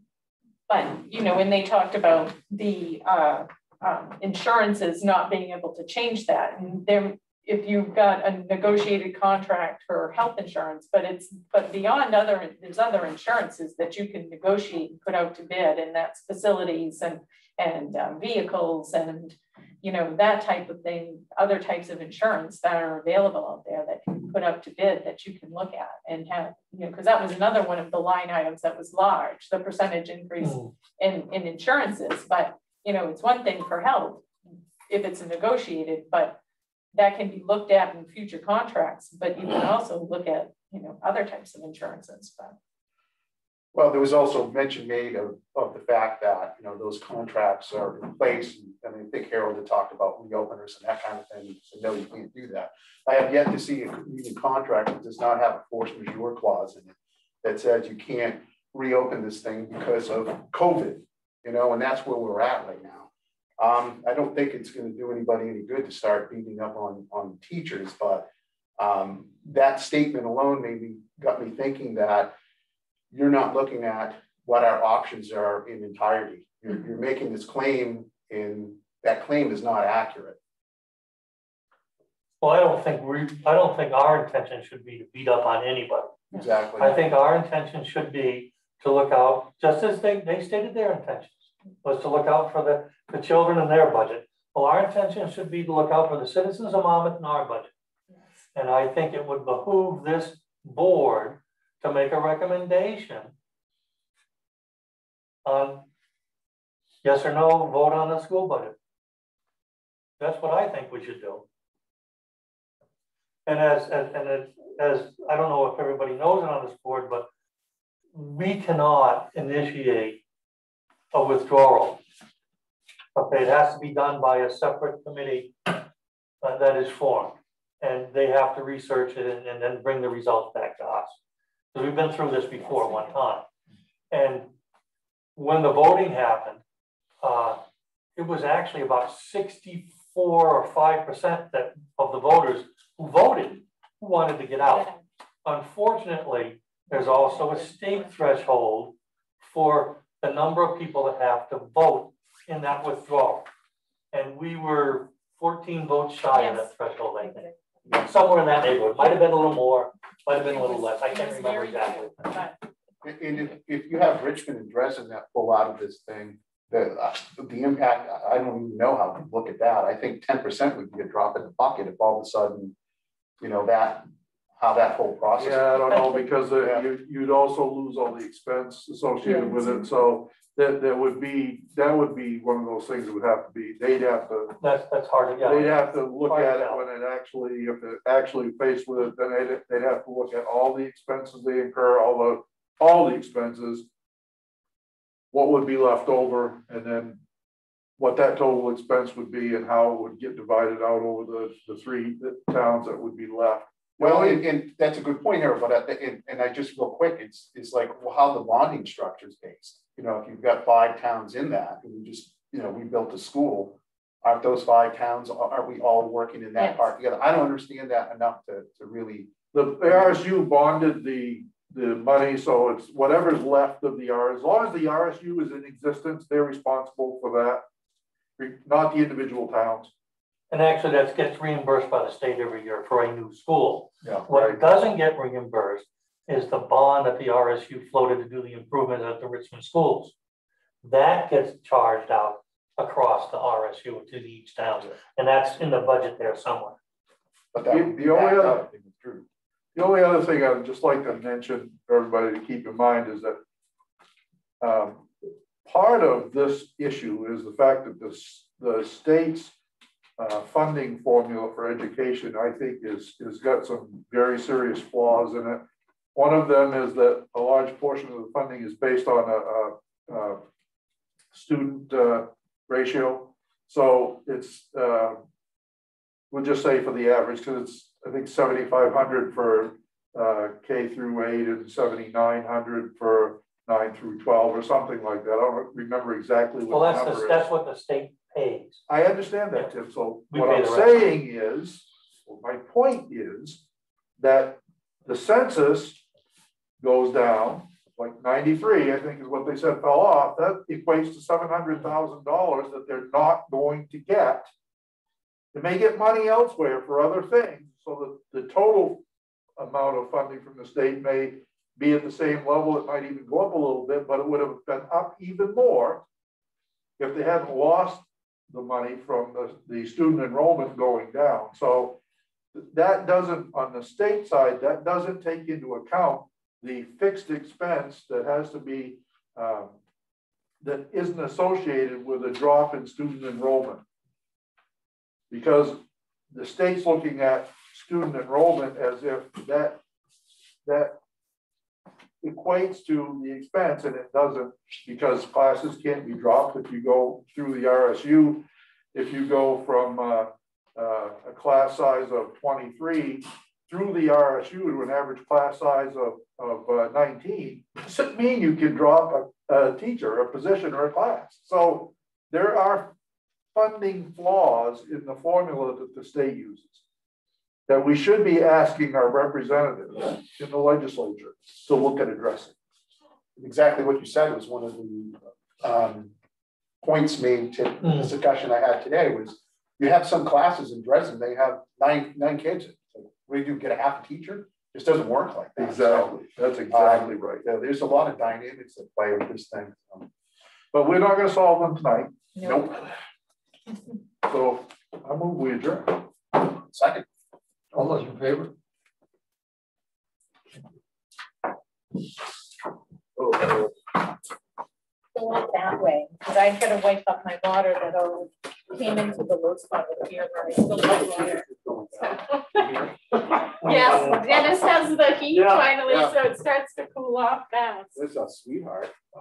But, you know, when they talked about the uh, um, insurances not being able to change that, and there, if you've got a negotiated contract for health insurance, but it's, but beyond other, there's other insurances that you can negotiate and put out to bid, and that's facilities and, and um, vehicles and, you know, that type of thing, other types of insurance that are available out there that can put up to bid that you can look at and have, you know, because that was another one of the line items that was large, the percentage increase in, in insurances, but, you know, it's one thing for health if it's negotiated, but that can be looked at in future contracts, but you can also look at, you know, other types of insurances, but. Well, there was also mention made of, of the fact that, you know, those contracts are in place. and I think Harold had talked about reopeners and that kind of thing. So no, you can't do that. I have yet to see a union contract that does not have a force majeure clause in it that says you can't reopen this thing because of COVID, you know, and that's where we're at right now. Um, I don't think it's going to do anybody any good to start beating up on, on teachers, but um, that statement alone maybe got me thinking that you're not looking at what our options are in entirety. You're, you're making this claim and that claim is not accurate. Well, I don't think we, I don't think our intention should be to beat up on anybody. Exactly. I think our intention should be to look out, just as they, they stated their intentions, was to look out for the, the children in their budget. Well, our intention should be to look out for the citizens of Monmouth in our budget. And I think it would behoove this board to make a recommendation on yes or no vote on the school budget. That's what I think we should do. And as, as and as, as I don't know if everybody knows it on this board, but we cannot initiate a withdrawal. Okay, it has to be done by a separate committee uh, that is formed. And they have to research it and, and then bring the results back to us. Because we've been through this before one time. And when the voting happened, uh, it was actually about 64 or 5% that of the voters who voted who wanted to get out. Unfortunately, there's also a state threshold for the number of people that have to vote in that withdrawal. And we were 14 votes shy of that threshold, I think. Somewhere in that neighborhood. Might have been a little more, might have been a little less. I can't remember exactly. And if, if you have Richmond and Dresden that pull out of this thing, the, uh, the impact, I don't even know how to look at that. I think 10% would be a drop in the bucket if all of a sudden, you know, that, how that whole process. Yeah, I don't know, because uh, you, you'd also lose all the expense associated with it, so that, that would be, that would be one of those things that would have to be, they'd have to, That's, that's hard to, they'd yeah. have to look at it when it actually, if it actually faced with it, then they'd, they'd have to look at all the expenses they incur, all the, all the expenses. What would be left over, and then what that total expense would be and how it would get divided out over the, the three towns that would be left. Well, and, and that's a good point here, but, uh, I- and, and I just real quick, it's, it's like well, how the bonding structure is based. You know, if you've got five towns in that, and we just, you know, we built a school, aren't those five towns, are, are we all working in that Yes. part together? I don't understand that enough to, to really, The RSU bonded the, the money, so it's whatever's left of the R, as long as the RSU is in existence, they're responsible for that. Not the individual towns. And actually, that gets reimbursed by the state every year for a new school. Yeah. What doesn't get reimbursed is the bond that the RSU floated to do the improvement at the Richmond schools. That gets charged out across the RSU to each town, and that's in the budget there somewhere. but that The- the only other- out if true. The only other thing I'd just like to mention for everybody to keep in mind is that um, part of this issue is the fact that this, the state's uh, funding formula for education, I think is, has got some very serious flaws in it. One of them is that a large portion of the funding is based on a, a, a student uh, ratio. So it's, uh, we'll just say for the average, because it's, I think, seventy-five hundred for uh, K through eight and seventy-nine hundred for nine through twelve or something like that. I don't remember exactly Well, that's the the, number is. that's what the state pays. I understand that, Tim. So We what I'm saying is, well, my point is that the census goes down, like ninety-three, I think is what they said fell off. That equates to seven hundred thousand dollars that they're not going to get. They may get money elsewhere for other things, so that the total amount of funding from the state may be at the same level. It might even go up a little bit, but it would have been up even more if they hadn't lost the money from the, the student enrollment going down. So that doesn't, on the state side, that doesn't take into account the fixed expense that has to be, um, that isn't associated with a drop in student enrollment. Because the state's looking at student enrollment as if that, that equates to the expense and it doesn't because classes can't be dropped if you go through the RSU. If you go from uh, uh, a class size of 23 through the RSU to an average class size of, of uh, 19, doesn't mean you can drop a, a teacher, a position, or a class. So there are funding flaws in the formula that the state uses that we should be asking our representatives in the legislature to look at addressing. Exactly what you said was one of the um, points made to the discussion I had today was you have some classes in Dresden, they have nine, nine kids. Like, What do you do, get a half a teacher? Just doesn't work like that. So, Exactly, that's exactly right. yeah, there's a lot of dynamics that play with this thing. Um, But we're not gonna solve them tonight, Nope. so I move we adjourn. Second. All those in favor? Oh, Go it that way, because I gotta wipe up my water that all came into the low spot of here where I still have water. [LAUGHS] Yes, Dennis has the heat Yeah, finally, yeah. so it starts to cool off fast. This is a sweetheart.